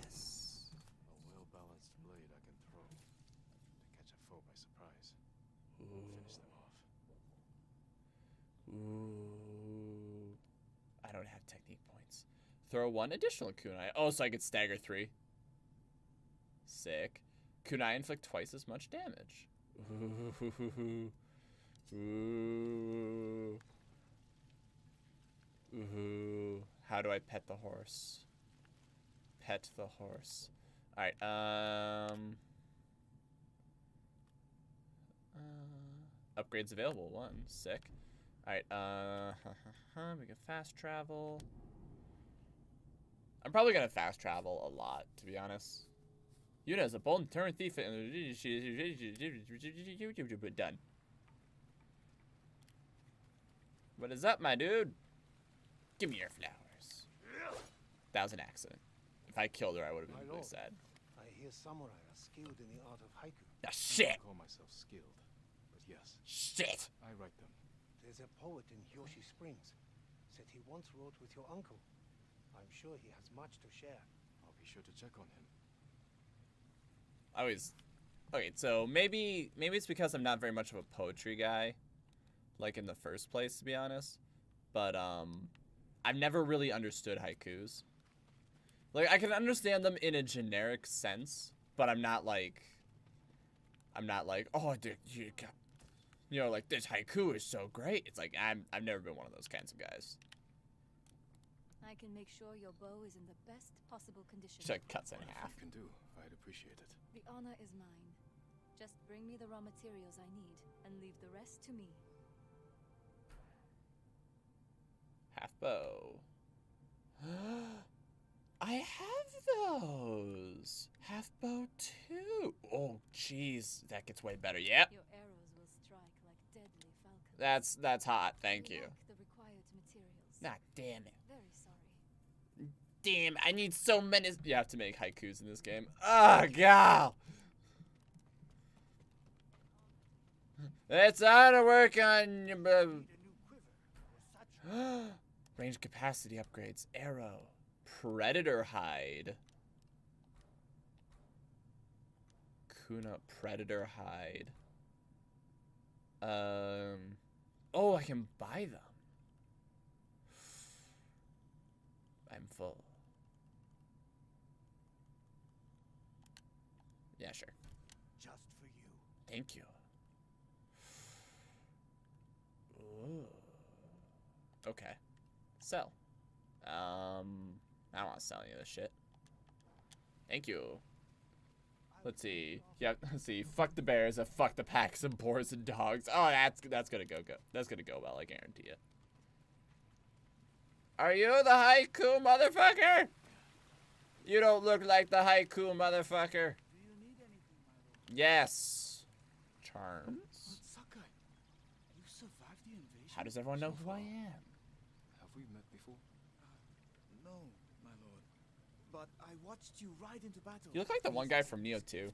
Yes. A well-balanced blade I can throw to catch a foe by surprise. Finish them off. Ooh. I don't have technique points. Throw one additional kunai. Oh, so I could stagger three. Sick. Kunai inflict twice as much damage. Ooh. Ooh. Ooh. How do I pet the horse? Pet the horse. Alright, um... Uh, upgrades available. One. Sick. Alright, uh... we can fast travel. I'm probably gonna fast travel a lot, to be honest. Yuna is a bold and turn thief done. What is up, my dude? Give me your flowers. That was an accident. If I killed her, I would have My been really lord, sad. I hear samurai are skilled in the art of haiku. Ah, I shit! don't call myself skilled, but yes. Shit! I write them. There's a poet in Hiyoshi Springs. Said he once wrote with your uncle. I'm sure he has much to share. I'll be sure to check on him. I always okay so maybe maybe it's because i'm not very much of a poetry guy like in the first place to be honest but um i've never really understood haikus like i can understand them in a generic sense but i'm not like i'm not like oh dude, you got you know like this haiku is so great it's like i'm i've never been one of those kinds of guys I can make sure your bow is in the best possible condition. Should cuts in Whatever half you can do, I'd appreciate it. The honor is mine. Just bring me the raw materials I need and leave the rest to me. Half bow I have those. Half bow too. Oh, jeez, that gets way better. Yep, Your arrows will strike like deadly falcons. that's that's hot. Thank you. lack the required materials. Ah, damn it. Very sorry. Damn, I need so many. You have to make haikus in this game. Oh, God. It's on to work on your. Range capacity upgrades. Arrow. Predator hide. Kuna predator hide. Um. Oh, I can buy them. I'm full. Yeah, sure. Just for you. Thank you. Ooh. Okay. Sell. Um, I don't want to sell any of this shit. Thank you. Let's see. Yeah, let's see. Fuck the bears. Uh, fuck the packs of boars and dogs. Oh, that's that's gonna go go. That's gonna go well. I guarantee it. Are you the haiku motherfucker? You don't look like the haiku motherfucker. Yes. Charms. Sakai, you survived the invasion? How does everyone know who I am? Have we met before? No, my lord. But I watched you ride into battle. You look like the one guy from Nioh 2.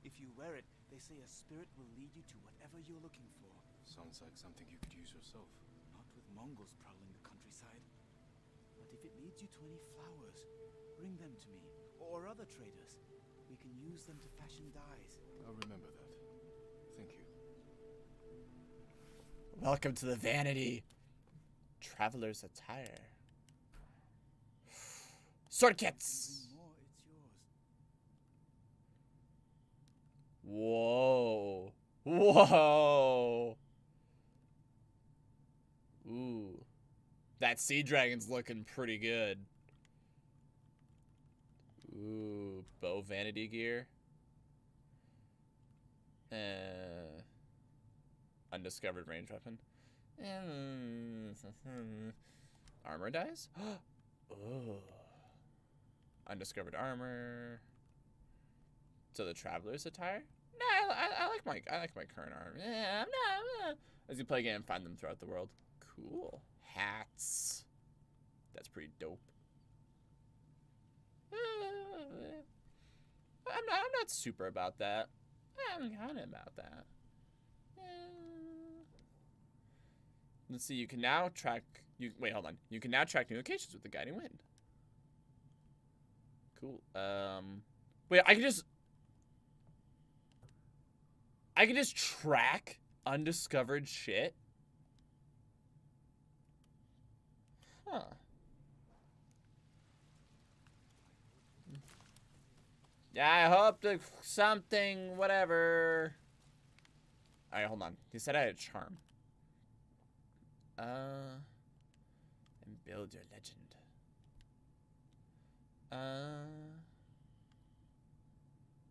If you wear it, they say a spirit will lead you to whatever you're looking for. Sounds like something you could use yourself. Not with Mongols prowling the countryside. But if it leads you to any flowers, bring them to me, or other traders. We can use them to fashion dyes. I'll remember that. Thank you. Welcome to the vanity. Traveler's attire. Sword kits. Bring more, it's yours. Whoa. Whoa. Ooh. That sea dragon's looking pretty good. Ooh, bow vanity gear. Uh, undiscovered range weapon. Armor dies? oh. Undiscovered armor. So the traveler's attire? Nah, I, I like my I like my current armor. Yeah, I'm not, As you play a game, find them throughout the world. Cool. Hats. That's pretty dope. I'm not. I'm not super about that. I'm kind of about that. Let's see. You can now track. You wait. Hold on. You can now track new locations with the guiding wind. Cool. Um. Wait. I can just. I can just track undiscovered shit. Huh. Yeah, I hope to something, whatever. Alright, hold on. He said I had a charm. Uh, and build your legend. Uh,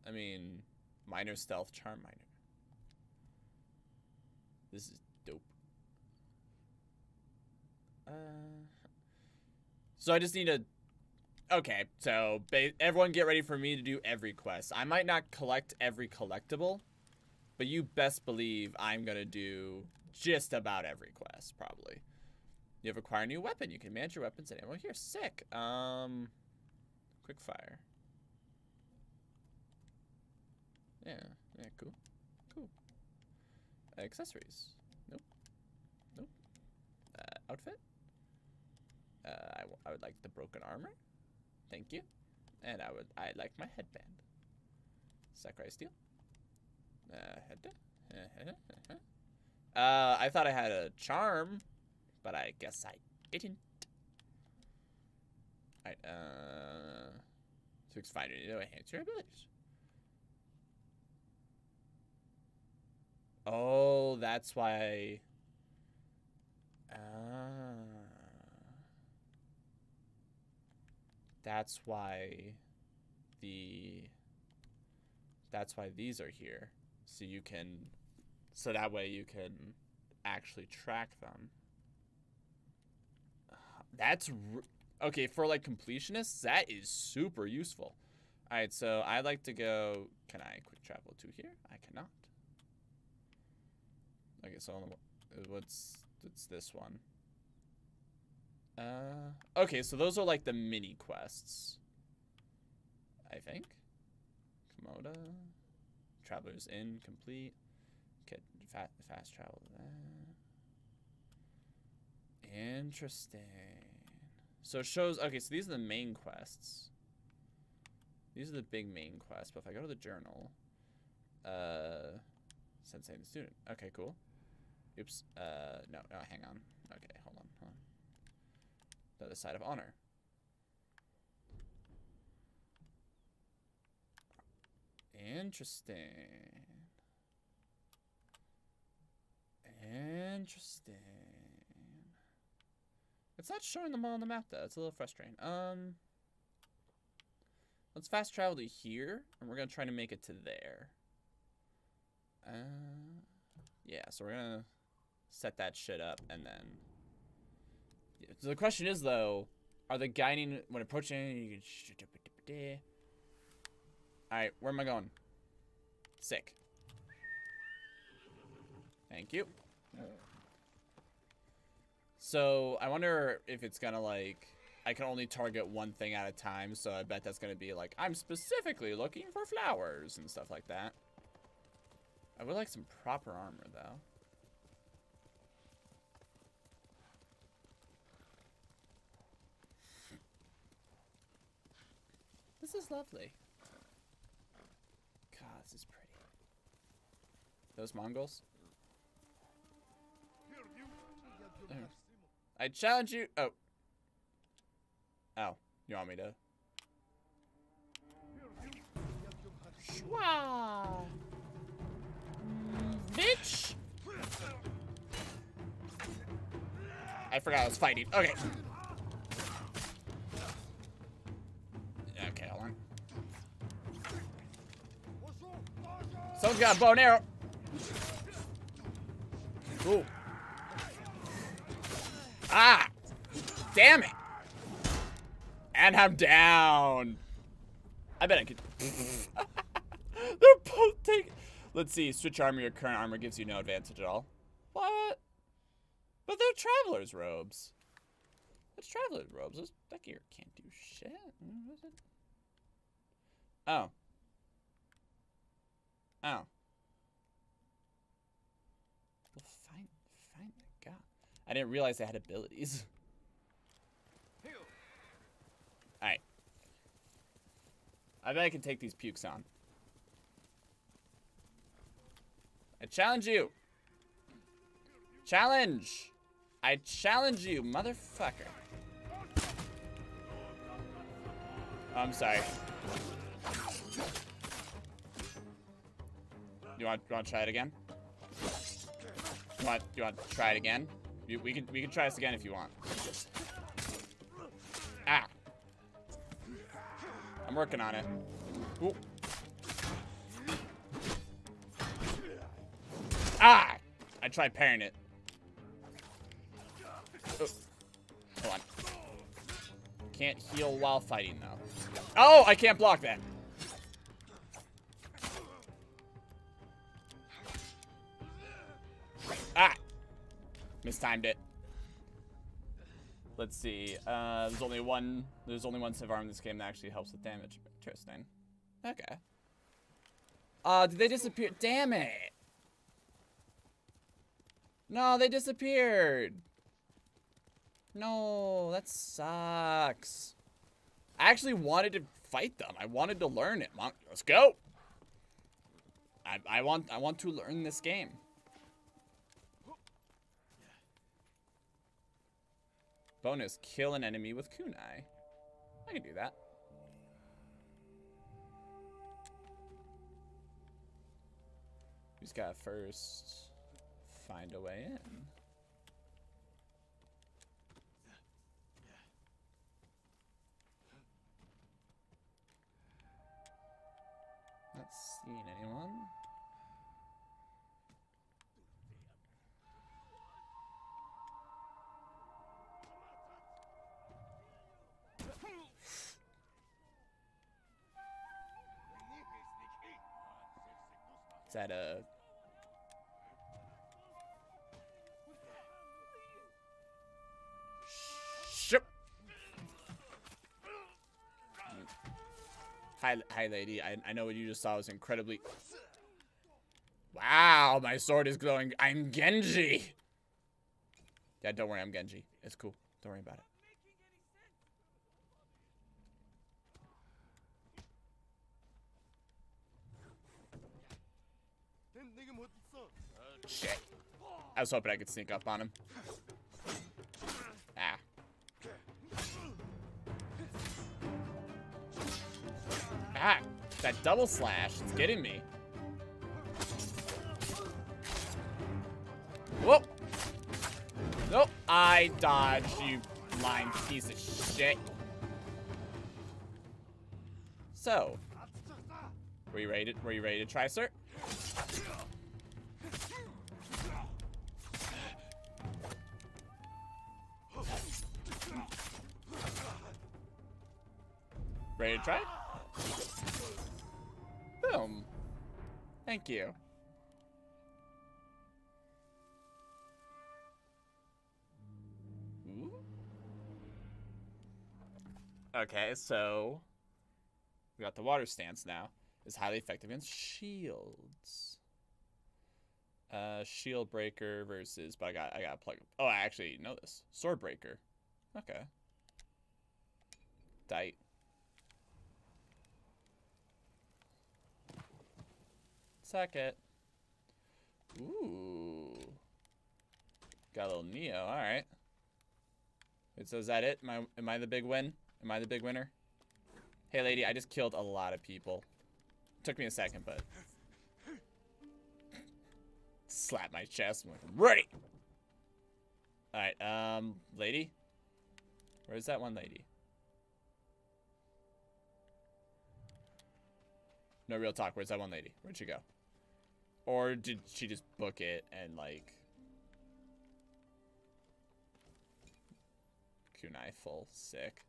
I mean, minor stealth charm minor. This is dope. Uh, so I just need to. Okay, so everyone get ready for me to do every quest. I might not collect every collectible, but you best believe I'm gonna do just about every quest, probably. You have acquired a new weapon. You can manage your weapons and ammo here. Sick. Um, quick fire. Yeah, yeah, cool. Accessories. Nope. Nope. Uh, outfit. Uh, I, I would like the broken armor. Thank you. And I would I like my headband. Sakurai steel. Uh, head. uh, I thought I had a charm, but I guess I didn't. Alright, uh, to find it to enhance your abilities. Oh, that's why. Ah. That's why the. That's why these are here. So you can. So that way you can actually track them. That's. Okay, for like completionists, that is super useful. Alright, so I'd like to go. Can I quick travel to here? I cannot. Okay, so on the, what's this one? Uh, okay, so those are like the mini quests. I think. Komoda, Travelers Inn complete. Get fast fast travel that. Interesting. So it shows. Okay, so these are the main quests. These are the big main quests. But if I go to the journal, uh, Sensei the student. Okay, cool. Oops. Uh, no, no, hang on. Okay, hold on, hold on. The other side of honor. Interesting. Interesting. It's not showing them all on the map though. It's a little frustrating. Um, let's fast travel to here, and we're gonna try to make it to there. Uh, yeah. So we're gonna set that shit up, and then. So the question is though, are the guiding when approaching? All right, where am I going? Sick. Thank you. So I wonder if it's gonna like I can only target one thing at a time. So I bet that's gonna be like I'm specifically looking for flowers and stuff like that. I would like some proper armor though. This is lovely. God, this is pretty. Those Mongols? I challenge you. Oh. Oh. You want me to? Shwa! Mm, bitch! I forgot I was fighting. Okay, Someone's got a bow and arrow. Ooh. Ah! Damn it! And I'm down. I bet I could. They're both taking. Let's see. Switch armor. Your current armor gives you no advantage at all. What? But they're traveler's robes. It's traveler's robes. That gear can't do shit. Oh. Oh. Well, fine, fine, God. I didn't realize they had abilities. Alright. I bet I can take these pukes on. I challenge you. Challenge. I challenge you, motherfucker. Oh, I'm sorry. You want you want to try it again? You want you want to try it again? You, we can we can try this again if you want. Ah. I'm working on it. Ooh. Ah! I tried parrying it. Oh. Hold on. Can't heal while fighting, though. Oh, I can't block that. Mistimed it. Let's see. Uh, there's only one. There's only one Civ arm in this game that actually helps with damage. Interesting. Okay. Uh, did they disappear? Damn it! No, they disappeared. No, that sucks. I actually wanted to fight them. I wanted to learn it. Let's go. I, I want I want to learn this game. Bonus, kill an enemy with kunai. I can do that. Who's got first? Find a way in. Not seeing anyone. Is that a... Uh, Ship. Hi, hi, lady. I, I know what you just saw was incredibly... Wow, my sword is glowing. I'm Genji. Yeah, don't worry, I'm Genji. It's cool. Don't worry about it. Shit. I was hoping I could sneak up on him. Ah. Ah, that double slash is getting me. Whoop. Nope, I dodged, you blind piece of shit. So, were you ready to, were you ready to try, sir? Ready to try? Boom. Thank you. Okay, so we got the water stance now. Is highly effective against shields. Uh, shield breaker versus, but I got I got plug. Oh, I actually know this. Sword breaker. Okay. Dite. It. Ooh. Got a little Neo, alright. Wait, so is that it? Am I, am I the big win? Am I the big winner? Hey lady, I just killed a lot of people. Took me a second, but... Slap my chest. Like, ready! Alright, um, lady? Where's that one lady? No real talk, where's that one lady? Where'd she go? Or did she just book it and like kunai full sick?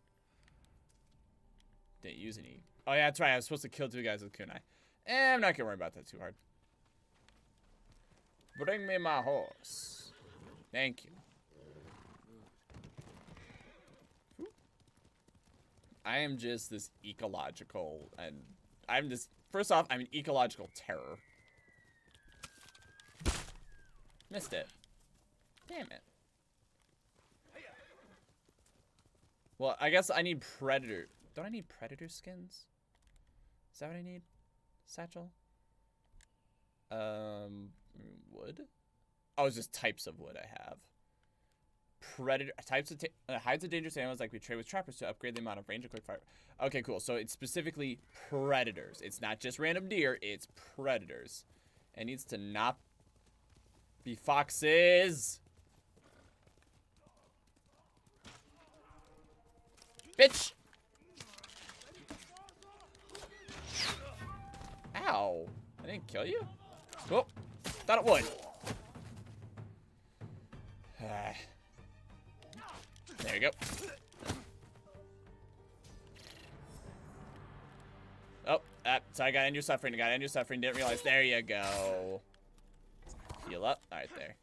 Didn't use any. Oh yeah, that's right. I was supposed to kill two guys with kunai. Eh, I'm not gonna worry about that too hard. Bring me my horse. Thank you. I am just this ecological and I'm this first off, I'm an ecological terror. Missed it. Damn it. Well, I guess I need predator. Don't I need predator skins? Is that what I need? Satchel? Um, wood? Oh, it's just types of wood I have. Predator types of ta- uh, hides of dangerous animals like we trade with trappers to upgrade the amount of range of quick fire. Okay, cool. So it's specifically predators. It's not just random deer. It's predators. It needs to not be foxes. Bitch! Ow. I didn't kill you? Oh, thought it would. Ah. there you go. Oh, ah, so I got end your suffering. I got end your suffering. Didn't realize. There you go. Right, there.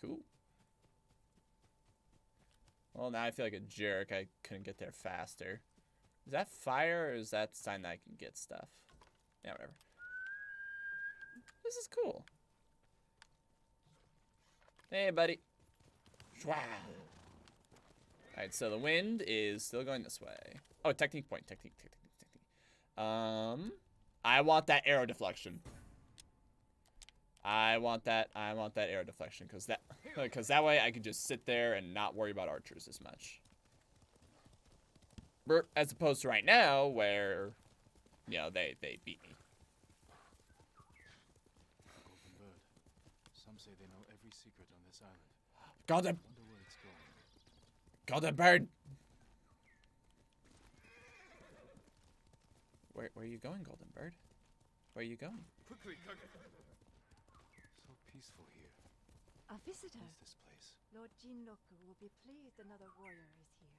Cool. Well, now I feel like a jerk. I couldn't get there faster. Is that fire or is that sign that I can get stuff? Yeah, whatever. This is cool. Hey, buddy. Alright, so the wind is still going this way. Oh, technique point. Technique, technique, technique. Um, I want that arrow deflection. I want that. I want that arrow deflection because that, because that way I can just sit there and not worry about archers as much. As opposed to right now, where, you know, they they beat me. Golden bird. Some say they know every secret on this island. Golden, Wonder where it's going. golden bird. Where where are you going, golden bird? Where are you going? Quickly, Kage. So peaceful here. A visitor. What's this place? Lord Jinroku will be pleased another warrior is here.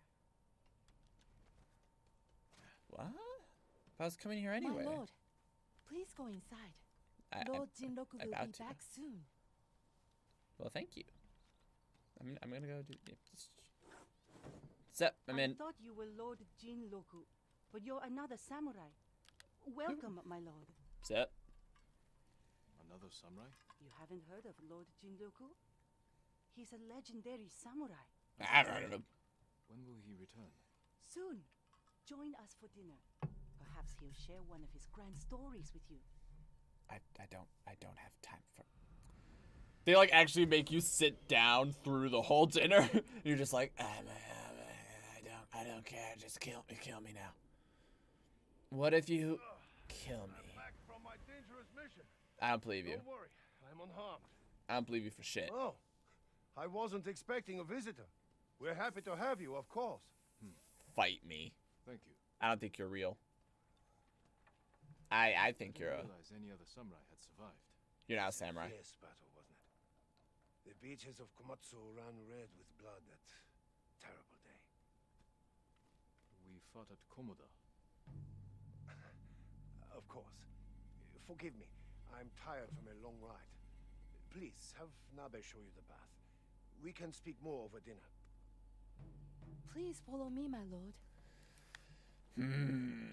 What? I was coming here anyway. My lord, please go inside. I- I- Lord Jinroku will be to. back soon. Well, thank you. I'm I'm gonna go do. Yeah, just... Sup, I'm I thought you were Lord Jinroku, but you're another samurai. Welcome, hmm. my lord. Sup. Another samurai? You haven't heard of Lord Jinroku? He's a legendary samurai. I've heard of him. When will he return? Soon, join us for dinner. Perhaps he'll share one of his grand stories with you. I I don't I don't have time for. They like actually make you sit down through the whole dinner. You're just like, ah, man, ah, man, I don't I don't care. Just kill me, kill me now. What if you kill me? Back from my dangerous mission. I don't believe you. Don't worry, I'm unharmed. I don't believe you for shit. Oh, I wasn't expecting a visitor. We're happy to have you, of course. Hmm. Fight me. Thank you. I don't think you're real. I I think you're a any other samurai had survived. you're not a samurai. Fierce battle, wasn't it? The beaches of Komatsu ran red with blood that terrible day. We fought at Komoda. Of course. Forgive me. I'm tired from a long ride. Please, have Nabe show you the bath. We can speak more over dinner. Please follow me, my lord. Hmm.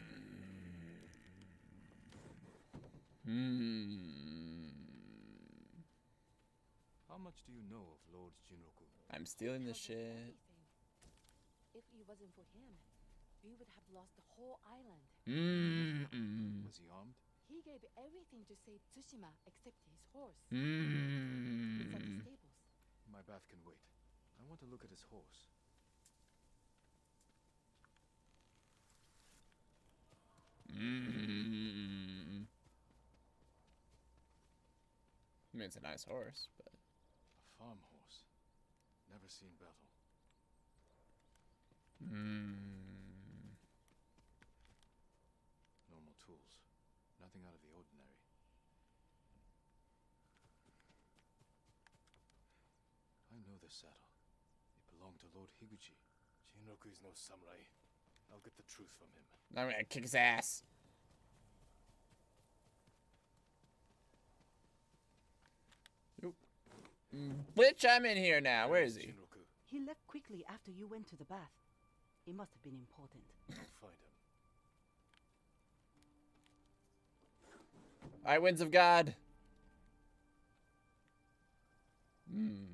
Hmm. How much do you know of Lord Jinroku? I'm stealing this shit. If it wasn't for him, we would have lost the whole island. Mm. Was he armed? He gave everything to save Tsushima except his horse. Mm. It's at the stables. My bath can wait. I want to look at his horse. Mm. I mean, it's a nice horse, but A farm horse. Never seen battle. mm. Normal tools. Nothing out of the ordinary. I know this saddle. It belonged to Lord Higuchi. Jinroku is no samurai. I'll get the truth from him. I'm gonna kick his ass. Oop. Mm, Bitch, I'm in here now. Where is he? He left quickly after you went to the bath. It must have been important. I'll find him. Alright, winds of God. Hmm.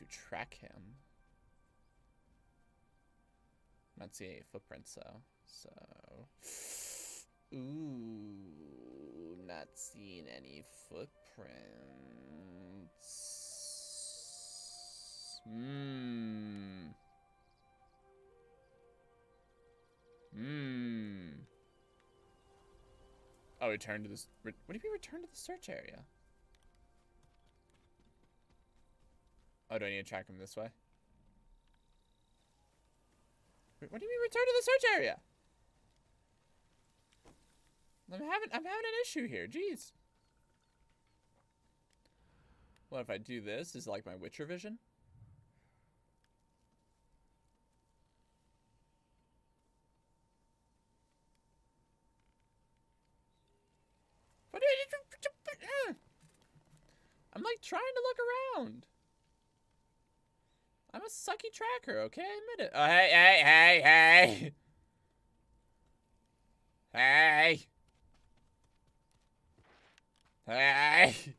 To track him. Not seeing any footprints though. So, ooh, not seeing any footprints. Hmm. Hmm. Oh, return to this. What do you mean return to the search area? Oh, do I need to track him this way? Wait, what do you mean return to the search area? I'm having I'm having an issue here. Jeez. What if I do this? Is it like my Witcher vision? I'm like trying to look around. I'm a sucky tracker, okay? I admit it. Oh, hey, hey, hey, hey. Hey. Hey.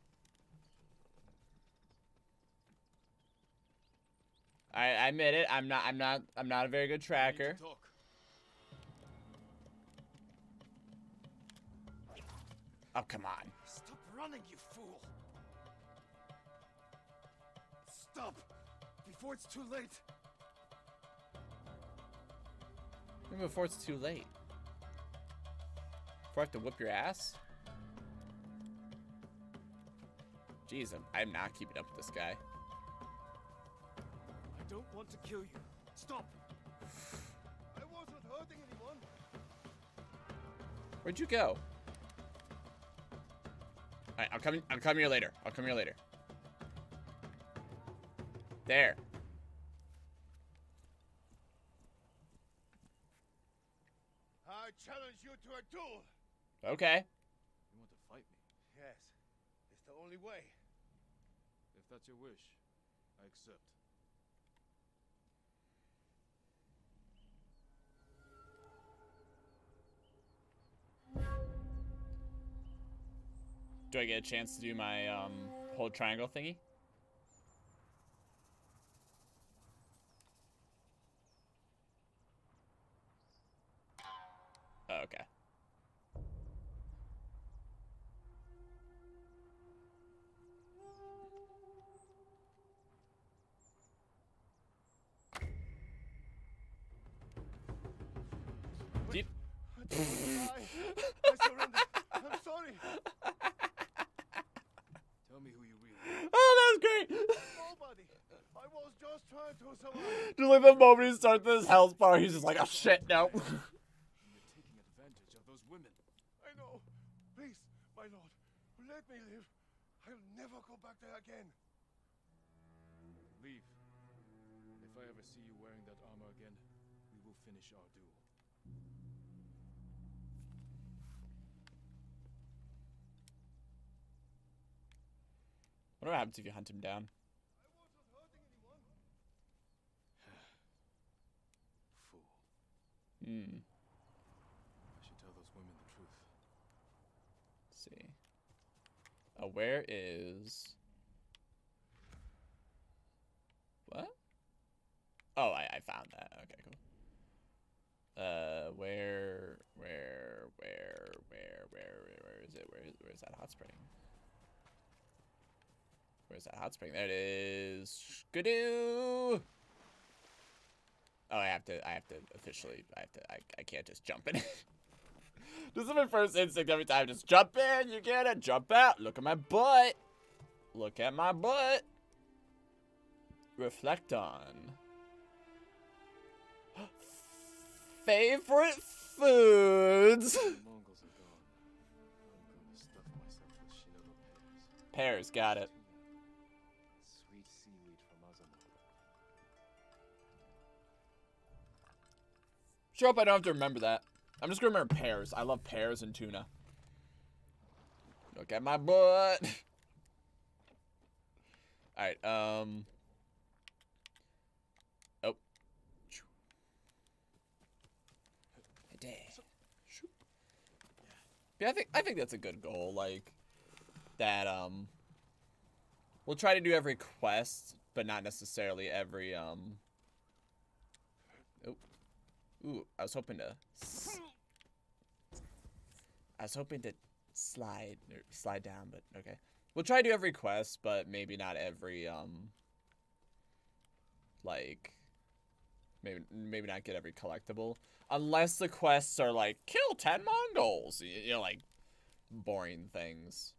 I, I admit it. I'm not. I'm not. I'm not a very good tracker. Oh come on. Stop running, you fool! Stop! Before it's too late! Even before it's too late. Before I have to whip your ass. Jeez, I'm, I'm not keeping up with this guy. I don't want to kill you. Stop! I wasn't hurting anyone! Where'd you go? Alright, I'll come I'll come here later. I'll come here later. There. I challenge you to a duel! Okay. You want to fight me? Yes, it's the only way. If that's your wish, I accept. Do I get a chance to do my um hold triangle thingy? Oh, okay. Deep. I, I surrender. I'm sorry. Tell me who you really are. Oh, that was great. Nobody. I was just trying to survive. Just like the moment he starts this health bar, he's just like, oh shit, no. You're taking advantage of those women. I know. Please, my lord, let me live. I'll never go back there again. Leave. If I ever see you wearing that armor again, we will finish our duel. What happens if you hunt him down? Fool. Hmm. I should tell those women the truth. Let's see. Oh, where is... What? Oh, I, I found that. Okay, cool. Uh, where, where, where, where, where, where is it? Where is, where is that hot spring? Where's that hot spring? There it is. Skidoo! Oh, I have to, I have to officially, I have to, I, I can't just jump in. this is my first instinct every time. Just jump in, you get it, jump out. Look at my butt. Look at my butt. Reflect on. With foods. pears. Pears, got it. Sweet seaweed from Sure hope I don't have to remember that. I'm just gonna remember pears. I love pears and tuna. Look at my butt. Alright, um. Oh. Dang. Yeah, I think I think that's a good goal. Like that. Um. We'll try to do every quest but not necessarily every um. Oh, ooh! I was hoping to. I was hoping to slide or slide down, but okay. We'll try to do every quest, but maybe not every um. Like. Maybe maybe not get every collectible unless the quests are like kill ten Mongols, you know, like boring things.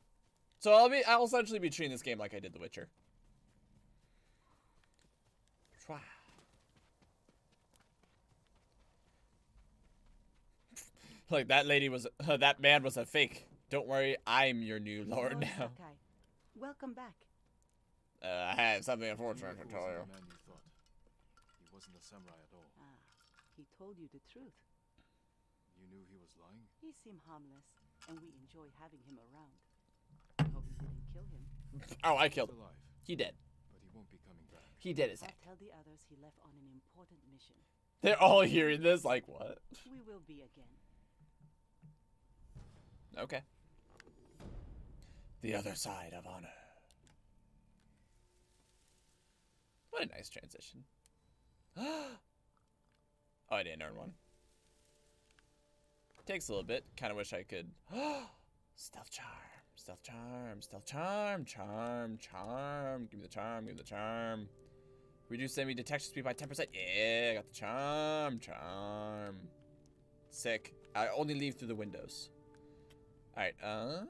So I'll be I'll essentially be treating this game like I did The Witcher. Like that lady was uh, that man was a fake. Don't worry, I'm your new lord now. Sakai, welcome back. Uh, I had something unfortunate to tell you. man you thought. He wasn't a samurai at all. Ah, he told you the truth. You knew he was lying? He seemed harmless, and we enjoy having him around. I hope you didn't kill him. Oh, I killed him. alive. He did. But he won't be coming back. He did his I'll act. tell the others he left on an important mission. They're all hearing this like what? We will be again. Okay. The other side of honor. What a nice transition. oh, I didn't earn one. Takes a little bit. Kind of wish I could. stealth charm, stealth charm, stealth charm, charm, charm. Give me the charm, give me the charm. Reduce enemy detection speed by 10%. Yeah, I got the charm, charm. Sick. I only leave through the windows. Alright, uh...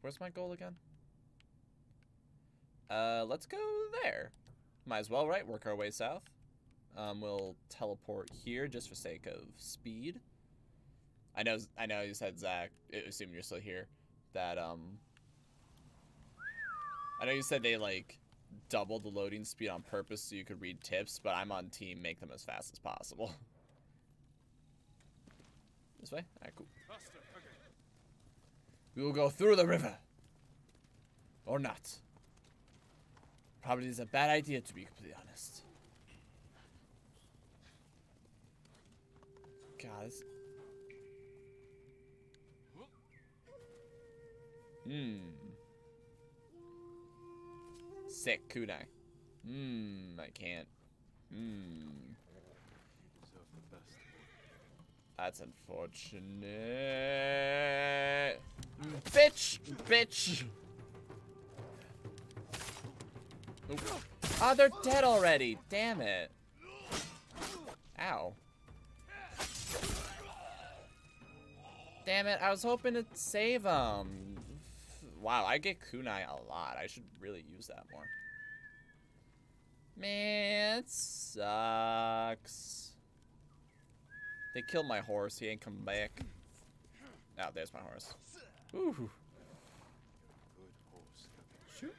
Where's my goal again? Uh, let's go there. Might as well, right? Work our way south. Um, we'll teleport here just for sake of speed. I know, I know you said, Zach, Assuming you're still here, that, um... I know you said they, like, doubled the loading speed on purpose so you could read tips, but I'm on team make them as fast as possible. this way? Alright, cool. We will go through the river. Or not. Probably is a bad idea, to be completely honest. Guys. Hmm. Sick kunai. Hmm, I can't. Hmm. That's unfortunate. Bitch! Bitch! Oh, they're dead already. Damn it. Ow. Damn it, I was hoping to save them. Wow, I get kunai a lot. I should really use that more. Man, it sucks. They killed my horse. He ain't come back. Oh, there's my horse. Ooh. Good horse. Shoot.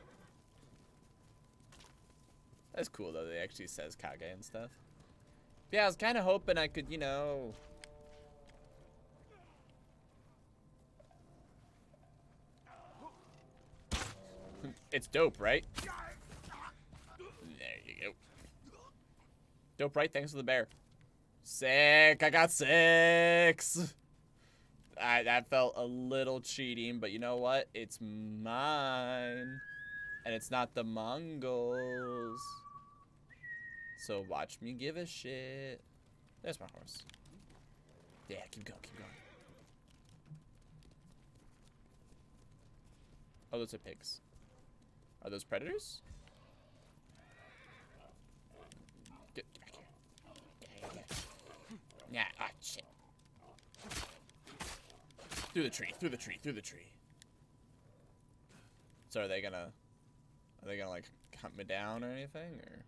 That's cool though. They actually says Kage and stuff. Yeah, I was kind of hoping I could, you know. it's dope, right? There you go. Dope, right? Thanks for the bear. Sick. I got six. I, that felt a little cheating, but you know what? It's mine. And it's not the Mongols. So watch me give a shit. There's my horse. Yeah, keep going, keep going. Oh, those are pigs. Are those predators? Get back here. Yeah, ah, shit. Through the tree, through the tree, through the tree. So are they gonna, are they gonna like hunt me down or anything, or?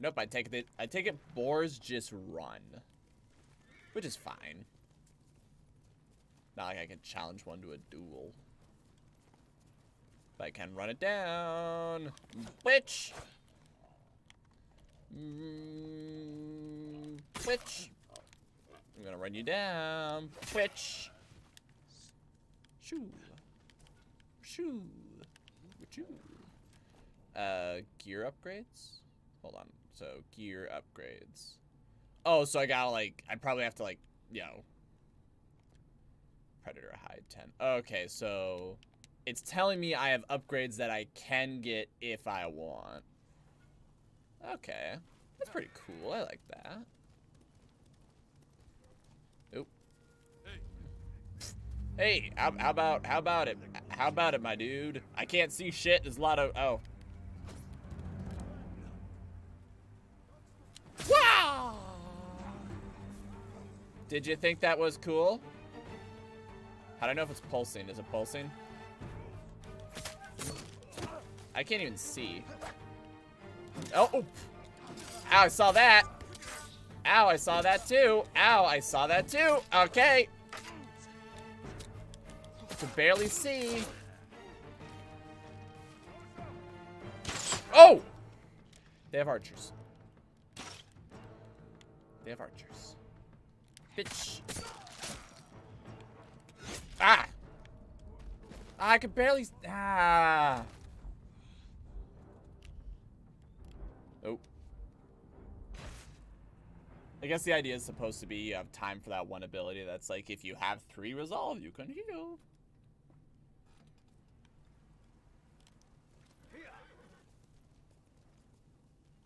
Nope, I take it, I take it boars just run. Which is fine. Not like I can challenge one to a duel. But I can run it down. Witch! Mm, Witch! I'm gonna run you down. Witch! Shoo. Shoo. Uh, gear upgrades? Hold on. So, gear upgrades. Oh, so I gotta, like, I probably have to, like, you know. Predator hide 10. Okay, so. it's telling me I have upgrades that I can get if I want. Okay. That's pretty cool. I like that. Hey, how, how about how about it? How about it, my dude? I can't see shit. There's a lot of oh. Wow! Did you think that was cool? How do I know if it's pulsing? Is it pulsing? I can't even see. Oh, oh. Ow, I saw that. Ow, I saw that too. Ow, I saw that too. Okay. Can barely see. Oh! They have archers. They have archers. Bitch. Ah! I can barely... Ah. Oh. I guess the idea is supposed to be you have time for that one ability that's like if you have three resolve, you can heal.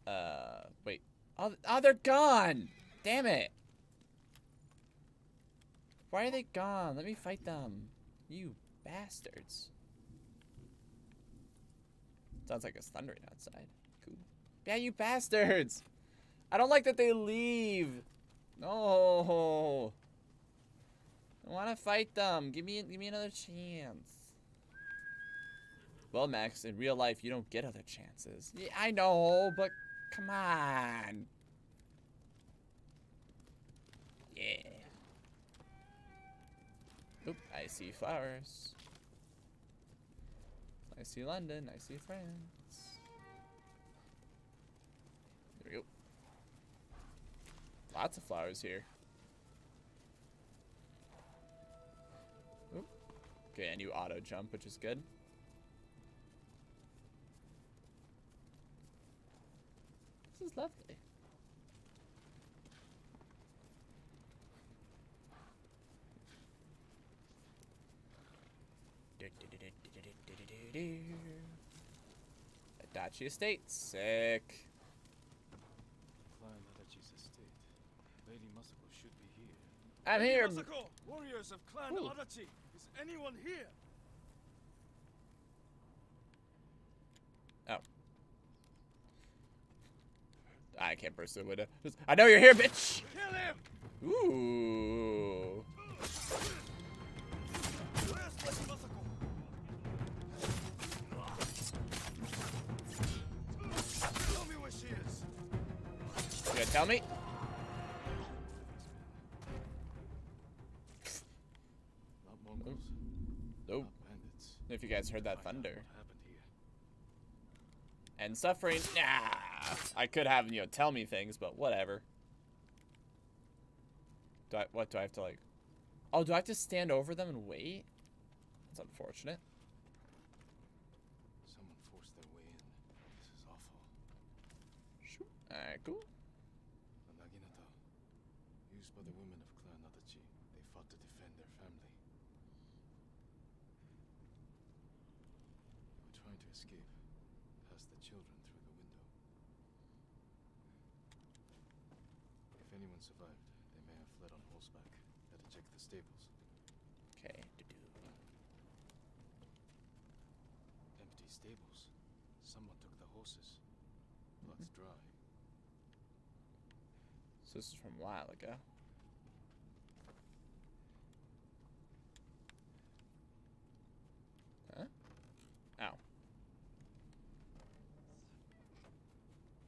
Uh, wait. Oh, oh, they're gone! Damn it! Why are they gone? Let me fight them. You bastards. Sounds like it's thundering outside. Cool. Yeah, you bastards! I don't like that they leave. No. I want to fight them. Give me, give me another chance. Well, Max, in real life, you don't get other chances. Yeah, I know, but come on. Yeah. Oop, I see flowers. I see London. I see France. There we go. Lots of flowers here. Oop. Okay, and you auto jump, which is good. Is lovely. Adachi Estate, sick. Clan Adachi's estate. Lady Masako should be here. I'm here. Masako, warriors of Clan Ooh. Adachi. Is anyone here? I can't burst through the window. Just- I know you're here, bitch. Kill him! Ooh. Where's Lady Masako? Tell me where she is. You gonna tell me? Nope. If you guys heard that thunder. What happened here? And suffering, nah. I could have, you know, tell me things, but whatever. Do I, what, do I have to, like... Oh, do I have to stand over them and wait? That's unfortunate. Someone forced their way in. This is awful. Shoot. Alright, cool. The Naginata, used by the women of Clan Adachi, they fought to defend their family. They were trying to escape, past the children through the window. If anyone survived, they may have fled on horseback. Better check the stables. Okay. Empty stables. Someone took the horses. Blood's dry. So this is from a while ago. Huh? Ow.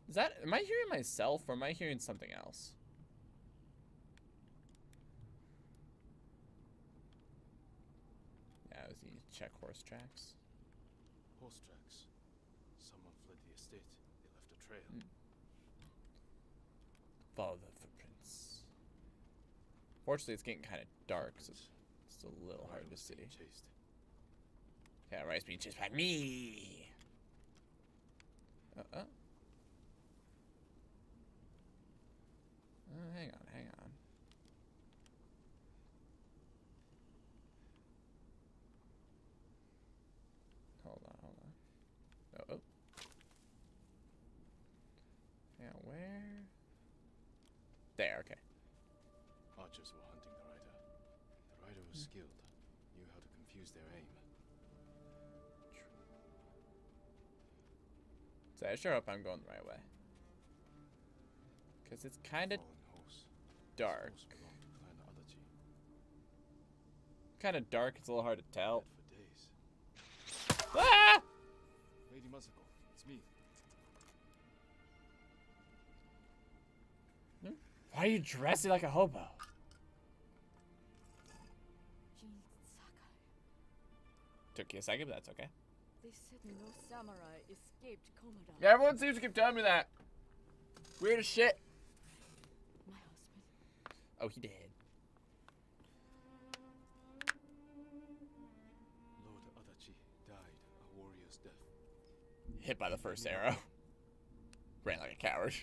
Is that, am I hearing myself or am I hearing something else? Yeah, I was need to check horse tracks. Horse tracks. Someone fled the estate. They left a trail. Hmm. Follow the footprints. Fortunately, it's getting kind of dark, so it's, a little hard to see. Chased. Yeah, Rice being chased by me. Uh uh. Uh, hang on, hang on. So I sure hope I'm going the right way. Because it's kind of dark. Kind of dark. It's a little hard to tell. For days. Ah! Lady Masako, it's me. Why are you dressing like a hobo? Took you a second, but that's okay. They said no samurai escaped Komoda. Yeah, everyone seems to keep telling me that. Weird as shit. My husband. Oh, he did. Lord Adachi died a warrior's death. Hit by the first arrow. Ran like a coward.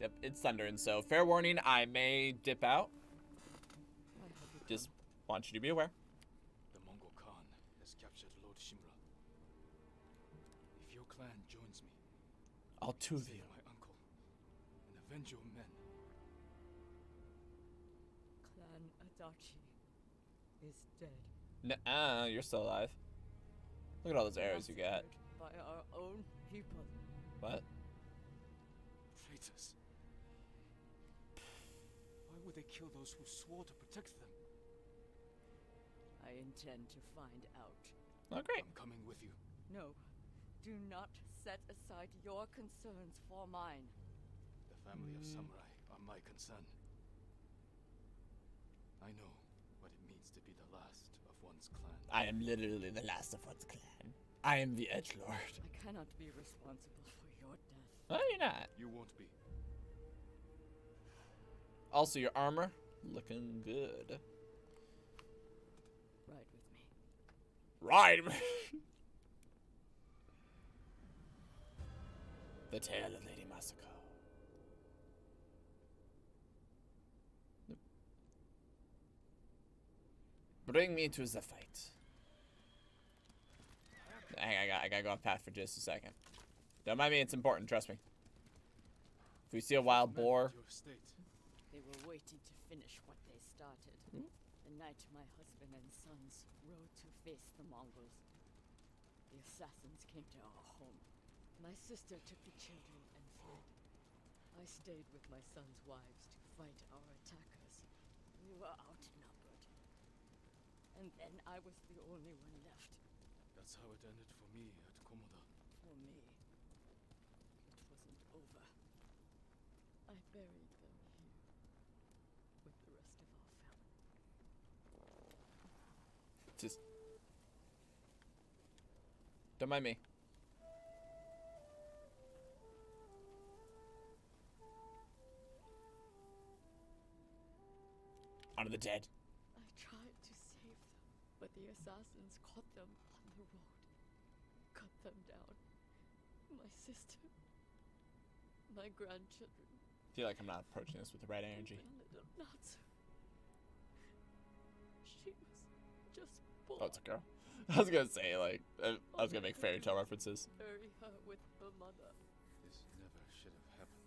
Yep, it's thundering, so fair warning, I may dip out. Just want you to be aware. The Mongol Khan has captured Lord Shimura. If your clan joins me, All two of save you. my uncle and avenge your men. Clan Adachi is dead. Nuh-uh, you're still alive. Look at all those arrows you got. By our own people. What? Traitors. Why would they kill those who swore to protect them? I intend to find out. Oh, great. I'm coming with you. No, do not set aside your concerns for mine. The family of hmm. samurai are my concern. I know what it means to be the last of one's clan. I am literally the last of one's clan. I am the Edge Lord. I cannot be responsible for your death. No, you're not. You won't be. Also, your armor looking good. Ride with me. Ride the tale of Lady Masako. Bring me to the fight. Hang on, I got I gotta go off path for just a second. Don't mind me, it's important, trust me. If we see a wild boar, They were waiting to finish what they started. Hmm? The night my husband and sons rode to face the Mongols. The assassins came to our home. My sister took the children and fled. I stayed with my sons' wives to fight our attackers. We were outnumbered. And then I was the only one left. That's how it ended for me at Komoda. For me, it wasn't over. I buried them here with the rest of our family. just don't mind me. Honor the dead. I tried to save them, but the assassins caught them on the road, cut them down. My sister, my grandchildren, I feel like I'm not approaching this with the right energy. even little Natsu. She was just born. Oh, it's a girl. I was gonna say like I I was gonna make fairy tale references. Bury her with her mother. This never should have happened.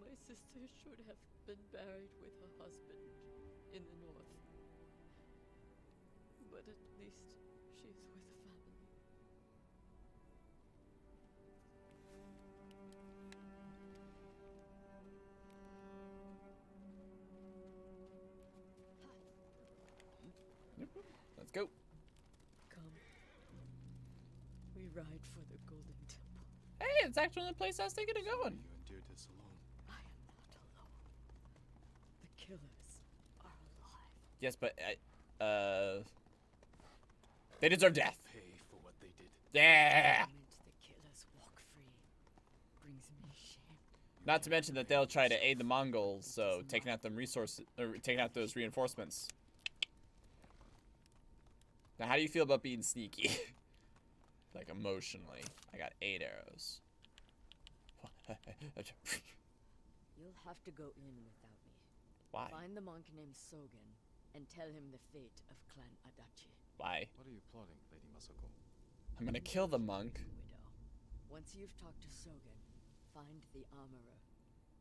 My sister should have been buried with her husband in the north. But at least she's with family. Let's go. Come. We ride for the Golden Temple. Hey, it's actually the place I was thinking of going. You endured this alone. I am not alone. The killers are alive. Yes, but uh, uh they deserve death. Pay for what they did. Yeah. The moment the killers walk free brings me shame. Not to mention that they'll try to aid the Mongols, so taking out them resources, or taking out those reinforcements. Now, how do you feel about being sneaky? like emotionally, I got eight arrows. You'll have to go in without me. Why? Find the monk named Sogen and tell him the fate of Clan Adachi. Why? What are you plotting, Lady Masako? I'm gonna kill the monk. Widow. Once you've talked to Sogen, Find the armorer.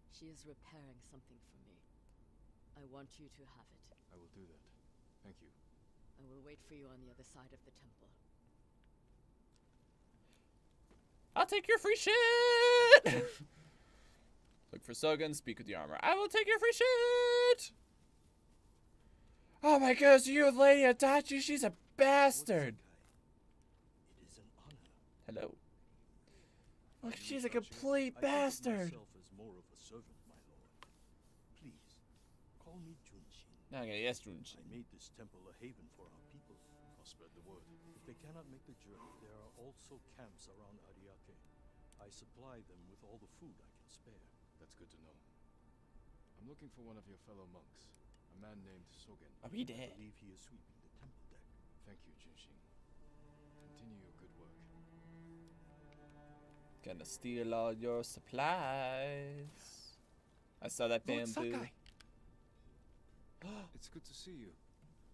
She is repairing something for me. I want you to have it. I will do that. Thank you. I will wait for you on the other side of the temple. I'll take your free shit. Look for Sogen, Speak with the armor. I will take your free shit. Oh my gosh, you Lady Adachi, she's a bastard. Hello. Look, she's a complete bastard. Okay, yes, Junshin. I made this temple a haven for our people. I'll spread the word. If they cannot make the journey, there are also camps around Ariake. I supply them with all the food I can spare. That's good to know. I'm looking for one of your fellow monks, a man named Sogen. Are we dead? I believe he is sweeping the temple deck. Thank you, Junshin. Continue your good work. Gonna steal all your supplies. I saw that Lord bamboo. Sakai. it's good to see you.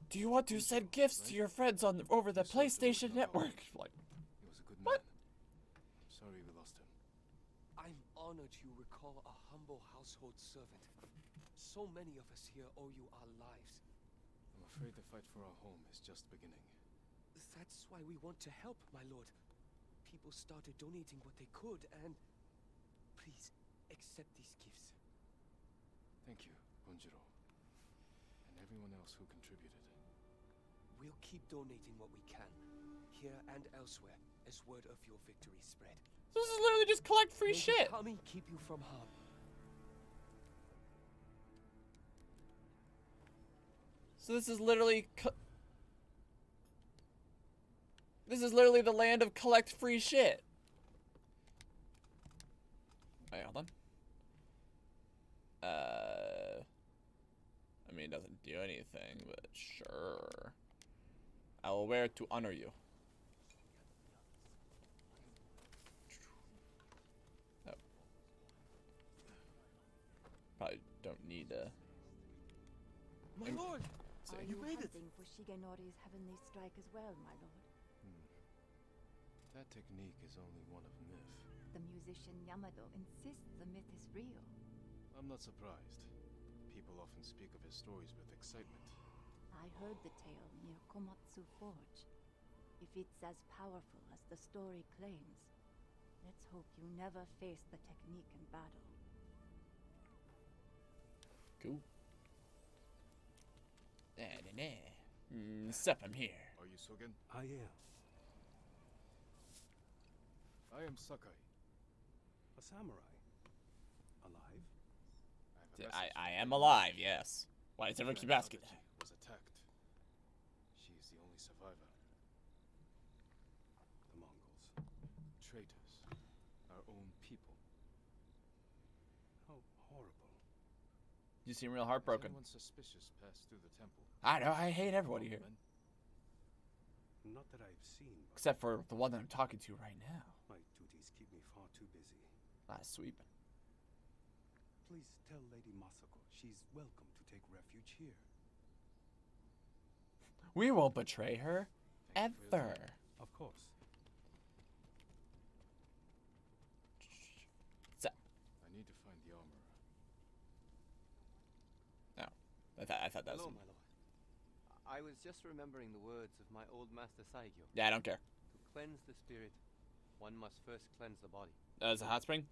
Do you want to send gifts to your friends on the, over the PlayStation Network? Like, He was a good man. Sorry we lost him. I'm honored you recall a humble household servant. So many of us here owe you our lives. I'm afraid the fight for our home is just beginning. That's why we want to help, my lord. People started donating what they could, and please accept these gifts. Thank you, Bunjiro. And everyone else who contributed. We'll keep donating what we can, here and elsewhere, as word of your victory spread. So this is literally just collect free May shit. Kami keep you from harm. So this is literally. This is literally the land of collect free shit. Wait, hold on. Uh. I mean, it doesn't do anything, but sure. I will wear it to honor you. Oh. Probably don't need a. My lord! Are You you made it! hunting for Shigenori's heavenly strike as well, my lord? Hmm. That technique is only one of myth. The musician Yamato insists the myth is real. I'm not surprised. People often speak of his stories with excitement. I heard the tale near Komatsu Forge. If it's as powerful as the story claims, let's hope you never face the technique in battle. Cool. Nah, nah, nah. Mm, sup, I'm here. Are you Sogen? I am. I am Sakai. A samurai. Alive? I have a I, message I from am alive, yes. Why does My everyone keep friend asking that? Was attacked. She is the only survivor. The Mongols. Traitors. Our own people. How horrible. You seem real heartbroken. anyone suspicious passed through the temple? I know, I hate everybody here. Not that I've seen, Except for the one that I'm talking to right now. my duties keep me far too busy. Last sweep. Please tell Lady Masako she's welcome to take refuge here. We won't betray her. Thank you for your Ever. Of course. So, I need to find the armorer. no. I, thought I thought that was. Hello, my lord. I was just remembering the words of my old master Saigyo. Yeah, I don't care. To cleanse the spirit, one must first cleanse the body. Uh, is it hot spring?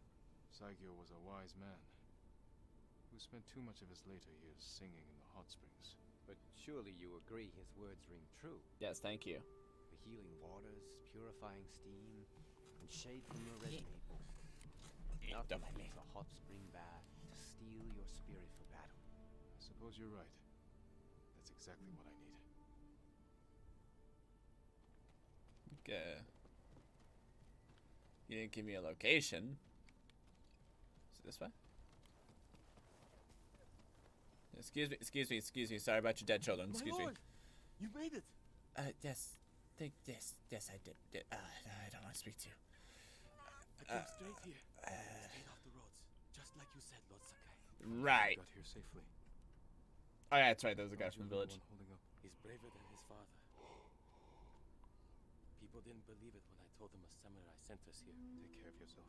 Saigyo was a wise man who spent too much of his later years singing in the hot springs. But surely you agree his words ring true. Yes, thank you. The healing waters, purifying steam, and shade from your red maple. Nothing don't mind me. beats a hot spring bath to steal your spirit for battle. I suppose you're right. That's exactly what I need. Okay. You didn't give me a location. Is it this way? Excuse me, excuse me, excuse me. Sorry about your dead children. Excuse my me. You made it! Uh, yes. Think yes, yes, I did. did. Uh, I don't want to speak to you. I came Uh, straight here. uh, straight off the roads. Just like you said, Lord Sakai. Right. Got here safely. Oh yeah, that's right. There was a guy Aren't from the village. holding up. He's braver than his father. People didn't believe it when I told them a samurai sent us here. Take care of yourself.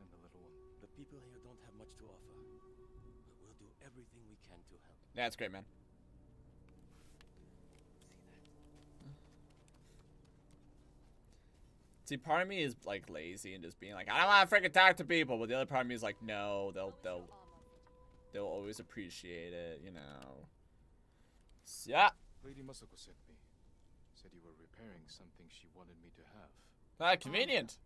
And the little one. The people here don't have much to offer. But we'll do everything we can to help. Yeah, it's great, man. See, part of me is like lazy and just being like, I don't want to freaking talk to people, but the other part of me is like, no, they'll they'll they'll always appreciate it, you know. Yeah. Lady Masako sent me. Said you were repairing something she wanted me to have. Ah, convenient.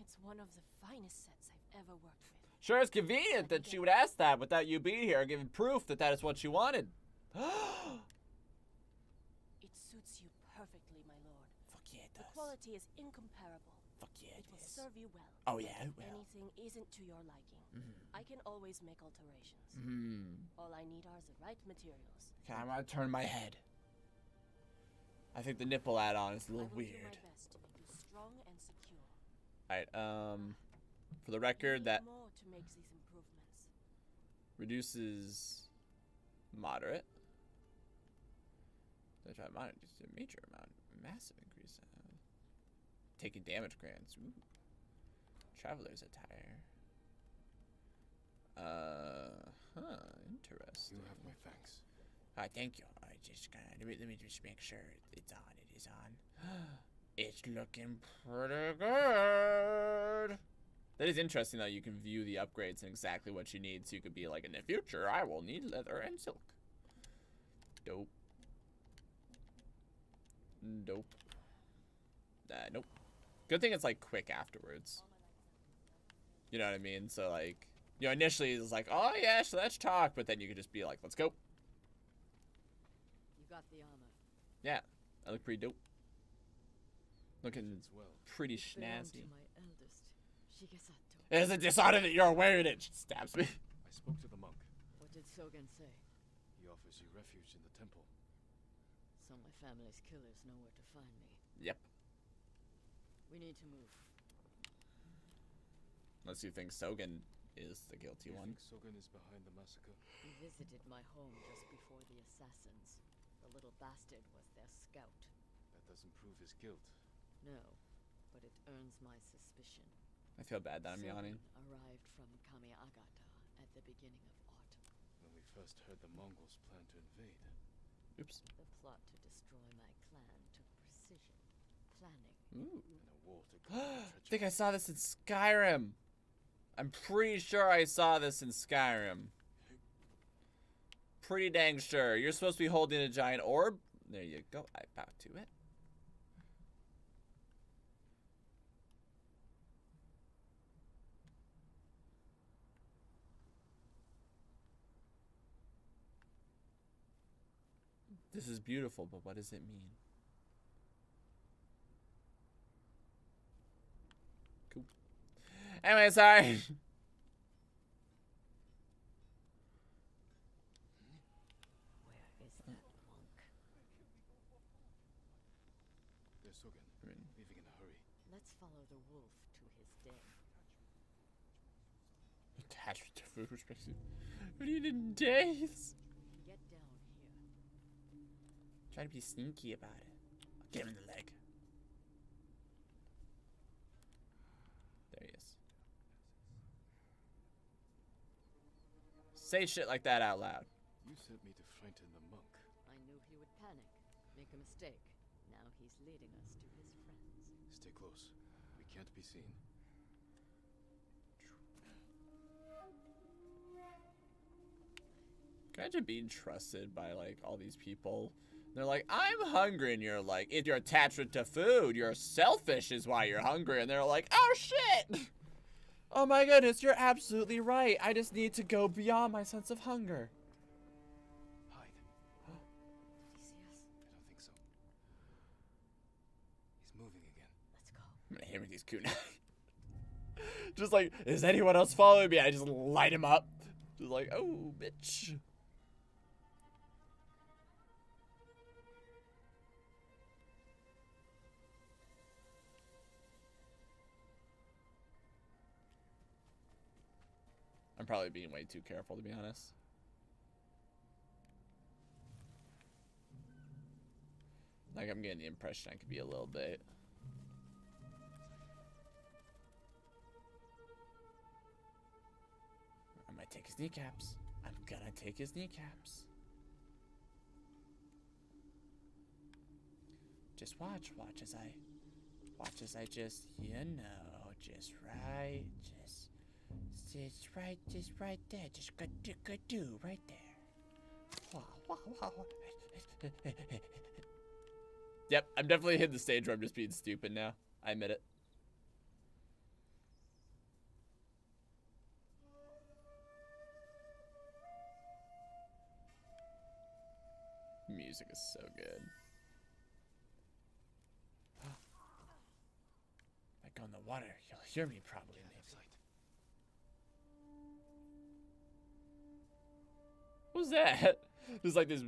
It's one of the finest sets I've ever worked with. Sure, it's convenient that she would ask that without you being here, giving proof that that is what she wanted. It suits you perfectly, my lord. Fuck yeah, it The quality is incomparable. Fuck yeah, it it will is. serve you well. Oh, yeah, it will. anything isn't to your liking, Mhm. I can always make alterations. Mhm. All I need are the right materials. Okay, I'm gonna turn my head. I think the nipple add-on is a little weird. my best to make you strong and secure. Alright, um, for the record, that more to make these improvements. reduces moderate. That's right, moderate, just a major amount, massive increase. Taking damage grants. Ooh. Traveler's attire. Uh, huh, interesting. You have my thanks. Uh, thank you. I just gotta let me, let me just make sure it's on. It is on. it's looking pretty good. That is interesting that you can view the upgrades and exactly what you need. So you could be like, in the future, I will need leather and silk. Dope. Dope. Uh, nope. Good thing it's like quick afterwards. You know what I mean? So like, you know, initially it's like, oh yeah, so let's talk, but then you could just be like, let's go. You got the armor. Yeah, I look pretty dope. Looking well. pretty snazzy. to my eldest, Shigesato. It is a dishonor that you're wearing it. She stabs me. I spoke to the monk. What did Sogen say? He offers you refuge in the temple. So my family's killers know where to find me. Yep. We need to move. Unless you think Sogen is the guilty you one. think Sogen is behind the massacre? He visited my home just before the assassins. The little bastard was their scout. That doesn't prove his guilt. No, but it earns my suspicion. I feel bad that I'm Sogen yawning. arrived from Kamiagata at the beginning of autumn. When we first heard the Mongols plan to invade. Oops. The plot to destroy my clan took precision, planning. Ooh. And a war to I think I saw this in Skyrim. I'm pretty sure I saw this in Skyrim. Pretty dang sure. You're supposed to be holding a giant orb. There you go. I bow to it. This is beautiful, but what does it mean? Cool. Anyway, sorry. Where is that monk? There's Sogen. Leaving in a hurry. Let's follow the wolf to his den. Attachment to food perspective. What do you in days? Get down here. Try to be sneaky about it. I'll get him in the leg. There he is. Say shit like that out loud. You sent me to frighten the monk. I knew he would panic, make a mistake. Now he's leading us to his friends. Stay close. We can't be seen. Imagine being trusted by like all these people. They're like, I'm hungry, and you're like, if your attachment to food, you're selfish, is why you're hungry, and they're like, oh shit! Oh my goodness, you're absolutely right. I just need to go beyond my sense of hunger. Hide. Did he see us? I don't think so. He's moving again. Let's go. I'm gonna hit him with these kunai. just like, is anyone else following me? I just light him up. Just like, oh, bitch. I'm probably being way too careful, to be honest. Like, I'm getting the impression I could be a little bit. I might take his kneecaps. I'm gonna take his kneecaps. Just watch, watch as I, watch as I just, you know, just right, just, just right, just right there, just good, do, good do, right there. Wow, wow, wow. yep, I'm definitely hitting the stage where I'm just being stupid now. I admit it. Music is so good. Go in the water, you'll hear me probably. Was that? There's like this.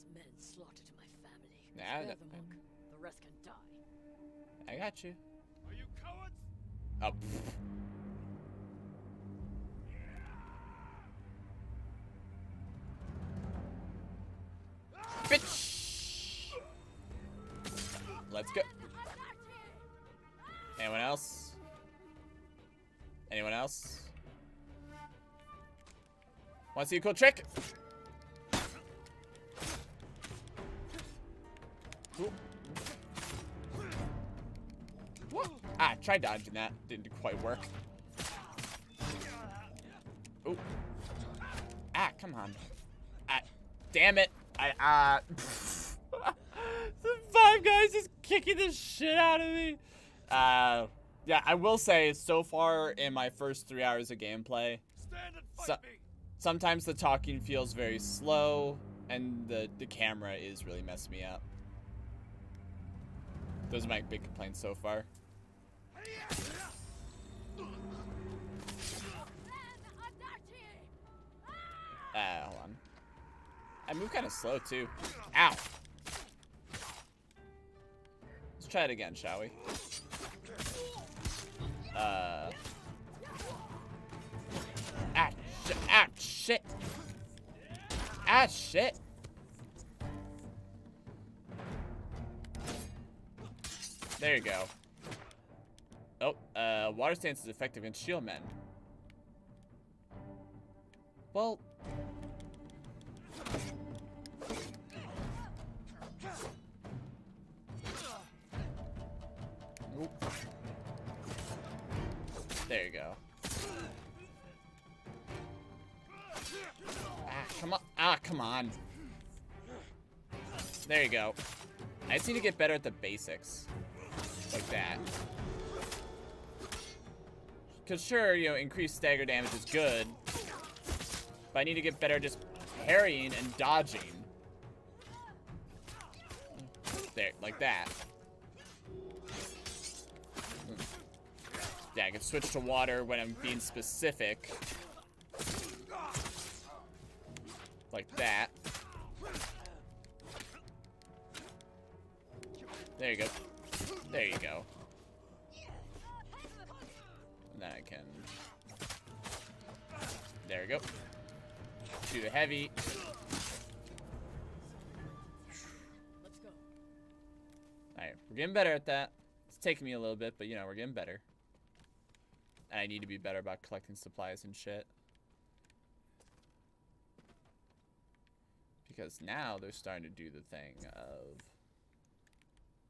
Those men slaughtered my family. Nah, Spare that- the monk. The rest can die. I got you. Are you cowards? Oh. Bitch. Let's go. Anyone else? Anyone else? Want to see a cool trick? Tried dodging that. Didn't quite work. Oh. Ah, come on. Ah, damn it. I, uh... the five guys just kicking the shit out of me. Uh, yeah, I will say, so far in my first three hours of gameplay, so, sometimes the talking feels very slow, and the, the camera is really messing me up. Those are my big complaints so far. Uh, hold on. I move kind of slow too. Ow. Let's try it again, shall we? Uh. Ah, sh ah, shit. Ah, shit. There you go. Oh, uh, water stance is effective against shield men. Well. Oop. There you go. Ah, come on. Ah, come on. There you go. I just need to get better at the basics. Like that. Because sure, you know, increased stagger damage is good. But I need to get better just parrying and dodging. There, like that. Yeah, I can switch to water when I'm being specific. Like that. There you go. There you go. There we go. The heavy. Alright, we're getting better at that. It's taking me a little bit, but you know, we're getting better. And I need to be better about collecting supplies and shit. because now they're starting to do the thing of.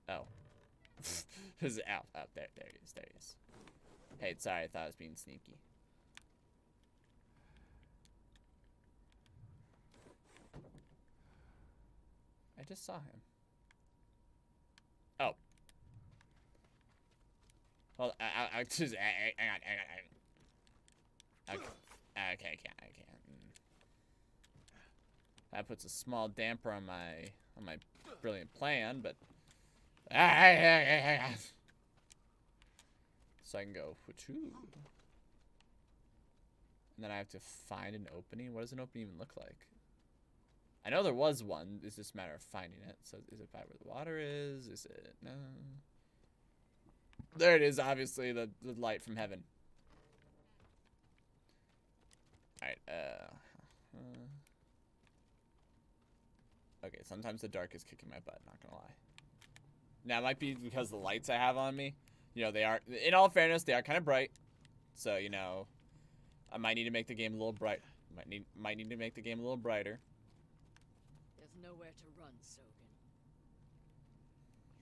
Oh. It out? Oh, there, there he is. There he is. Hey, sorry, I thought I was being sneaky. I just saw him. Oh. Well, I, I, I just, I, I, hang on, hang on. Okay, I can't, I can't. That puts a small damper on my, on my brilliant plan, but. Ah, ah, ah, so I can go. And then I have to find an opening. What does an opening even look like? I know there was one. It's just a matter of finding it. So is it by where the water is? Is it no? There it is. Obviously the the light from heaven. All right. Uh, uh. Okay. Sometimes the dark is kicking my butt. Not gonna lie. Now it might be because the lights I have on me. You know they are. In all fairness, they are kind of bright. So you know, I might need to make the game a little bright. Might need might need to make the game a little brighter. There's nowhere to run, Sogen.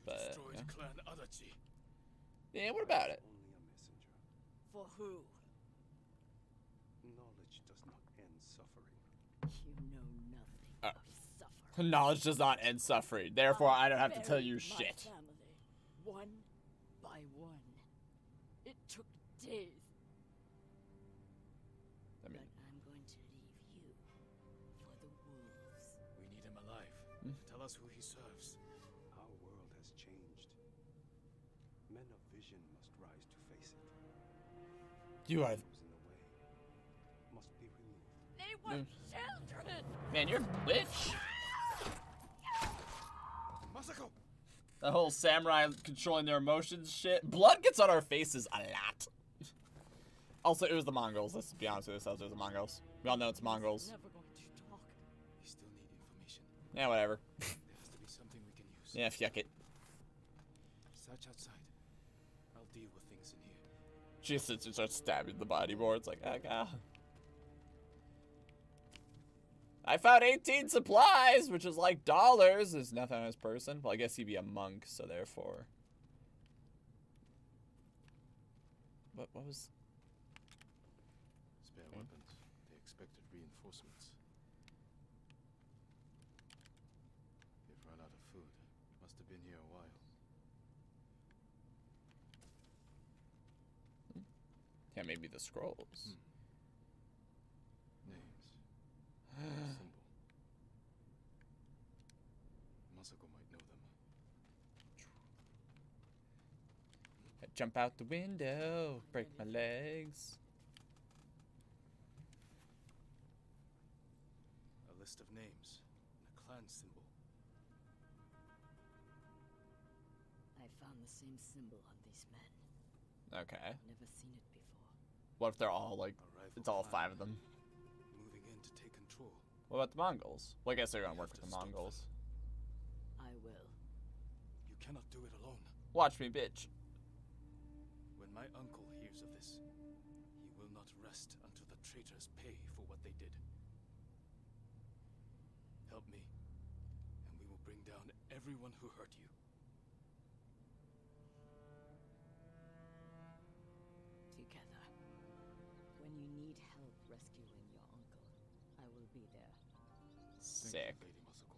But Destroyed yeah. Clan Adachi. yeah, what about it? For who? Knowledge does not end suffering. You know nothing Uh, of suffering. Knowledge does not end suffering. Therefore, I don't have to tell you shit. Family, one You are. Those in the way must be removed. They were mm. children. Man, you're a bitch. Masako! The whole samurai controlling their emotions shit. Blood gets on our faces a lot. Also, it was the Mongols. Let's be honest with ourselves. It was the Mongols. We all know it's Mongols. Never going to talk. We still need information. Yeah, whatever. There has to be something we can use. yeah, fuck it. Search outside. She sits starts stabbing the body more. It's like, ah, God. I found 18 supplies, which is like dollars. There's nothing on his person. Well, I guess he'd be a monk, so therefore. What, what was. Spare weapons. They expected reinforcements. They've run out of food. Must have been here a while. Yeah, maybe the scrolls. Hmm. Names. symbol. Masako might know them. I jump out the window, break my legs. A list of names. And a clan symbol. I found the same symbol on these men. Okay. Never seen it before. What if they're all like. It's all five of them. Moving in to take control. What about the Mongols? Well, I guess they're gonna work with the. Mongols. I will. You cannot do it alone. Watch me, bitch. When my uncle hears of this, he will not rest until the traitors pay for what they did. Help me, and we will bring down everyone who hurt you. Be there. Sick. Lady Masako.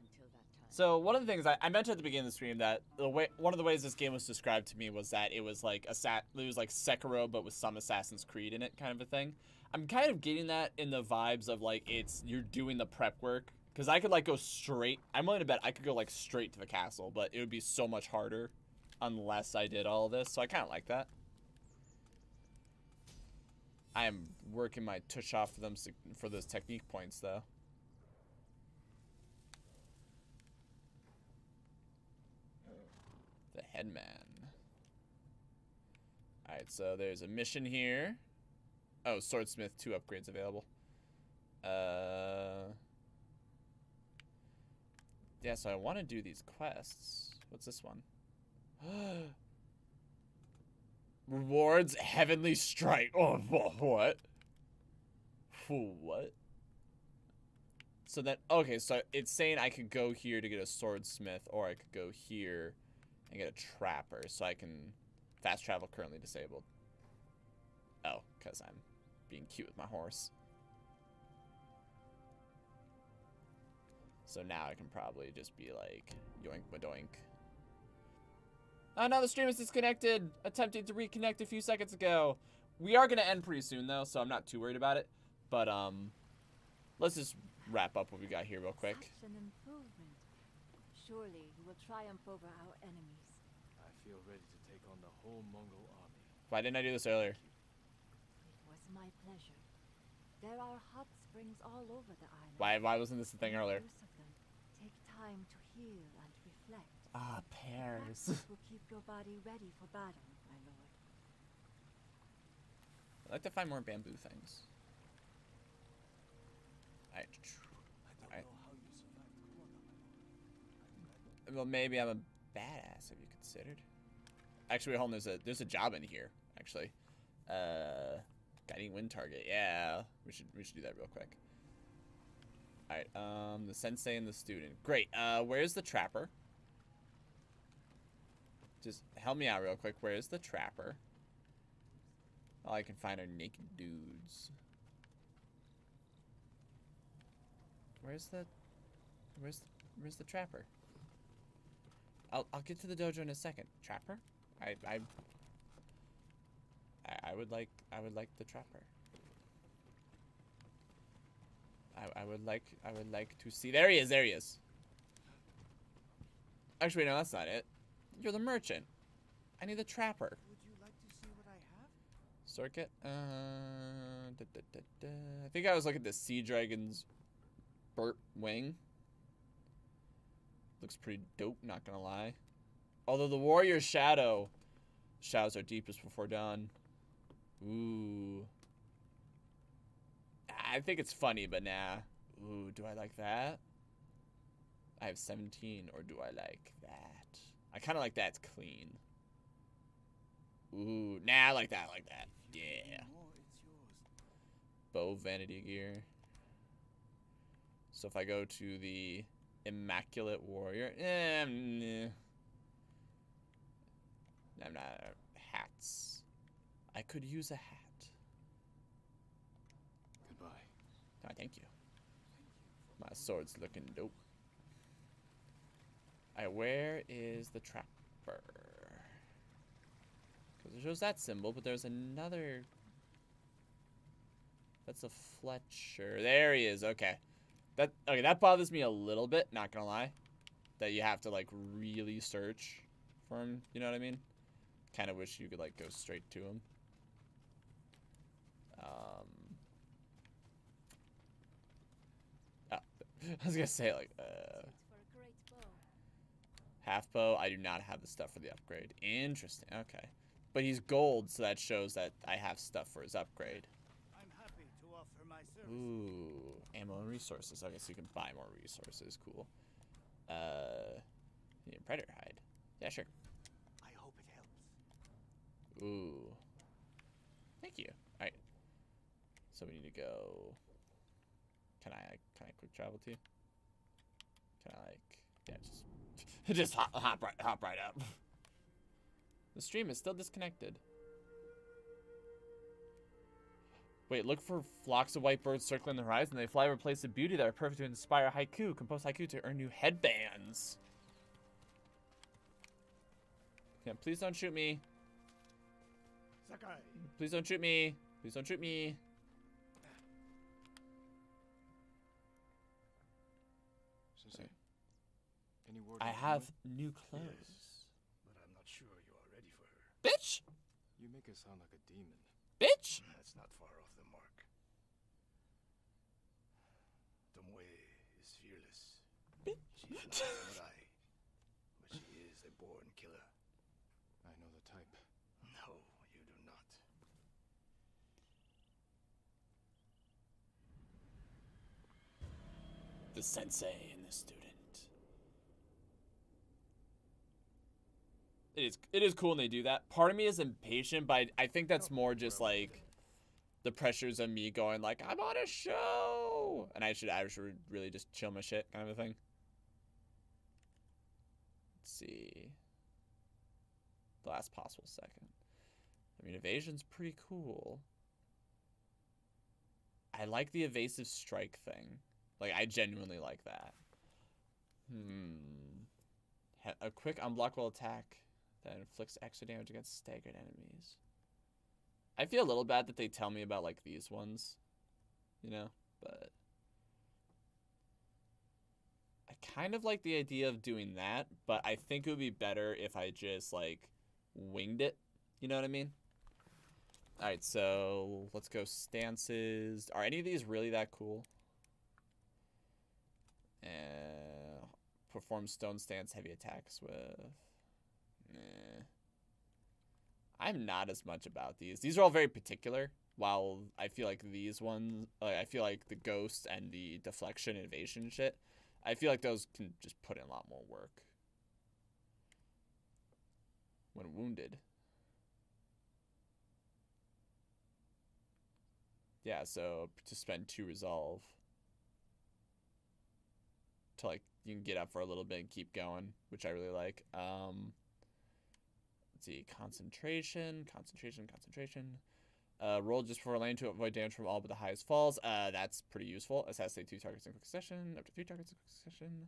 Until that time. So one of the things I, I mentioned at the beginning of the stream that the way one of the ways this game was described to me was that it was like a sat it was like Sekiro but with some Assassin's Creed in it kind of a thing. I'm kind of getting that in the vibes of like it's you're doing the prep work because I could like go straight. I'm willing to bet I could go like straight to the castle, but it would be so much harder unless I did all of this. So I kind of like that. I am working my tush off for them for those technique points though. The headman. Alright, so there's a mission here. Oh, Swordsmith, two upgrades available. Uh. Yeah, so I want to do these quests. What's this one? Rewards Heavenly Strike. Oh, what? Wh- What? So then, okay, so it's saying I could go here to get a swordsmith, or I could go here and get a trapper, so I can fast travel currently disabled. Oh, because I'm being cute with my horse. So now I can probably just be like, yoink madoink. Oh no, the stream is disconnected. Attempting to reconnect a few seconds ago. We are gonna end pretty soon though, so I'm not too worried about it. But um, let's just wrap up what we got here real quick. Such an improvement. Surely you will triumph over our enemies. I feel ready to take on the whole Mongol army. Why didn't I do this earlier? It was my pleasure. There are hot springs all over the island. Why why wasn't this the thing earlier? Use of them. Take time to heal and reflect. Ah, pears. Will keep your body ready for battle, my lord. I'd like to find more bamboo things. I, I, well, maybe I'm a badass. Have you considered? Actually, wait, hold on. There's a there's a job in here. Actually, uh, guiding wind target. Yeah, we should we should do that real quick. All right. Um, the sensei and the student. Great. Uh, where's the trapper? Just help me out real quick. Where's the trapper? All I can find are naked dudes. Where's the Where's the, where's the trapper? I'll I'll get to the dojo in a second. Trapper? I I I, I would like I would like the trapper. I I would like I would like to see there he is, there he is. Actually no, that's not it. You're the merchant. I need the trapper. Would you like to see what I have? Circuit? Uh, da, da, da. I think I was looking at the Sea Dragon's burp wing. Looks pretty dope, not gonna lie. Although the Warrior Shadow shadows are deepest before dawn. Ooh. I think it's funny, but nah. Ooh, do I like that? I have 17, or do I like that? I kind of like that. It's clean. Ooh, nah, I like that. I like that. Yeah. Bow vanity gear. So if I go to the Immaculate Warrior, eh, nah. I'm not hats. I could use a hat. Goodbye. Oh, thank you. My sword's looking dope. Alright, where is the trapper? Because it shows that symbol, but there's another... That's a Fletcher. There he is, okay. That Okay, that bothers me a little bit, not gonna lie. That you have to, like, really search for him, you know what I mean? Kind of wish you could, like, go straight to him. Um... I was gonna say, like, uh... Half bow. I do not have the stuff for the upgrade. Interesting. Okay. But he's gold, so that shows that I have stuff for his upgrade. I'm happy to offer my service. Ooh, ammo and resources. Okay, so you can buy more resources. Cool. Uh, you need a predator hide. Yeah, sure. I hope it helps. Ooh. Thank you. All right. So we need to go. Can I can I quick travel to you? Can I like yeah just just hop hop right hop right up. The stream is still disconnected. Wait, look for flocks of white birds circling the horizon. They fly over places of beauty that are perfect to inspire haiku. Compose haiku to earn new headbands. Yeah, please don't shoot me. Sakai. Please don't shoot me. Please don't shoot me. I have Tomoe? new clothes. But I'm not sure you are ready for her. Bitch! You make it sound like a demon. Bitch! Mm, that's not far off the mark. Tomoe is fearless. She's not a samurai, but she is a born killer. I know the type. No, you do not. The sensei in this student. It is it is cool when they do that. Part of me is impatient, but I, I think that's more just like the pressures of me going like I'm on a show. and I should I should really just chill my shit, kind of a thing. Let's see. The last possible second. I mean, evasion's pretty cool. I like the evasive strike thing. Like, I genuinely like that. Hmm. A quick unblockable attack that inflicts extra damage against staggered enemies. I feel a little bad that they tell me about, like, these ones. You know? But. I kind of like the idea of doing that, but I think it would be better if I just, like, winged it. You know what I mean? Alright, so let's go stances. Are any of these really that cool? Uh, perform stone stance heavy attacks with. Nah. I'm not as much about these. These are all very particular. While I feel like these ones, like I feel like the ghost and the deflection invasion shit, I feel like those can just put in a lot more work. When wounded. Yeah, so to spend two resolve. To like you can get up for a little bit and keep going, which I really like. Um let's see, concentration, concentration, concentration. Uh, roll just before lane to avoid damage from all but the highest falls. Uh, that's pretty useful. Assassinate two targets in quick succession, up to three targets in quick succession.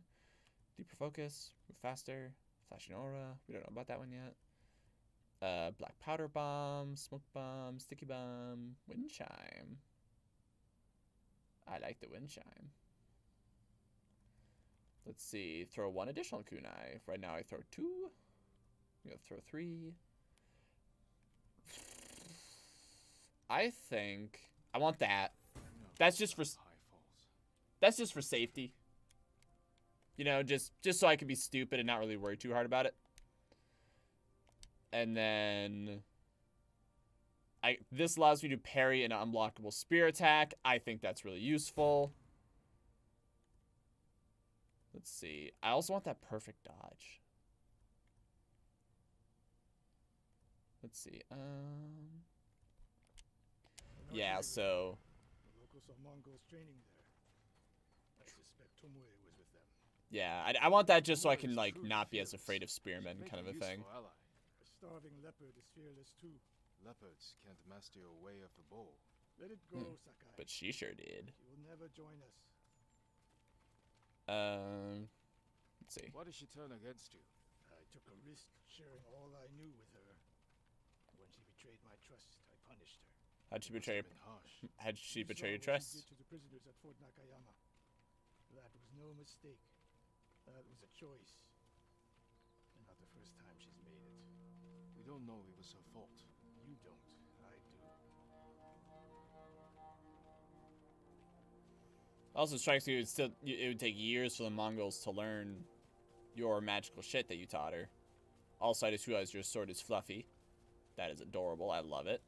Deeper focus, move faster, flashing aura. We don't know about that one yet. Uh, black powder bomb, smoke bomb, sticky bomb, wind chime. I like the wind chime. Let's see. Throw one additional kunai. Right now I throw two. I'm gonna throw three. I think I want that. That's just for That's just for safety. You know, just just so I can be stupid and not really worry too hard about it. And then I this allows me to parry an unblockable spear attack. I think that's really useful. Let's see. I also want that perfect dodge. Let's see. Um Yeah, so The locals are Mongols training there. I suspect Tomoe was with them. yeah, I, I want that just so I can like not be as afraid of spearmen kind of a thing. A starving leopard is fearless too. Leopards can't master a way of the bow. Let it go, Hmm. Sakai. But she sure did. She will never join us. Um let's see. Why did she turn against you? I took a risk sharing all I knew with her. When she betrayed my trust, I punished her. How'd she betray How'd she betray your trust? to the prisoners at Fort Nakayama. That was no mistake. That was a choice. And not the first time she's made it. We don't know it was her fault. You don't. I do. Also strikes me it would still it would take years for the Mongols to learn your magical shit that you taught her. Also, I just realized your sword is fluffy. That is adorable. I love it.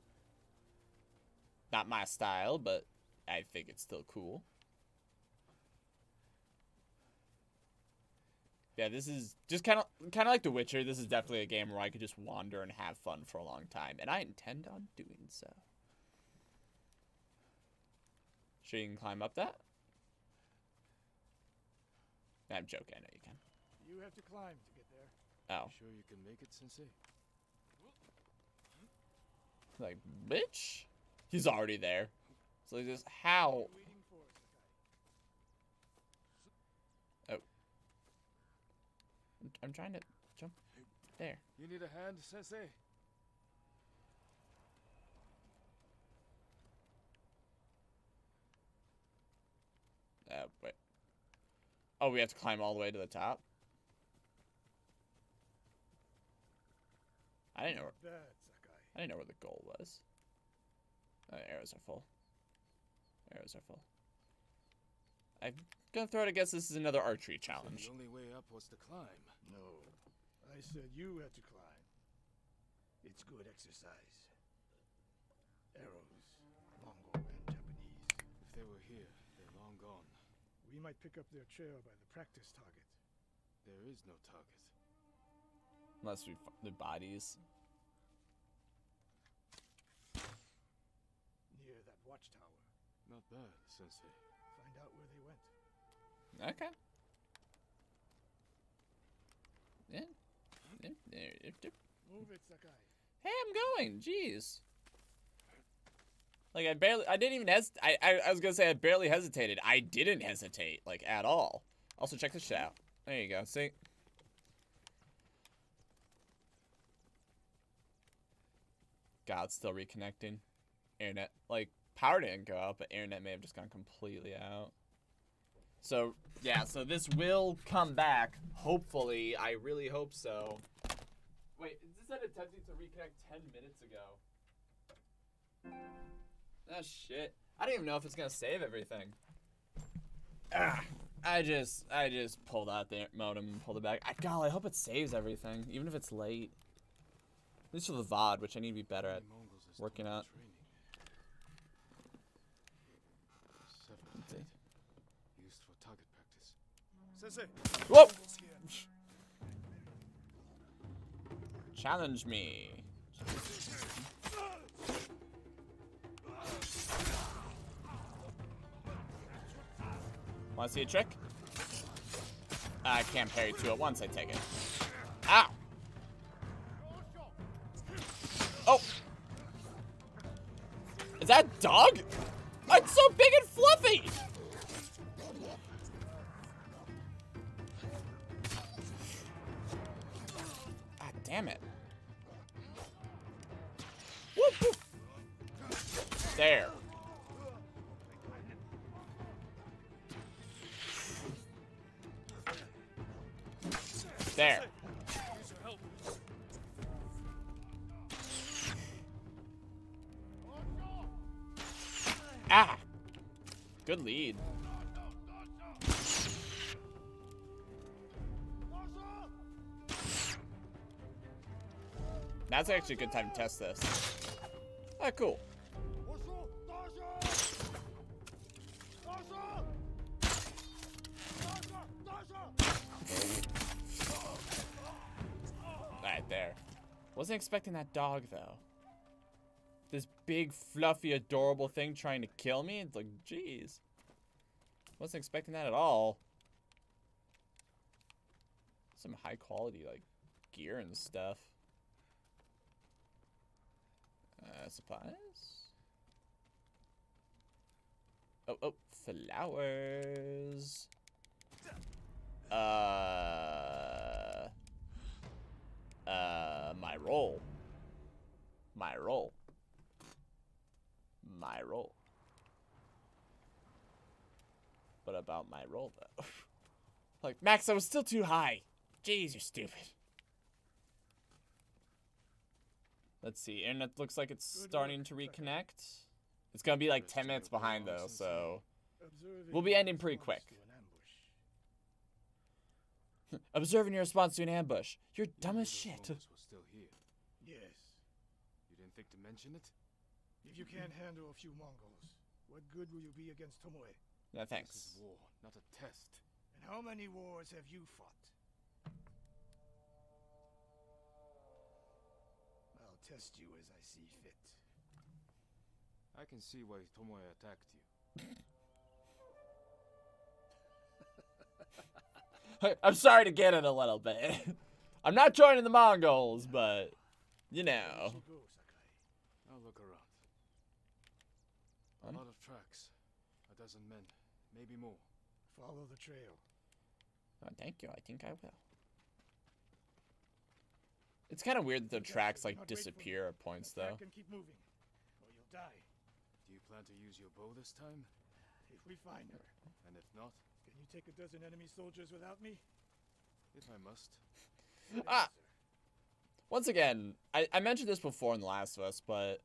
Not my style, but I think it's still cool. Yeah, this is just kind of kind of like The Witcher. This is definitely a game where I could just wander and have fun for a long time, and I intend on doing so. Sure you can climb up that? I'm joking. I know you can. You have to climb to get there. Oh, Sure you can make it, Sensei? Like bitch. He's already there. So he's just how? Oh. I'm, trying to jump there. You need a hand, Sensei? Uh, wait. Oh, we have to climb all the way to the top. I didn't know. Sakai. I didn't know where the goal was. Uh, arrows are full. Arrows are full. I'm gonna throw it. I guess this is another archery Said challenge. The only way up was to climb. No. I said you had to climb. It's good exercise. Arrows, Mongol and Japanese. If they were here, they're long gone. We might pick up their trail by the practice target. There is no target. Unless we find the bodies. Near that watchtower. Not bad, Sensei. Find find out where they went. Okay. Yeah. Move it, Sakai. Hey, I'm going. Jeez. Like I barely, I didn't even hesitate. I, I, I was gonna say I barely hesitated. I didn't hesitate, like at all. Also, check this shit out. There you go. See. God, still reconnecting. Internet, like power didn't go out, but internet may have just gone completely out. So yeah, so this will come back. Hopefully, I really hope so. Wait, is this said attempting to reconnect 10 minutes ago? Ah, shit. I don't even know if it's gonna save everything. Ah, I just, I just pulled out the modem and pulled it back. I, God, I hope it saves everything, even if it's late. At least for the VOD, which I need to be better at working out. Let's see. Used for target practice. Sensei. Whoa! Challenge me. Want to see a trick? I can't parry two at once, I take it. Ow! Oh! Is that dog? It's so big and fluffy! There. There. Ah! Good lead. That's actually a good time to test this. Ah, cool. Wasn't expecting that dog though. This big, fluffy, adorable thing trying to kill me? It's like, jeez. Wasn't expecting that at all. Some high quality, like, gear and stuff. Uh, supplies? Oh, oh, flowers. Uh, uh, my role. My role. My role. What about my role, though? like, Max, I was still too high. Jeez, you're stupid. Let's see. Internet looks like it's starting to reconnect. It's gonna be like 10 minutes behind, though, so... We'll be ending pretty quick. Observing your response to an ambush. You're dumb as shit. Mongols were still here. Yes. You didn't think to mention it? If you can't handle a few Mongols, what good will you be against Tomoe? No, thanks. This thanks. is war, not a test. And how many wars have you fought? I'll test you as I see fit. I can see why Tomoe attacked you. I'm sorry to get it a little bit. I'm not joining the Mongols, but, you know. Now look around. A lot of tracks. A dozen men, maybe more. Follow the trail. Oh, thank you. I think I will. It's kind of weird that the tracks like Not wait for me. disappear at points though. Attack and keep moving, or you'll die. Do you plan to use your bow this time? If we find her, And if not, can you take a dozen enemy soldiers without me? if I must. Ah. Once again, I, I mentioned this before in The Last of Us, but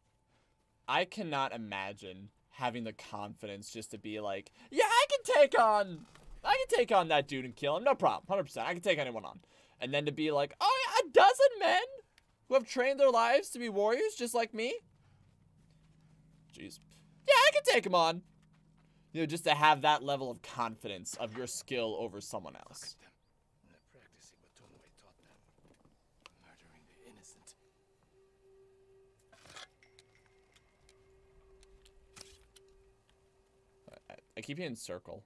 I cannot imagine having the confidence just to be like, yeah, I can take on, I can take on that dude and kill him, no problem, hundred percent, I can take anyone on, and then to be like, oh yeah, a dozen men who have trained their lives to be warriors just like me. Jeez, yeah, I can take him on. You know, just to have that level of confidence of your skill over someone else. And they're practicing what Tomoe taught them. Murdering the innocent. I keep hitting circle.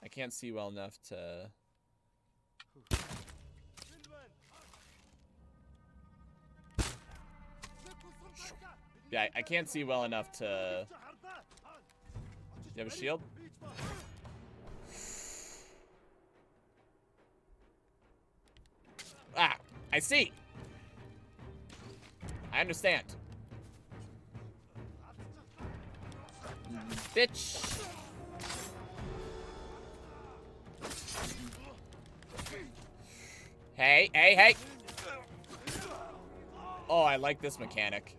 I can't see well enough to... Yeah, I- I can't see well enough to... You have a shield? Ah, I see. I understand. Bitch. Hey, hey, hey. Oh, I like this mechanic.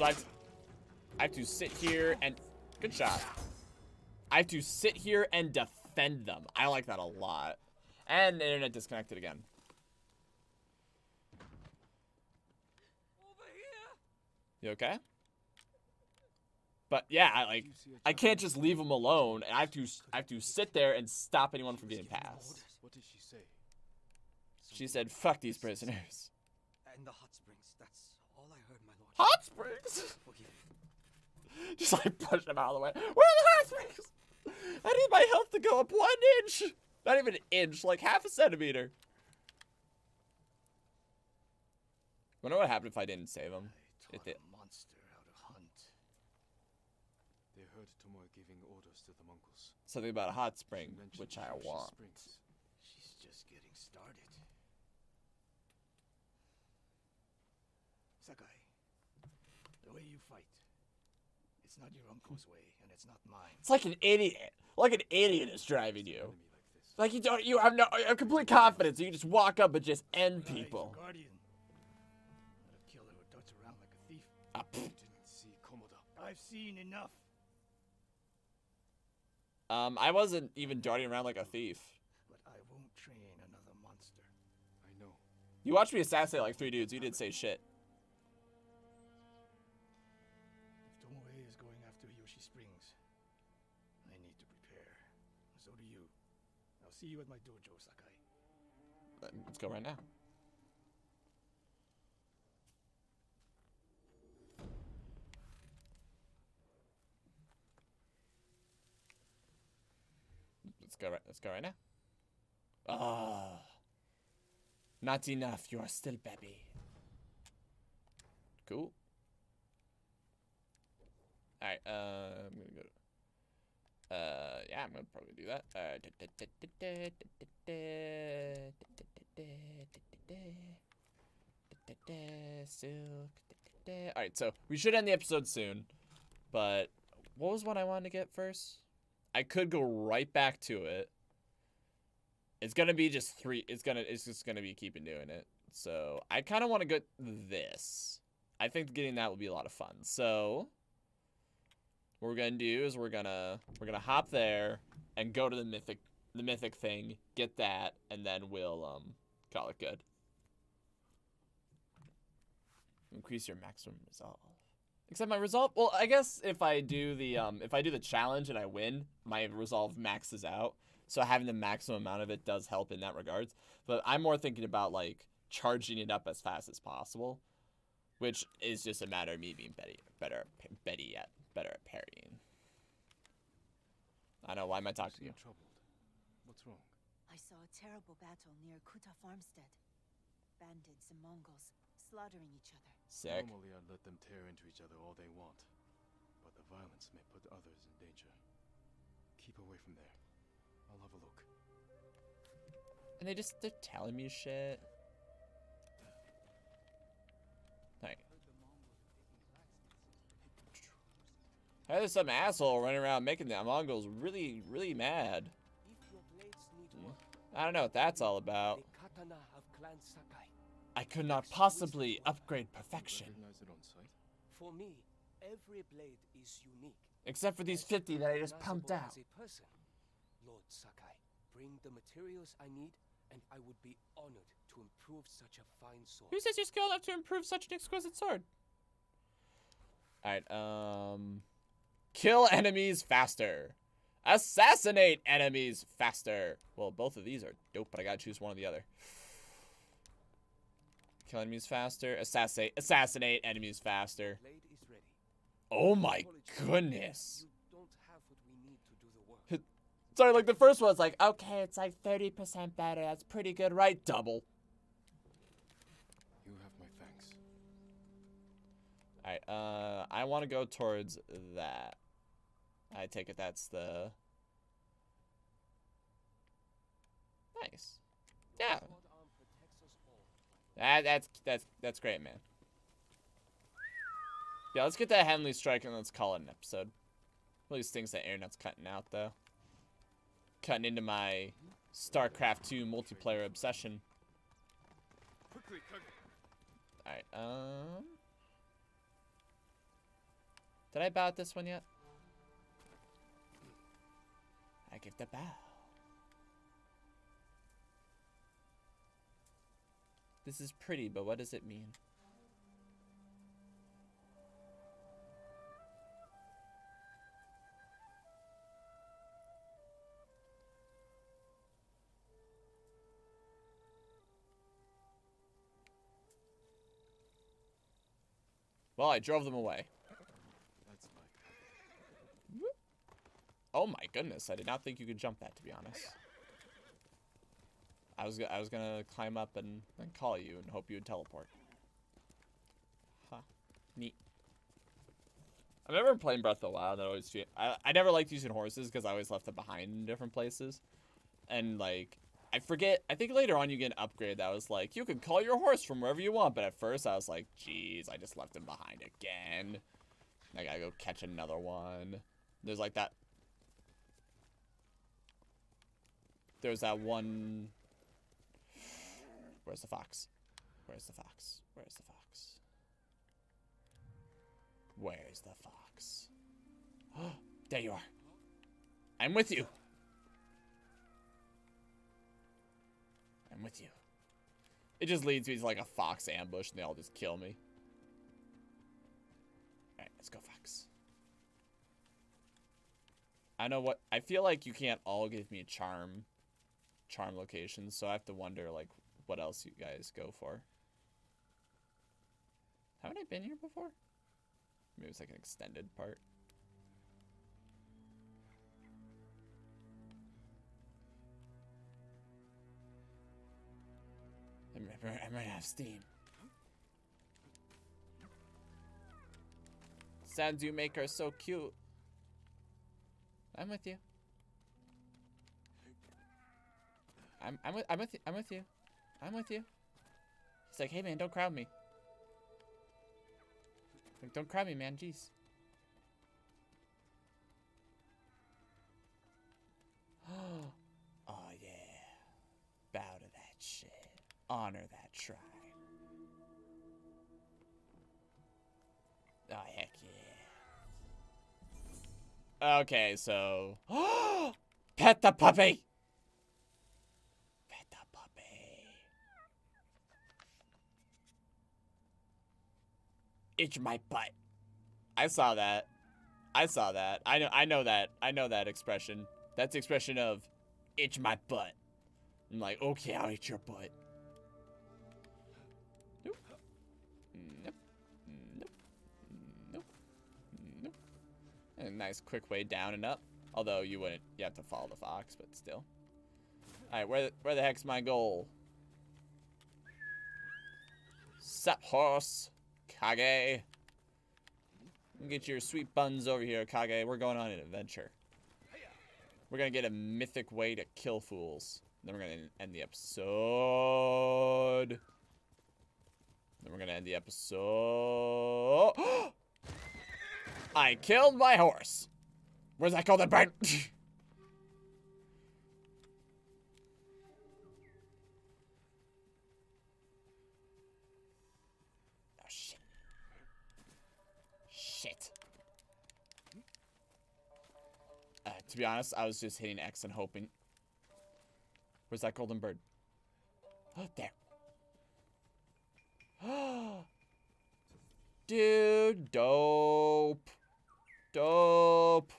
So I've, I have to sit here and... Good shot. I have to sit here and defend them. I like that a lot. And the internet disconnected again. You okay? But yeah, I like I can't just leave them alone, and I have to I have to sit there and stop anyone from getting past. What did she say? She said, "Fuck these prisoners." And the hot springs. That's all I heard, my lord. Hot springs. Just like push them out of the way. Where are the hot springs? I need my health to go up one inch. Not even an inch, like half a centimeter. Wonder what happened if I didn't save him. If it, monster how to hunt. They heard Tomoe giving orders to the Mongols. something about a hot spring, which I want. Springs. She's just getting started. Sakai, the way you fight, it's not your uncle's way, and it's not mine. It's like an idiot. Like an idiot is driving you. Like you don't. You have no. You have complete confidence. You just walk up and just end people. Guardian. Not a killer who darts around like a thief. Ah. Didn't see Komoda. I've seen enough. Um, I wasn't even darting around like a thief. But I won't train another monster. I know. You watched me assassinate like three dudes. You didn't say shit. See you at my dojo, Sakai. Let's go right now. Let's go right. Let's go right now. Ah, not enough. You are still baby. Cool. All right. Uh, I'm gonna go. Uh, yeah, I'm gonna probably do that. Uh, silk. All right, so we should end the episode soon, but what was one I wanted to get first? I could go right back to it. It's gonna be just three. It's gonna. It's just gonna be keeping doing it. So I kind of want to get this. I think getting that would be a lot of fun. So what we're gonna do is we're gonna we're gonna hop there and go to the mythic the mythic thing, get that, and then we'll um call it good. Increase your maximum resolve. Except my resolve well, I guess if I do the um if I do the challenge and I win, my resolve maxes out. So having the maximum amount of it does help in that regards. But I'm more thinking about like charging it up as fast as possible. Which is just a matter of me being better better Betty at better at parrying. I know why am I talking to you? troubled. What's wrong? I saw a terrible battle near Kuta Farmstead. Bandits and Mongols slaughtering each other. Sick. Normally I'd let them tear into each other all they want, but the violence may put others in danger. Keep away from there. I'll have a look. And they just they're telling me shit. There's some asshole running around making the Mongols really, really mad. If your blades need work, I don't know what that's all about. the katana of Clan Sakai. I could not possibly upgrade perfection. Recognize it on sight? For me, every blade is unique. Except for these 50 that I just pumped out. Person, Lord Sakai, bring the materials I need, and I would be honored to improve such a fine sword. Who says you're skilled enough to improve such an exquisite sword? Alright, um... Kill enemies faster. Assassinate enemies faster. Well, both of these are dope, but I gotta choose one or the other. Kill enemies faster. Assassinate. Assassinate enemies faster. Oh my goodness. Sorry, like the first one's like, okay, it's like 30% better. That's pretty good, right? Double. Alright, uh, I want to go towards that. I take it that's the... Nice. Yeah. That, that's, that's, that's great, man. Yeah, let's get that Heavenly Strike and let's call it an episode. All these things that Internet's cutting out, though. Cutting into my StarCraft 2 multiplayer obsession. Alright, um... Did I bow at this one yet? I give the bow. This is pretty, but what does it mean? Well, I drove them away. That's my Oh my goodness, I did not think you could jump that, to be honest. I was, I was gonna climb up and, and call you and hope you would teleport. Huh. Neat. Never been playing Breath of the Wild. I always I, I never liked using horses because I always left them behind in different places. And like I forget I think later on you get an upgrade that was like you can call your horse from wherever you want, but at first I was like, geez, I just left him behind again. I gotta go catch another one. There's like that There's that one Where's the fox? Where's the fox? Where's the fox? Where's the fox? Oh, there you are. I'm with you. I'm with you. It just leads me to like a fox ambush and they all just kill me. Alright, let's go fox. I know what I feel like you can't all give me a charm charm locations, so I have to wonder like what else you guys go for. Haven't I been here before? Maybe it's like an extended part. I might, have steam. Sounds you make her so cute. I'm with you. I'm I'm with I'm with you. I'm with you. I'm with you. He's like, hey man, don't crowd me. Like, don't crowd me, man. Jeez. oh yeah. Bow to that shit. Honor that tribe. Oh heck yeah. Okay, so pet the puppy. Pet the puppy. Itch my butt. I saw that. I saw that. I know. I know that. I know that expression. That's the expression of itch my butt. I'm like, okay, I'll itch your butt. Nope. Nope. Nope. Nope. Nope. A nice quick way down and up. Although you wouldn't, you have to follow the fox, but still. All right, where where the heck's my goal? Sup, horse? Kage. Get your sweet buns over here, Kage. We're going on an adventure. We're gonna get a mythic way to kill fools. Then we're gonna end the episode. Then we're gonna end the episode. I killed my horse. Where's that golden bird? to be honest, I was just hitting X and hoping. Where's that golden bird? Oh, there. Dude, dope. Dope.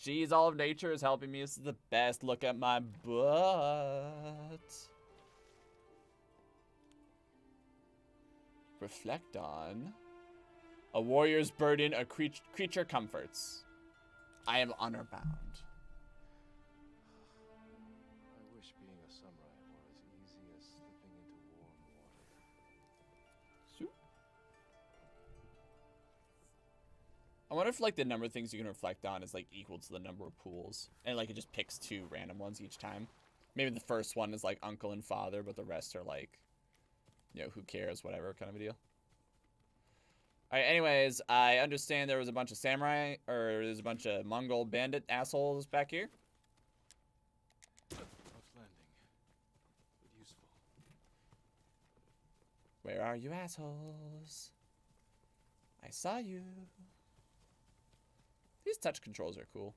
Jeez, all of nature is helping me. This is the best. Look at my butt. Reflect on. A warrior's burden, a cre creature comforts. I am honor bound. I wonder if like the number of things you can reflect on is like equal to the number of pools, and like it just picks two random ones each time. Maybe the first one is like uncle and father, but the rest are like, you know, who cares, whatever kind of a deal. All right. Anyways, I understand there was a bunch of samurai, or there's a bunch of Mongol bandit assholes back here. Rough landing, but useful. Where are you assholes? I saw you. These touch controls are cool.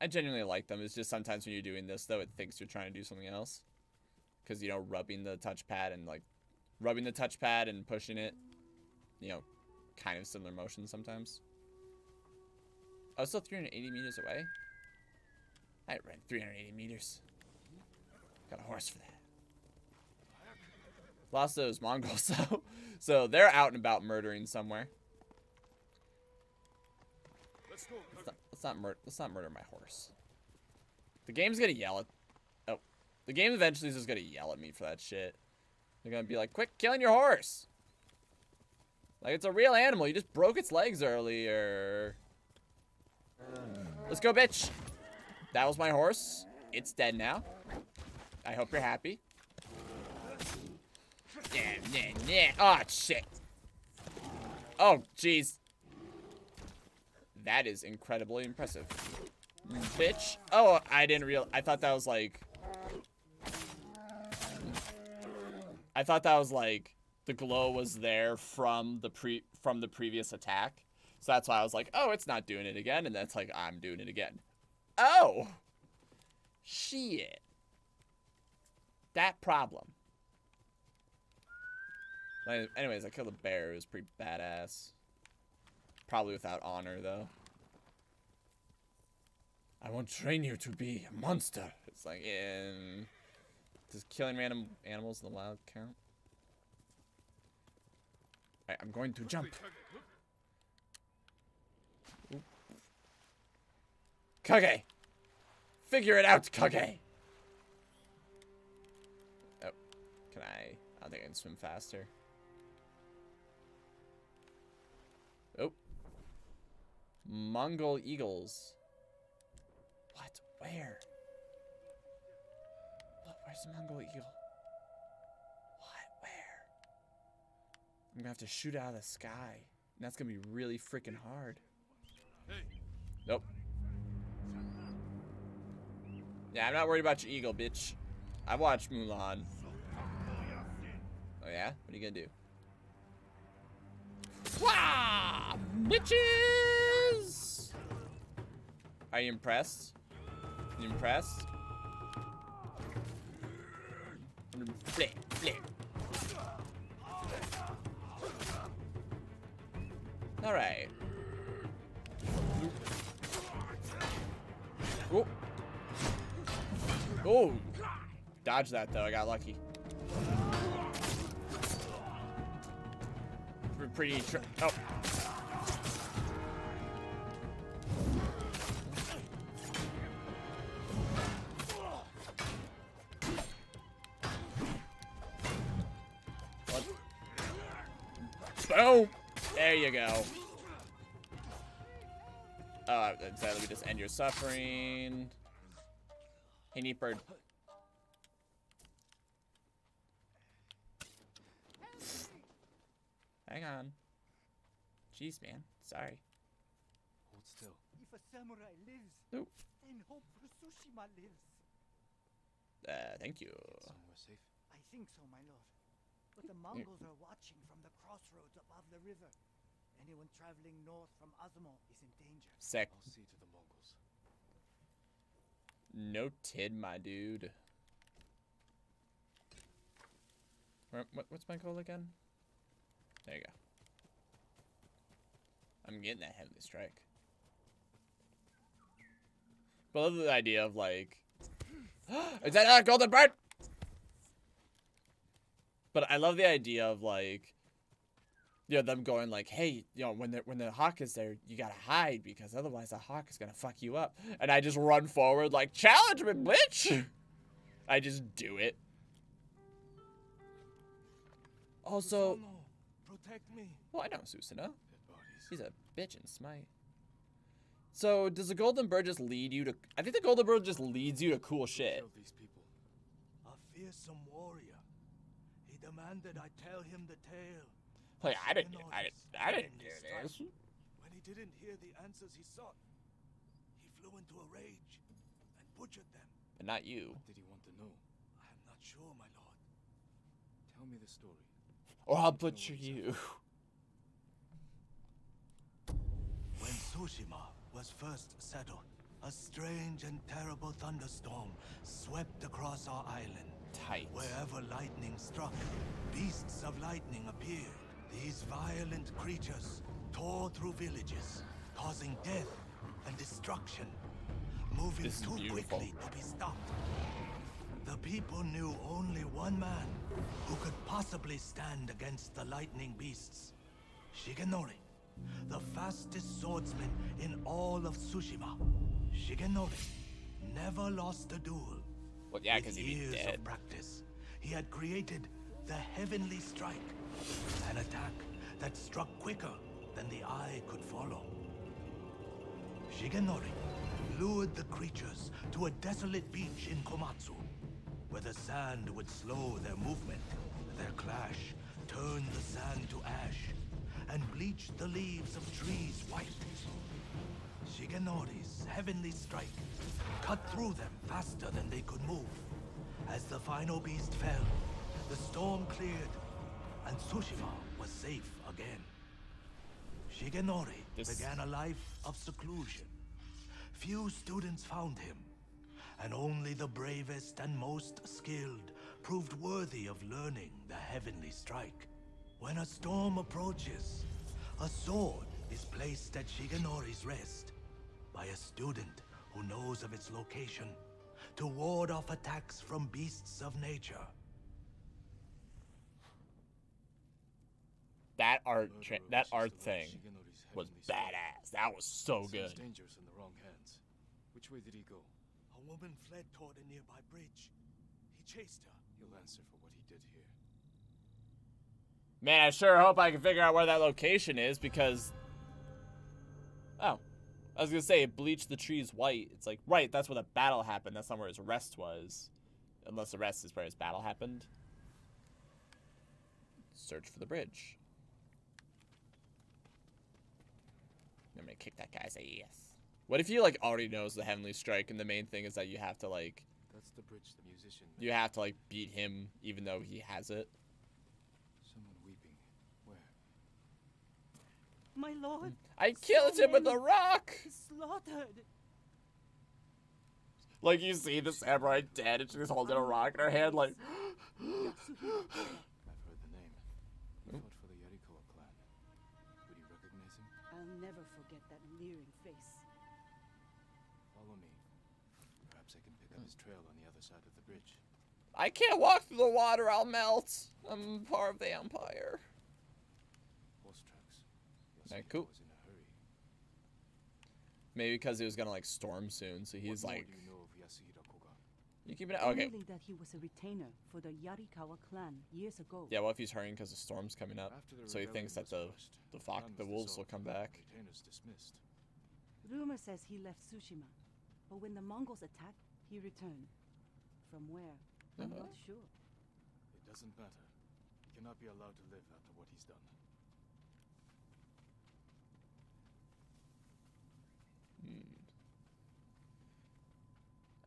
I genuinely like them. It's just sometimes when you're doing this, though, it thinks you're trying to do something else. Because, you know, rubbing the touchpad and, like, rubbing the touchpad and pushing it, you know, kind of similar motions sometimes. Oh, I was still 380 meters away. I ran 380 meters. Got a horse for that. Lost those Mongols, so so they're out and about murdering somewhere. Let's not, let's not, mur let's not murder my horse. The game's gonna yell at. Oh, the game eventually is just gonna yell at me for that shit. They're gonna be like, "Quick, killing your horse!" Like it's a real animal. You just broke its legs earlier. Let's go, bitch. That was my horse. It's dead now. I hope you're happy. Yeah, yeah, yeah. Oh, shit. Oh, jeez. That is incredibly impressive. Bitch. Oh, I didn't real. I thought that was like. I thought that was like the glow was there from the pre from the previous attack. So that's why I was like, oh, it's not doing it again, and that's like I'm doing it again. Oh. Shit. That problem. Anyways, I killed a bear. It was pretty badass. Probably without honor, though. I won't train you to be a monster. It's like, in... Does killing random animals in the wild count? Alright, I'm going to jump. Oop. Kage! Figure it out, Kage! Oh, can I? I don't think I can swim faster. Oh. Mongol eagles. What? Where? What? Where's the Mongol eagle? What? Where? I'm gonna have to shoot out of the sky. And that's gonna be really freaking hard. Nope. Yeah, I'm not worried about your eagle, bitch. I watched Mulan. Oh yeah? What are you gonna do? Wah! Bitches! Are you impressed? Impressed? Flip, flip. Alright. Oh. Oh. Dodge that though, I got lucky. We're pretty oh. There you go. Oh, instead, let me just end your suffering. Hey, neat bird. Hang on. Jeez, man. Sorry. Hold still. If a samurai lives, Nope. then hope for Tsushima lives. Uh, thank you. Somewhere safe. I think so, my lord. But the Mongols are watching from the crossroads above the river. Anyone traveling north from Azamo is in danger. Sick. I'll see to the Mongols. Noted, my dude. What's my goal again? There you go. I'm getting that heavenly strike. But I love the idea of like, is that a golden bird? But I love the idea of like, you know them going like, hey, you know when the when the hawk is there, you gotta hide because otherwise the hawk is gonna fuck you up. And I just run forward like, challenge me, bitch. I just do it. Also, Protect me. well, I know Susano. He's a bitch in Smite. So does the Golden Bird just lead you to? I think the Golden Bird just leads you to cool shit. These people. A fearsome warrior. He demanded I tell him the tale. Like I didn't, I didn't, I didn't do this. When he didn't hear the answers he sought, he flew into a rage and butchered them. But not you. Did he want to know? I am not sure, my lord. Tell me the story. Or I'll butcher you. When Tsushima was first settled, a strange and terrible thunderstorm swept across our island. Tight. Wherever lightning struck, beasts of lightning appeared. These violent creatures tore through villages, causing death and destruction, moving too beautiful. quickly to be stopped. The people knew only one man who could possibly stand against the lightning beasts. Shigenori, the fastest swordsman in all of Tsushima. Shigenori never lost a duel. Well, yeah, With because years of practice, he had created the Heavenly Strike, an attack that struck quicker than the eye could follow. Shigenori lured the creatures to a desolate beach in Komatsu, where the sand would slow their movement. Their clash turned the sand to ash and bleached the leaves of trees white. Shigenori's heavenly strike cut through them faster than they could move. As the final beast fell, the storm cleared, and Tsushima was safe again. Shigenori began a life of seclusion. Few students found him, and only the bravest and most skilled proved worthy of learning the heavenly strike. When a storm approaches, a sword is placed at Shigenori's rest by a student who knows of its location to ward off attacks from beasts of nature. That art, tra- that art thing was badass. That was so good. Dangerous in the wrong hands. Which way did he go? A woman fled toward a nearby bridge. He chased her. He'll answer for what he did here. Man, I sure hope I can figure out where that location is because. Oh. I was gonna say, it bleached the trees white. It's like, right, that's where the battle happened. That's not where his rest was. Unless the rest is where his battle happened. Search for the bridge. I'm gonna kick that guy's ass. What if he, like, already knows the Heavenly Strike and the main thing is that you have to, like, That's the bridge the musician. you have to, like, beat him even though he has it? Someone weeping. Where? My lord. I killed him with a rock! Slaughtered. Like you see the samurai dead and she's holding a rock in her hand like I can't walk through the water, I'll melt. I'm part of the empire. Horse tracks. Alright, cool. was in a hurry. Maybe because it was gonna like storm soon, so he's what like you know of Yasuhira Koga? You keep it okay. Only that he was a retainer for the Yarikawa clan years ago. Yeah, well, if he's hurrying because the storm's coming up? So he thinks that the crushed, the fox the wolves will come back. Dismissed. Rumor says he left Tsushima, but when the Mongols attacked, he returned. From where? I'm not sure. It doesn't matter. He cannot be allowed to live after what he's done. Hmm.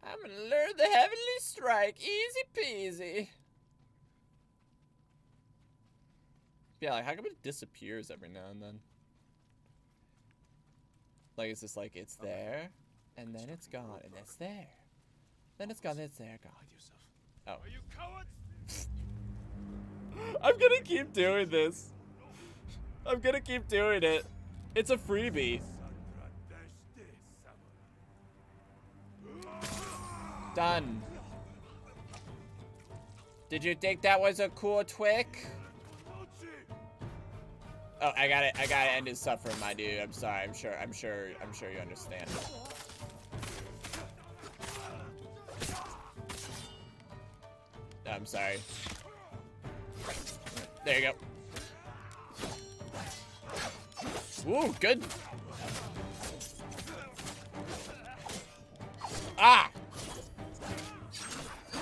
I'm gonna learn the heavenly strike, easy peasy. Yeah, like how come it disappears every now and then? Like it's just like it's there, and then it's gone, and it's there. Then it's gone, then it's there, gone. Oh. Are you cowards? I'm gonna keep doing this. I'm gonna keep doing it. It's a freebie. Done. Did you think that was a cool trick? Oh, I got it. I gotta end his suffering, my dude. I'm sorry. I'm sure. I'm sure. I'm sure you understand. I'm sorry. There you go. Ooh, good. Ah!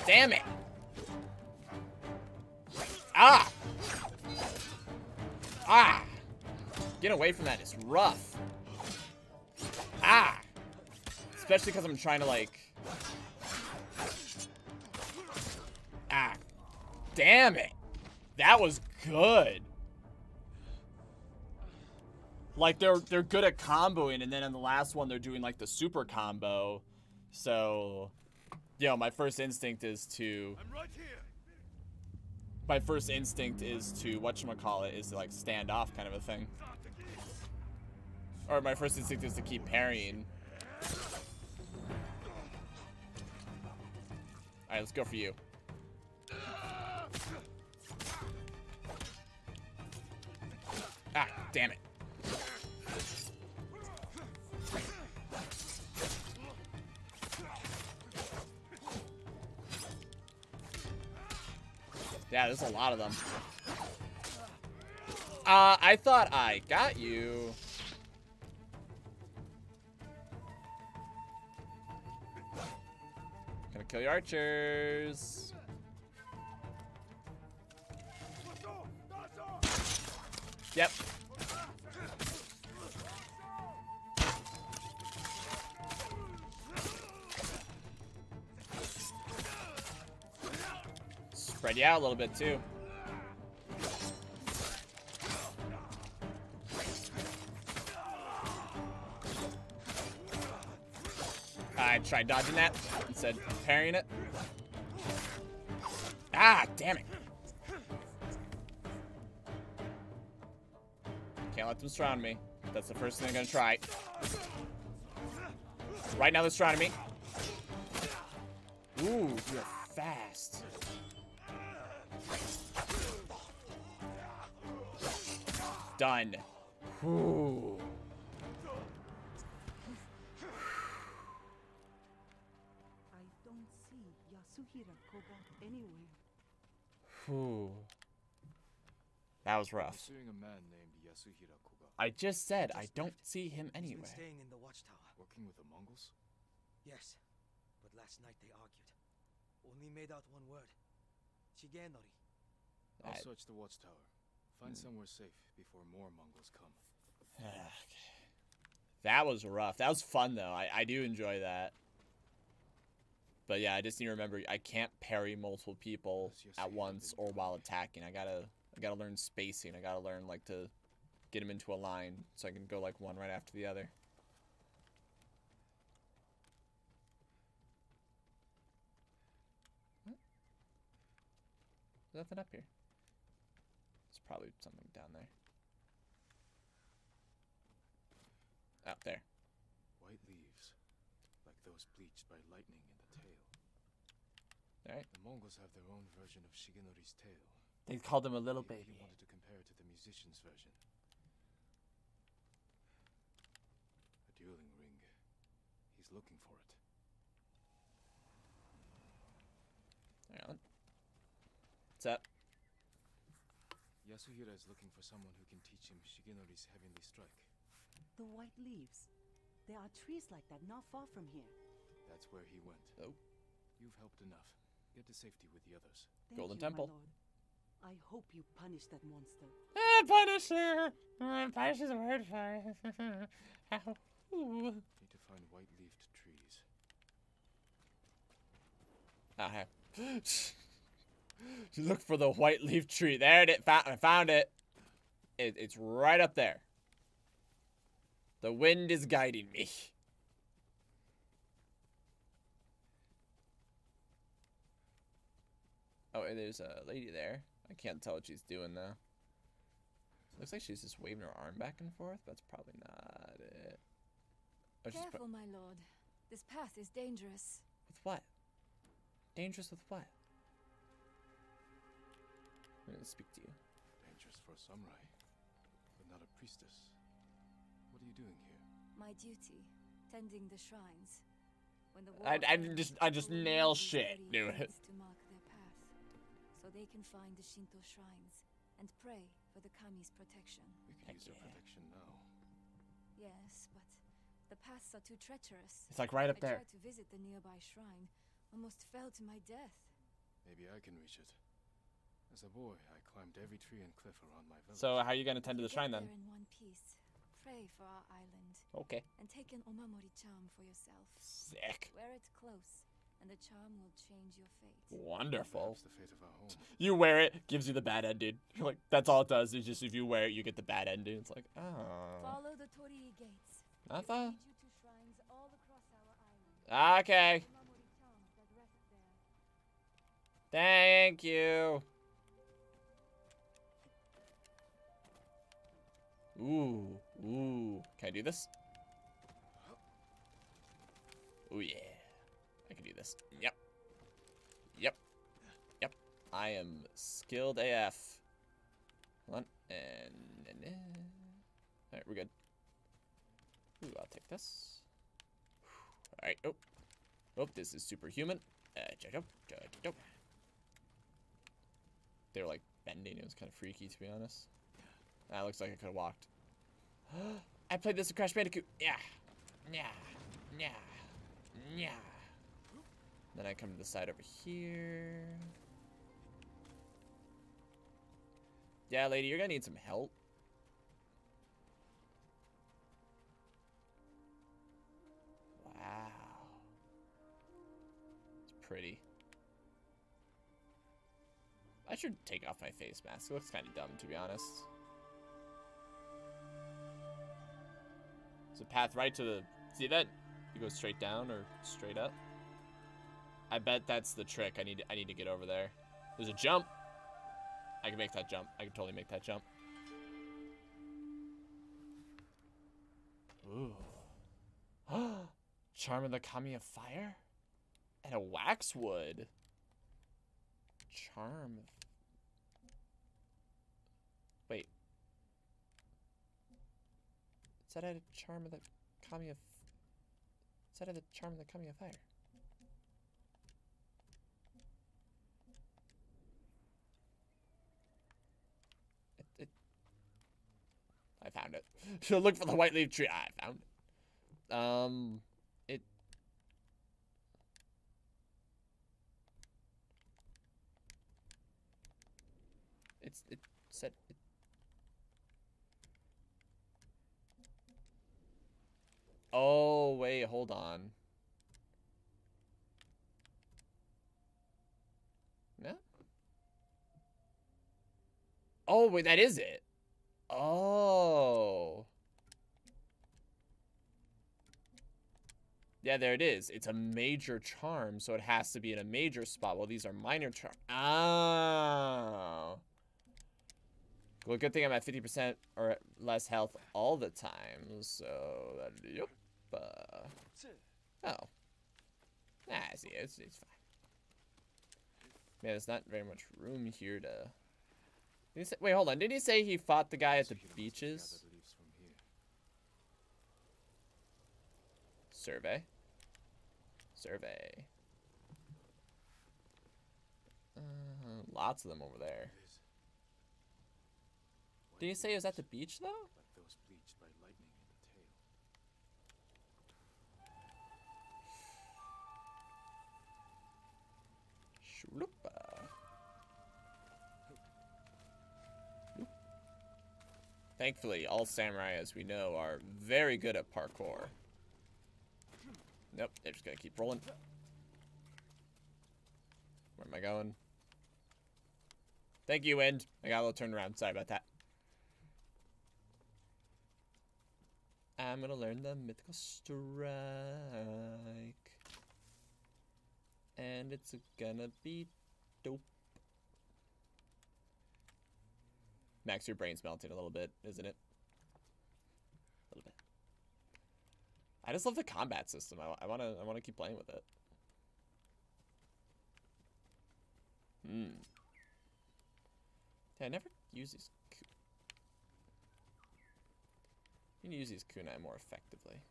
Damn it. Ah! Ah! Get away from that. It's rough. Ah! Especially because I'm trying to, like... Ah. Damn it. That was good. Like, they're, they're good at comboing, and then in the last one, they're doing, like, the super combo. So, you know, my first instinct is to... My first instinct is to, whatchamacallit, is to, like, stand off kind of a thing. Or my first instinct is to keep parrying. Alright, let's go for you. Ah, damn it. Yeah, there's a lot of them. Uh, I thought I got you. Gonna kill your archers. Yep. Spread you out a little bit too. I tried dodging that instead of parrying it. Ah, damn it. Let them surround me. That's the first thing I'm gonna try. Right now they're surrounding me. Ooh, you're fast. Done. Ooh. I don't see Yasuhira anywhere. Ooh. That was rough. A man named Yasuhira. I just said I don't see him He's been anywhere. staying in the watchtower. Working with the Mongols? Yes, but last night they argued. Only made out one word. Shigenori. I'll I- search the watchtower. Find Hmm. somewhere safe before more Mongols come. That was rough. That was fun though. I, I do enjoy that. But yeah, I just need to remember I can't parry multiple people at once or while attacking. I gotta I gotta learn spacing. I gotta learn like to get them into a line so I can go like one right after the other. What? There's nothing up here. There's probably something down there. Out there. White leaves, like those bleached by lightning in the tail. Alright. The Mongols have their own version of Shigenori's tale. They called him a little baby. He wanted to compare it to the musician's version. A dueling ring. He's looking for it. Hang on. What's up? Yasuhira is looking for someone who can teach him Shigenori's heavenly strike. The white leaves. There are trees like that not far from here. That's where he went. Oh. You've helped enough. Get to safety with the others. Thank Golden you, my Temple. lord. I hope you punish that monster. Ah, Punisher! Uh, Punish is a word for it. Ow. Ooh. Need to find white-leafed trees. Ah, hey. Look for the white leaf tree. There it is. Found, I found it. it. It's right up there. The wind is guiding me. Oh, and there's a lady there. I can't tell what she's doing though. Looks like she's just waving her arm back and forth. That's probably not it. Oh, Careful, my lord. This path is dangerous. with what? Dangerous with what? I'm gonna speak to you. Dangerous for a samurai, but not a priestess. What are you doing here? My duty, tending the shrines. When the I, war I just I just nail shit, very it. things To mark their path, so they can find the Shinto shrines and pray for the kami's protection. We could use your protection now. Yes, but the paths are too treacherous. It's like right up I there. tried to visit the nearby shrine, almost fell to my death. Maybe I can reach it. As a boy, I climbed every tree and cliff around my village. So how are you gonna tend to the shrine then? there in one piece. Pray for our island. Okay. And take an omamori charm for yourself. Sick. Wear it close, and the charm will change your fate. Wonderful. Perhaps the fate of our home. You wear it, gives you the bad ending. You're like that's all it does. Is just if you wear it, you get the bad ending. It's like oh. Follow the Torii gates. Not It Thank you. Ooh, ooh. Can I do this? Oh yeah. I can do this. Yep. Yep. Yep. I am skilled AF. Hold on. And, and, and. Alright, we're good. Ooh, I'll take this. Alright, oh. Oh, this is superhuman. Uh, out. Check out. They were like bending. It was kind of freaky, to be honest. That looks like I could have walked. I played this in Crash Bandicoot. Yeah. Yeah. Yeah. Yeah. Then I come to the side over here. Yeah, lady, you're gonna need some help. Wow. It's pretty. I should take off my face mask. It looks kind of dumb, to be honest. It's a path right to the... See that? You go straight down or straight up. I bet that's the trick. I need I need to get over there. There's a jump. I can make that jump. I can totally make that jump. Ooh. Charm of the Kami of Fire? And a waxwood. Charm. of- Wait. Is that a charm of the Kami of... Is that a charm of the Kami of Fire? It, it... I found it. Should look for the white leaf tree. I found it. Um, it. It's it. Oh wait, hold on. No. Oh wait, that is it. Oh. Yeah, there it is. It's a major charm, so it has to be in a major spot. Well, these are minor charm. Oh. Well, good thing I'm at 50% or less health all the time. So, that, yep. Uh, oh. Nah, I see. It's, it's fine. Man, there's not very much room here to... Say, wait, hold on. Did he say he fought the guy at the beaches? Survey. Survey. Uh, lots of them over there. Did he say he was at the beach, though? Thankfully, all samurai, as we know, are very good at parkour. Nope, they're just gonna keep rolling. Where am I going? Thank you, Wind. I got a little turned around. Sorry about that. I'm gonna learn the mythical strike. And it's gonna be dope. Max, your brain's melting a little bit, isn't it? A little bit. I just love the combat system. I, I wanna I wanna keep playing with it. Hmm. Yeah, I never use these. You can use these kunai more effectively.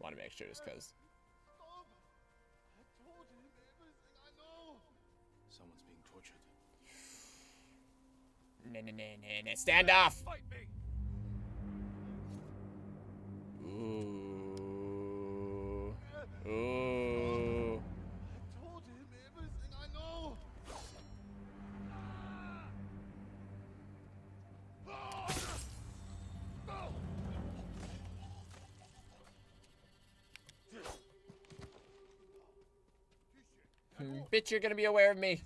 Want to make sure just because. Someone's being tortured. Nah, nah, nah, nah, nah. Stand off! Ooh. Ooh. Bitch, you're gonna be aware of me.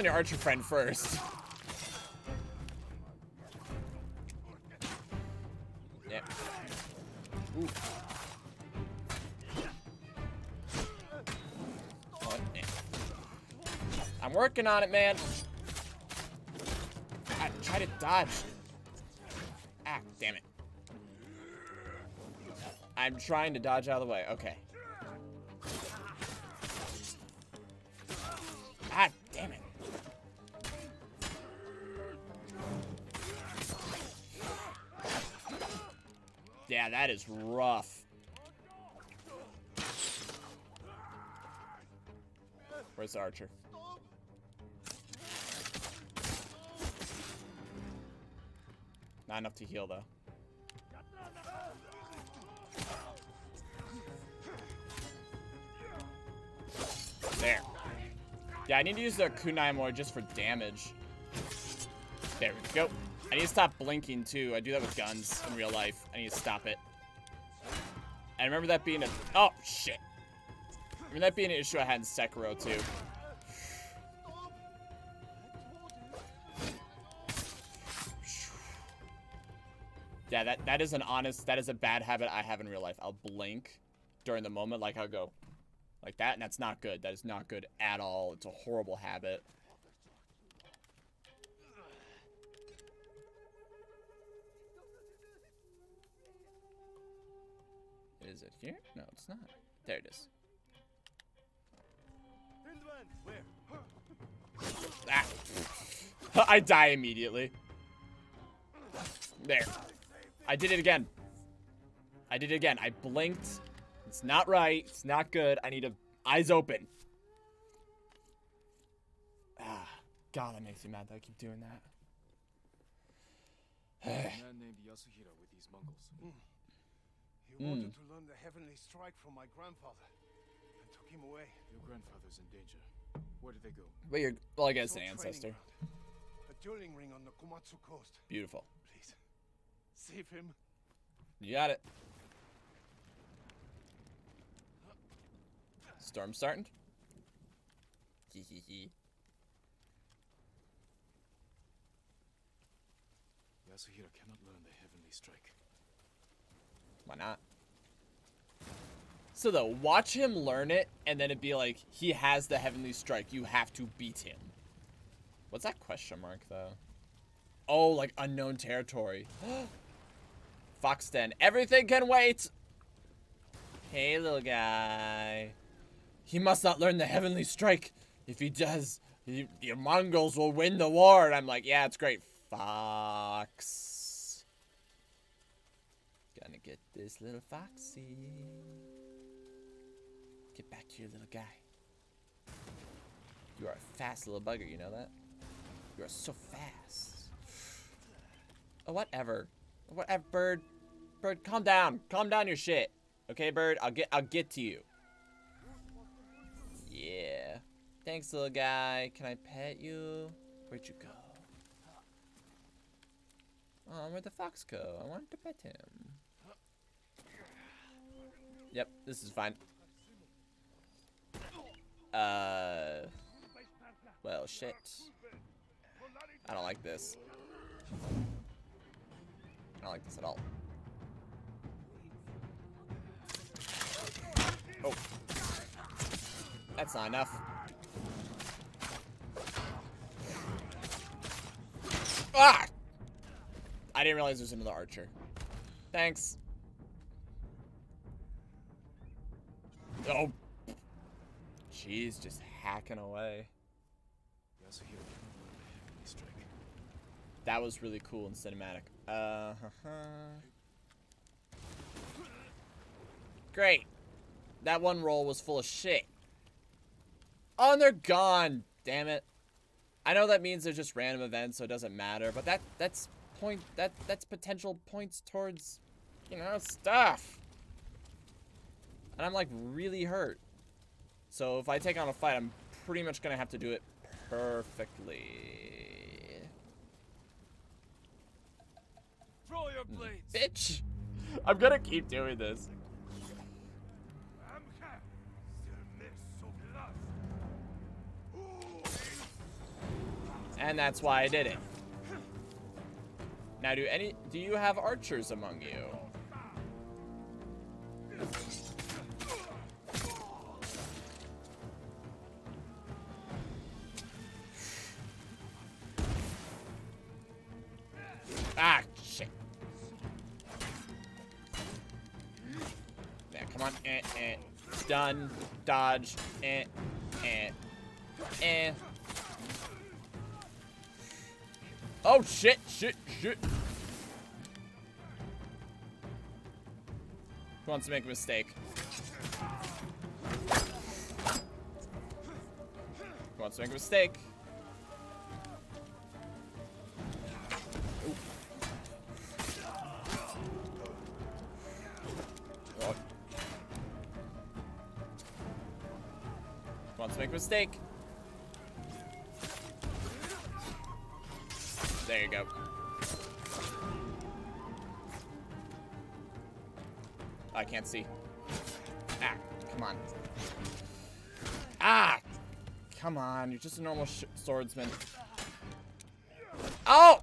Killing your archer friend first. Yep. Ooh. Oh. I'm working on it, man. I try to dodge. Ah, damn it. I'm trying to dodge out of the way. Okay. That is rough. Where's the archer? Not enough to heal, though. There. Yeah, I need to use the kunai more just for damage. There we go. I need to stop blinking too. I do that with guns in real life. I need to stop it. I remember that being a... Oh, shit. I remember that being an issue I had in Sekiro too. Yeah, that, that is an honest, that is a bad habit I have in real life. I'll blink during the moment, like I'll go like that, and that's not good. That is not good at all. It's a horrible habit. Is it here? No, it's not. There it is. Ah. I die immediately. There. I did it again. I did it again. I blinked. It's not right. It's not good. I need to eyes open. Ah, God, that makes me mad that I keep doing that. a man named Yasuhira with these Mongols. He hmm. wanted to learn the heavenly strike from my grandfather and took him away. Your grandfather's in danger. Where did they go? But you're, well, I guess Saw an ancestor. ground. A dueling ring on the Komatsu coast. Beautiful. Please, save him. You got it. Storm starting. Hee hee hee. Yasuhira cannot learn the heavenly strike. Why not? So though, watch him learn it, and then it'd be like, he has the heavenly strike. You have to beat him. What's that question mark though? Oh, like unknown territory. Fox Den. Everything can wait. Hey, little guy. He must not learn the heavenly strike. If he does, your Mongols will win the war. And I'm like, yeah, it's great. Fox. Get this little foxy. Get back here, little guy. You are a fast little bugger, you know that? You are so fast. Oh, whatever. Whatever, bird. Bird, calm down. Calm down your shit. Okay, bird? I'll get I'll get to you. Yeah. Thanks, little guy. Can I pet you? Where'd you go? Oh, where'd the fox go? I wanted to pet him. Yep, this is fine. Uh. Well, shit. I don't like this. I don't like this at all. Oh. That's not enough. Ah! I didn't realize there's another archer. Thanks. Oh. Jeez, just hacking away. That was really cool and cinematic. Uh -huh. Great. That one roll was full of shit. Oh, and they're gone. Damn it. I know that means they're just random events, so it doesn't matter. But that that's point that that's potential points towards, you know, stuff. And I'm like really hurt. So if I take on a fight, I'm pretty much gonna have to do it perfectly. Throw your blades. Bitch! I'm gonna keep doing this. And that's why I did it. Now, do any do you have archers among you? Done. Dodge. Eh, eh, eh. Oh, shit, shit, shit. Who wants to make a mistake? Who wants to make a mistake? Mistake? There you go. I can't see. Ah, come on. Ah! Come on, you're just a normal swordsman. Oh!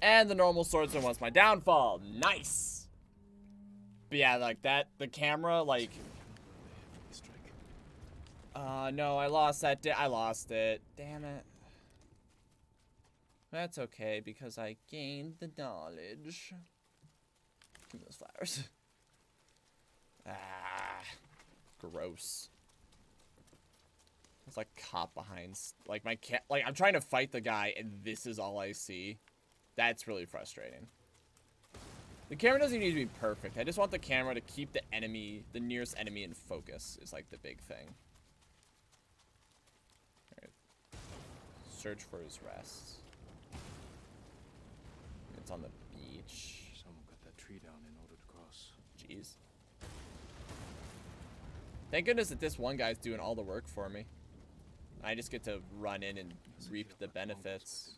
And the normal swordsman was my downfall. Nice! But yeah, like that, the camera, like... No, I lost that. I lost it. Damn it. That's okay, because I gained the knowledge. Give me those flowers. ah, gross. It's like cop behind, like my cat, like I'm trying to fight the guy and this is all I see. That's really frustrating. The camera doesn't need to be perfect. I just want the camera to keep the enemy, the nearest enemy in focus is like the big thing. Alright. Search for his rest. It's on the beach. Someone cut that tree down in order to cross. Jeez. Thank goodness that this one guy's doing all the work for me. I just get to run in and reap the benefits.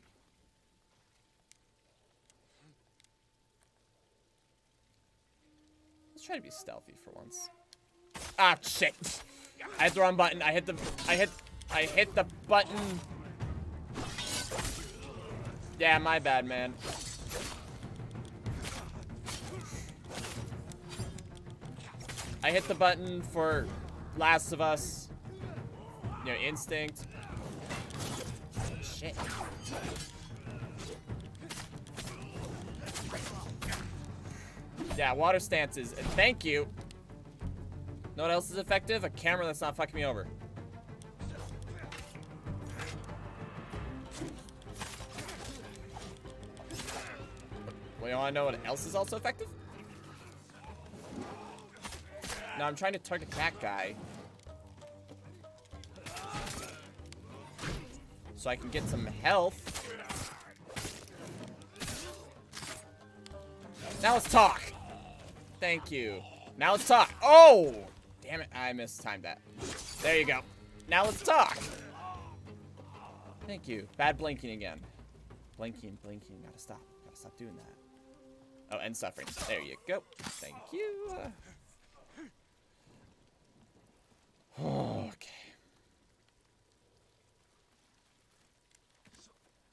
Let's try to be stealthy for once. Ah, shit. I hit the wrong button. I hit the, I hit, I hit the button. Yeah, my bad, man. I hit the button for Last of Us. You know, instinct. Shit. Yeah, water stances. And thank you. Know what else is effective? A camera that's not fucking me over. Well, you wanna know what else is also effective? No, I'm trying to target that guy. So I can get some health. Now let's talk. Thank you. Now let's talk. Oh! Damn it, I mistimed that. There you go. Now let's talk. Thank you. Bad blinking again. Blinking, blinking. Gotta stop. Gotta stop doing that. Oh, and suffering. There you go. Thank you. okay.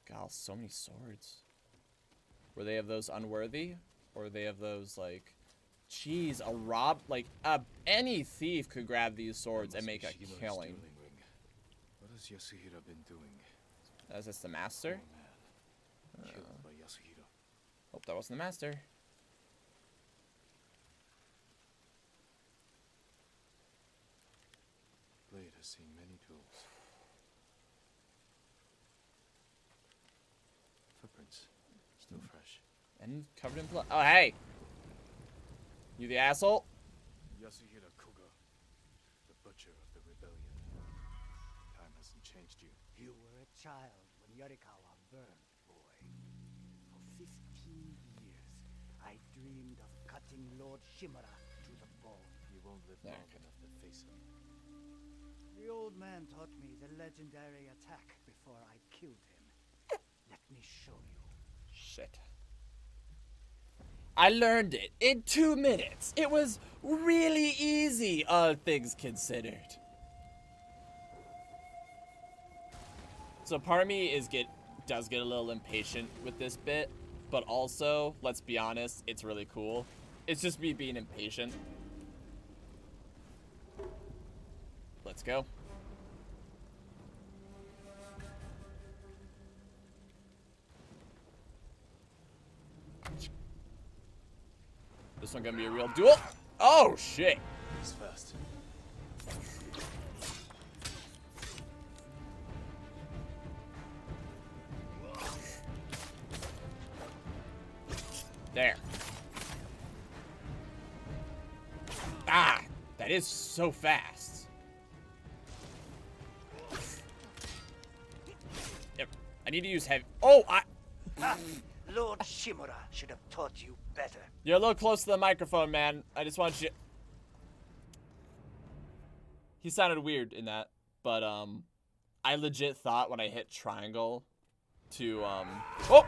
God, so many swords. Were they of those unworthy? Or were they of those, like... Jeez, a rob... Like, uh, any thief could grab these swords and make a killing. What has Yasuhira been doing? Is this the master? Yasuhira. Hope that wasn't the master. Blade has seen many duels. Footprints. Still fresh. And covered in blood. Oh, hey! You the asshole? Yasuhira Koga. The butcher of the rebellion. Time hasn't changed you. You were a child when Yarikawa Lord Shimura to the bone. You won't live There, long okay. enough to face him. The old man taught me the legendary attack before I killed him. Let me show you. Shit. I learned it in two minutes. It was really easy, all things considered. So part of me is get does get a little impatient with this bit, but also, let's be honest, it's really cool. It's just me being impatient. Let's go. This one gonna be a real duel. Oh shit. He's fast. There. Ah, that is so fast. Yep. I need to use heavy. Oh, I. Ah, Lord Shimura should have taught you better. You're a little close to the microphone, man. I just want you. He sounded weird in that, but um, I legit thought when I hit triangle to um. Oh.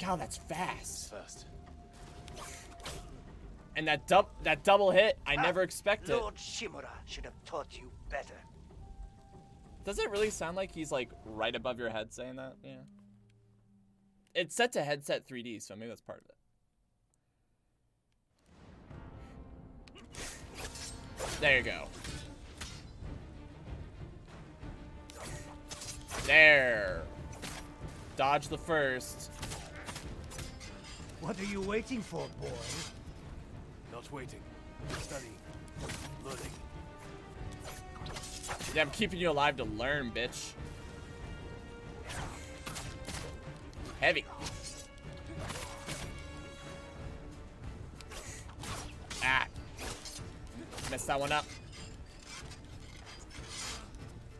God, that's fast. Fast. And that dub that double hit, I ah, never expected. Lord Shimura should have taught you better. Does it really sound like he's like right above your head saying that? Yeah. It's set to headset 3D, so maybe that's part of it. There you go. There. Dodge the first. What are you waiting for, boy? Not waiting. Studying. Learning. Yeah, I'm keeping you alive to learn, bitch. Heavy. Ah. Messed that one up.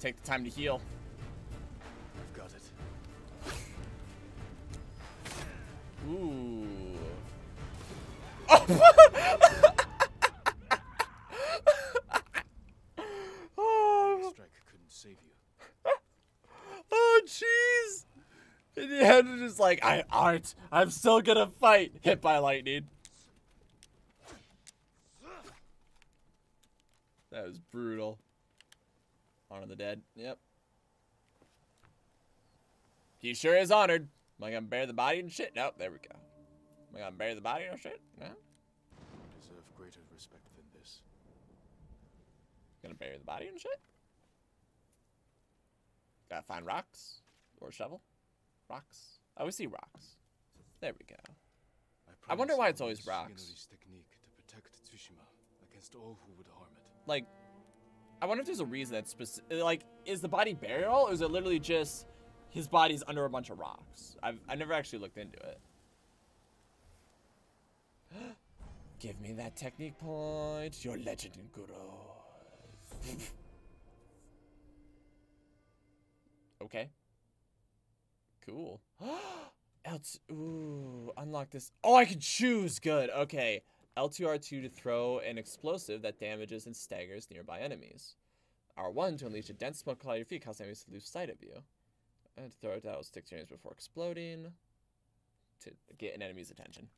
Take the time to heal. Ooh. Oh. Strike couldn't save you. Oh, jeez. And the end is just like, I aren't. I'm still gonna fight. Hit by lightning. That was brutal. Honor the dead. Yep. He sure is honored. Am I gonna bury the body and shit? Nope, there we go. Am I gonna bury the body and shit? No. Deserve greater respect than this. Gonna bury the body and shit? Gotta find rocks. Or a shovel. Rocks. Oh, I always see rocks. There we go. I wonder why it's always rocks. Technique to protect Tsushima against all who would harm it. Like, I wonder if there's a reason that's specific. Like, is the body burial, or is it literally just his body's under a bunch of rocks? I've I never actually looked into it. Give me that technique point. Your legend in Guru. okay. Cool. L2, ooh, unlock this. Oh, I can choose. Good. Okay. L2R2 to throw an explosive that damages and staggers nearby enemies. R1 to unleash a dense smoke cloud at your feet, causing enemies to lose sight of you. And throw it out, stick to enemies before exploding. To get an enemy's attention.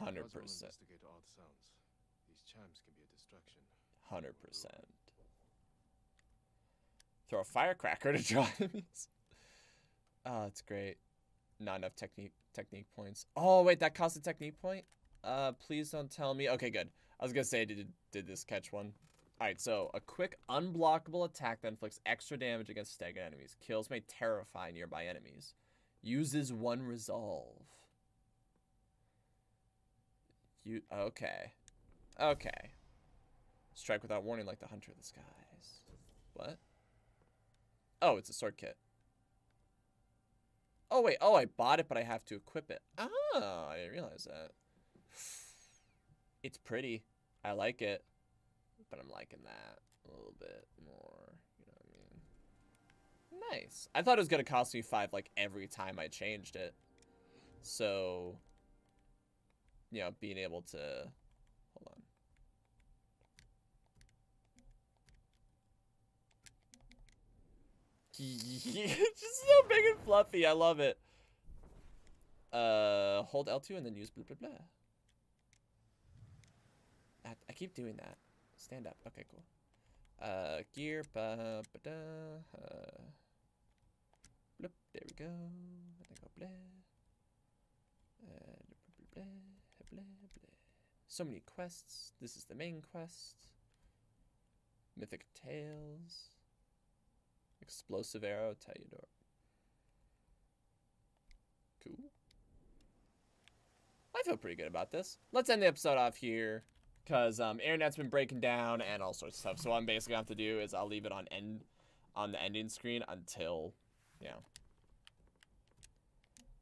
100%. investigate odd sounds. These chimes can be a distraction. Hundred percent. Throw a firecracker to draw enemies. Oh, that's great. Not enough technique technique points. Oh wait, that cost a technique point. Uh, please don't tell me. Okay, good. I was gonna say, did did this catch one? All right, so a quick unblockable attack that inflicts extra damage against staggered enemies. Kills may terrify nearby enemies. Uses one resolve. You okay? Okay. Strike without warning, like the Hunter of the Skies. What? Oh, it's a sword kit. Oh wait, oh I bought it, but I have to equip it. Oh, I didn't realize that. It's pretty. I like it, but I'm liking that a little bit more. You know what I mean? Nice. I thought it was gonna cost me five like every time I changed it. So, you know, being able to hold on. it's just so big and fluffy. I love it. Uh, hold L2 and then use blah blah blah. I, I keep doing that. Stand up. Okay, cool. Uh, gear. Ba, ba, da, uh, bloop, there we go. And then go blah. Uh, blah, blah, blah. So many quests. This is the main quest. Mythic Tales. Explosive Arrow, Tayador. Cool. I feel pretty good about this. Let's end the episode off here. Because um, internet's been breaking down and all sorts of stuff. So what I'm basically to have to do is I'll leave it on end on the ending screen until, know.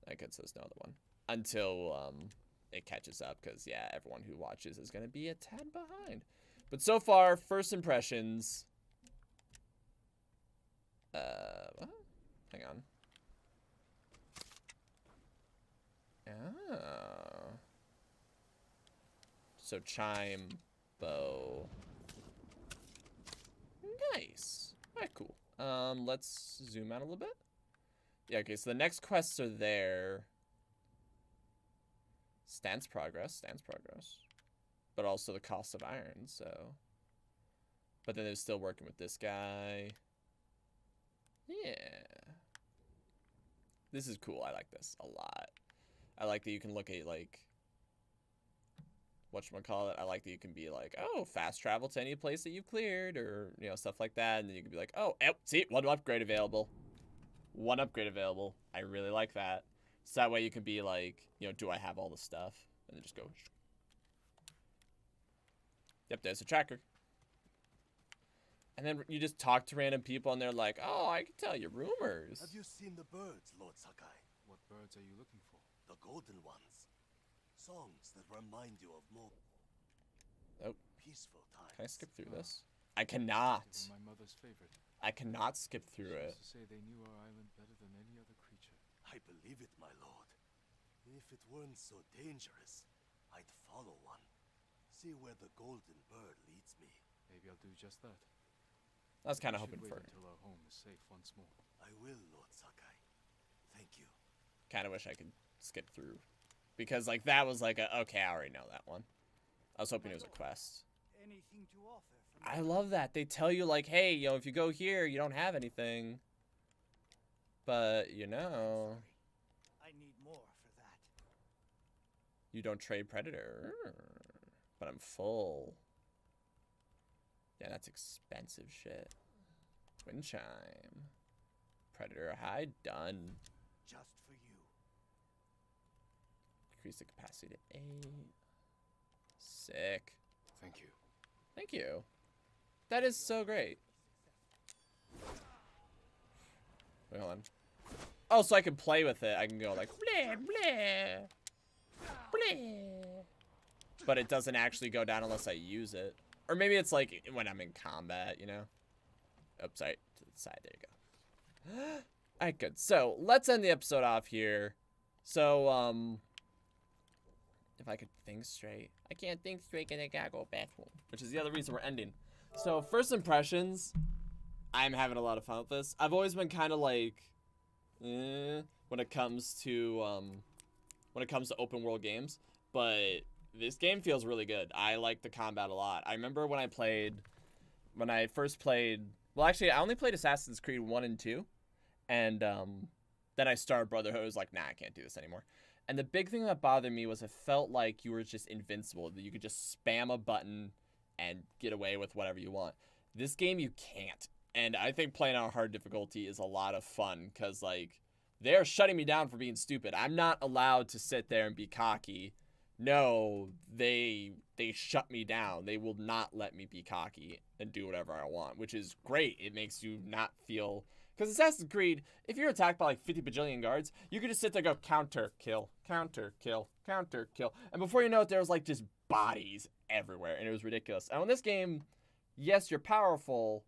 I guess there's no other one. Until um, it catches up. Because, yeah, everyone who watches is to be a tad behind. But so far, first impressions. Uh, what? Hang on. Oh. So chime, bow. Nice. Alright, cool. Um, let's zoom out a little bit. Yeah, okay, so the next quests are there. Stance progress, stance progress. But also the cost of iron, so. But then they're still working with this guy. Yeah. This is cool. I like this a lot. I like that you can look at like whatchamacallit. I like that you can be like, oh, fast travel to any place that you've cleared or, you know, stuff like that. And then you can be like, oh, oh see, one upgrade available. One upgrade available. I really like that. So that way you can be like, you know, do I have all the stuff? And then just go. Yep, there's a tracker. And then you just talk to random people and they're like, oh, I can tell you rumors. Have you seen the birds, Lord Sakai? What birds are you looking for? The golden ones. Songs that remind you of more Oh. peaceful times. Can I skip through uh, this? I cannot. My mother's favorite. I cannot skip through she it. to say they knew our island better than any other creature. I believe it, my lord. If it weren't so dangerous, I'd follow one. See where the golden bird leads me. Maybe I'll do just that. I was kind of We should hoping wait for. until our home is safe once more. I will, Lord Sakai. Thank you. Kind of wish I could skip through, because like that was like a okay. I already know that one. I was hoping it was a quest. Anything to offer I love that they tell you like, hey, you know, if you go here, you don't have anything. But you know, I need more for that. you don't trade predator. But I'm full. Yeah, that's expensive shit. Twin chime. Predator hide done. Just. Increase the capacity to eight. Sick. Thank you. Thank you. That is so great. Wait, hold on. Oh, so I can play with it. I can go like bleh, bleh, bleh. But it doesn't actually go down unless I use it. Or maybe it's like when I'm in combat, you know? Oops, sorry. To the side. There you go. Alright, good. So, let's end the episode off here. So, um... If I could think straight. I can't think straight because I gotta go bathroom. Which is the other reason we're ending. So, first impressions. I'm having a lot of fun with this. I've always been kind of like... Eh, when it comes to, um... When it comes to open world games. But this game feels really good. I like the combat a lot. I remember when I played when I first played. Well, actually, I only played Assassin's Creed one and two, and um, then I started Brotherhood. I was like, nah, I can't do this anymore. And the big thing that bothered me was it felt like you were just invincible. That you could just spam a button and get away with whatever you want. This game you can't. And I think playing on hard difficulty is a lot of fun because like they're shutting me down for being stupid. I'm not allowed to sit there and be cocky. No, they they shut me down. They will not let me be cocky and do whatever I want, which is great. It makes you not feel because Assassin's Creed, if you're attacked by like 50 bajillion guards, you could just sit there go counter, kill, counter, kill, counter, kill. And before you know it, there was like just bodies everywhere. And it was ridiculous. And in this game, yes, you're powerful.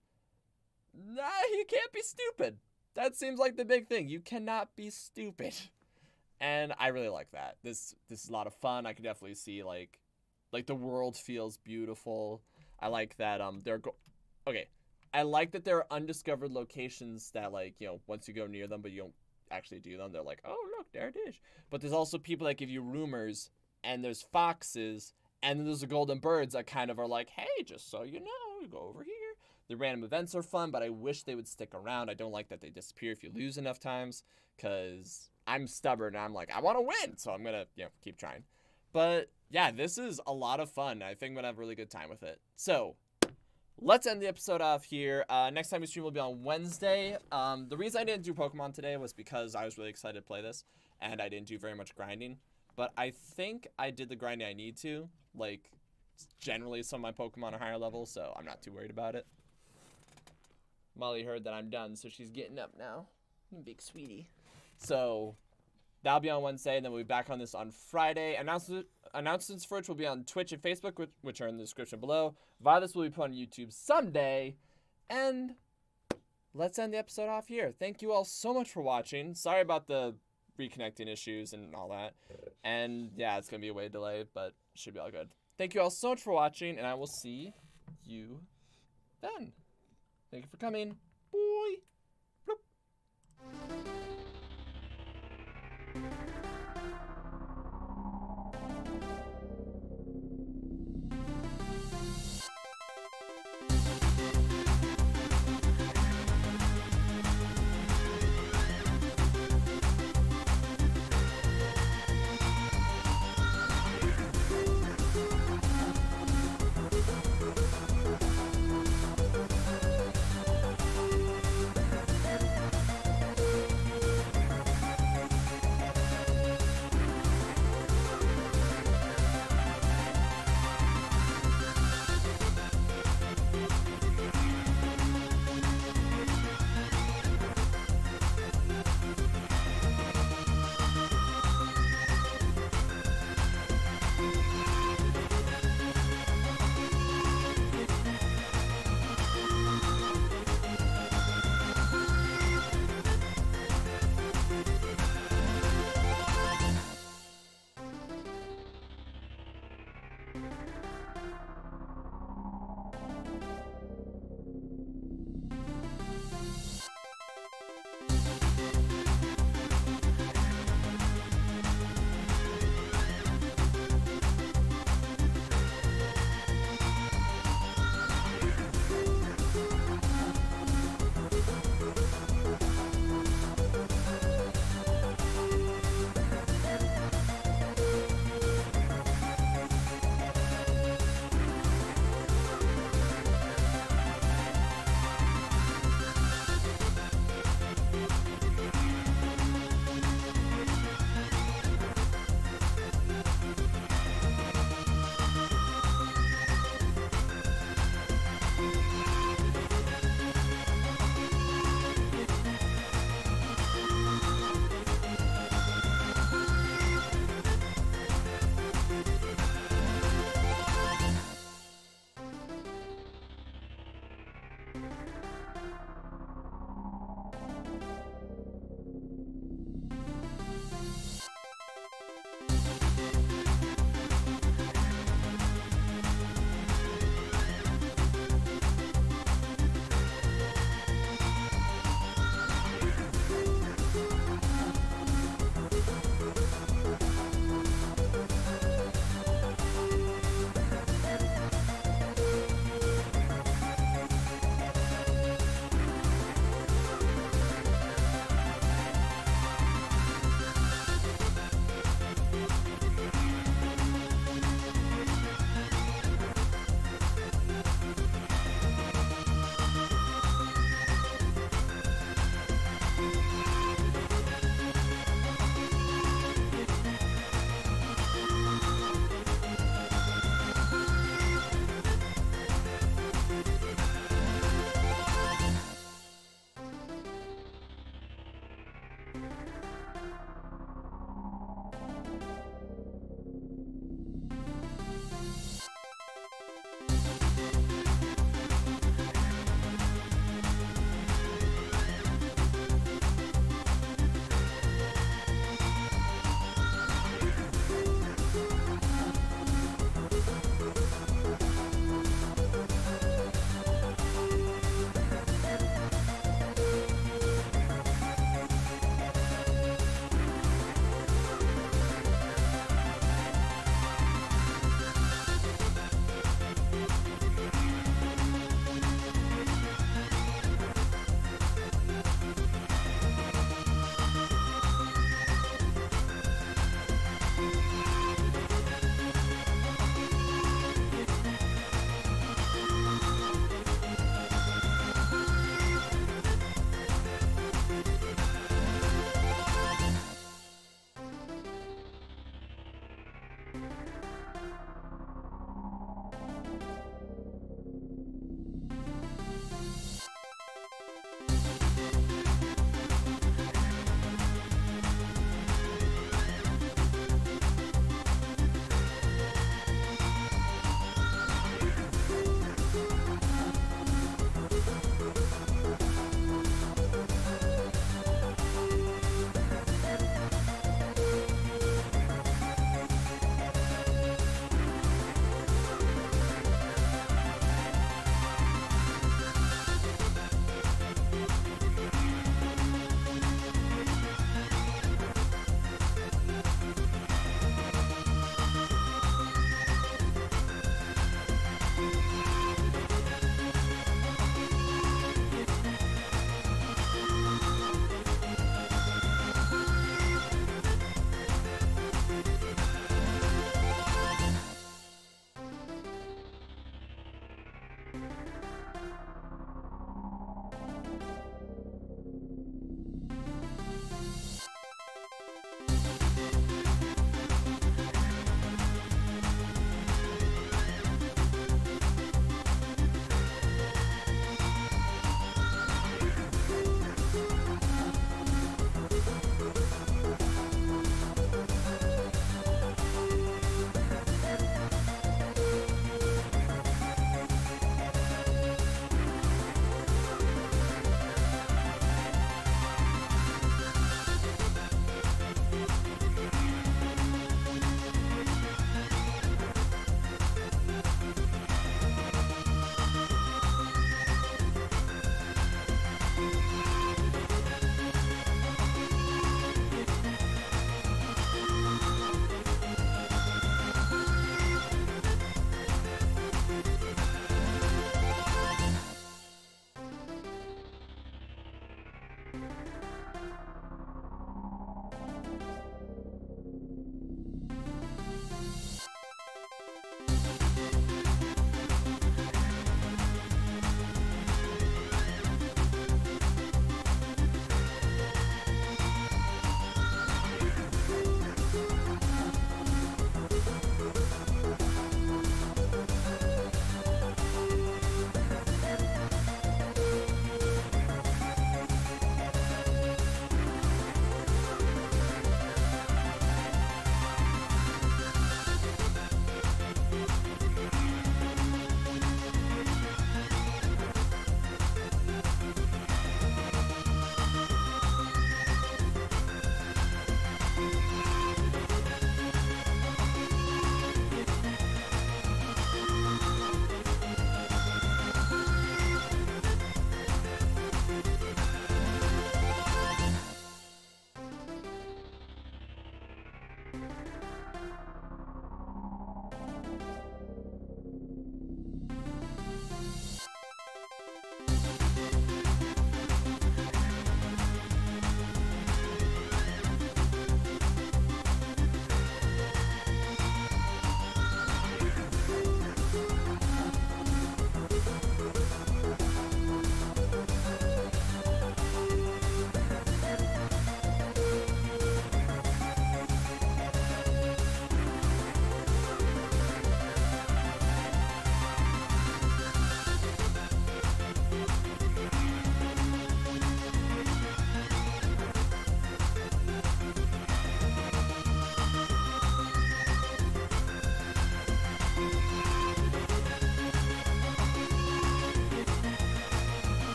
Nah, you can't be stupid. That seems like the big thing. You cannot be stupid. And I really like that. This this is a lot of fun. I can definitely see like like the world feels beautiful. I like that um they're go- okay. I like that there are undiscovered locations that like, you know, once you go near them but you don't actually do them, they're like, "Oh, look, there it is." But there's also people that give you rumors and there's foxes and then there's the golden birds that kind of are like, "Hey, just so you know, you go over here." The random events are fun, but I wish they would stick around. I don't like that they disappear if you lose enough times cuz I'm stubborn and I'm like, I want to win, so I'm going to, you know, keep trying. But yeah, this is a lot of fun. I think I'm to have a really good time with it. So, let's end the episode off here. Uh, next time we stream will be on Wednesday. Um, the reason I didn't do Pokemon today was because I was really excited to play this, and I didn't do very much grinding. But I think I did the grinding I need to. Like, generally, some of my Pokemon are higher level, so I'm not too worried about it. Molly heard that I'm done, so she's getting up now. Big sweetie. So that'll be on Wednesday, and then we'll be back on this on Friday. Announcement, announcements for which will be on Twitch and Facebook, which, which are in the description below. Violet will be put on YouTube someday. And let's end the episode off here. Thank you all so much for watching. Sorry about the reconnecting issues and all that. And yeah, it's going to be a way delay, but should be all good. Thank you all so much for watching, and I will see you then. Thank you for coming. Bye.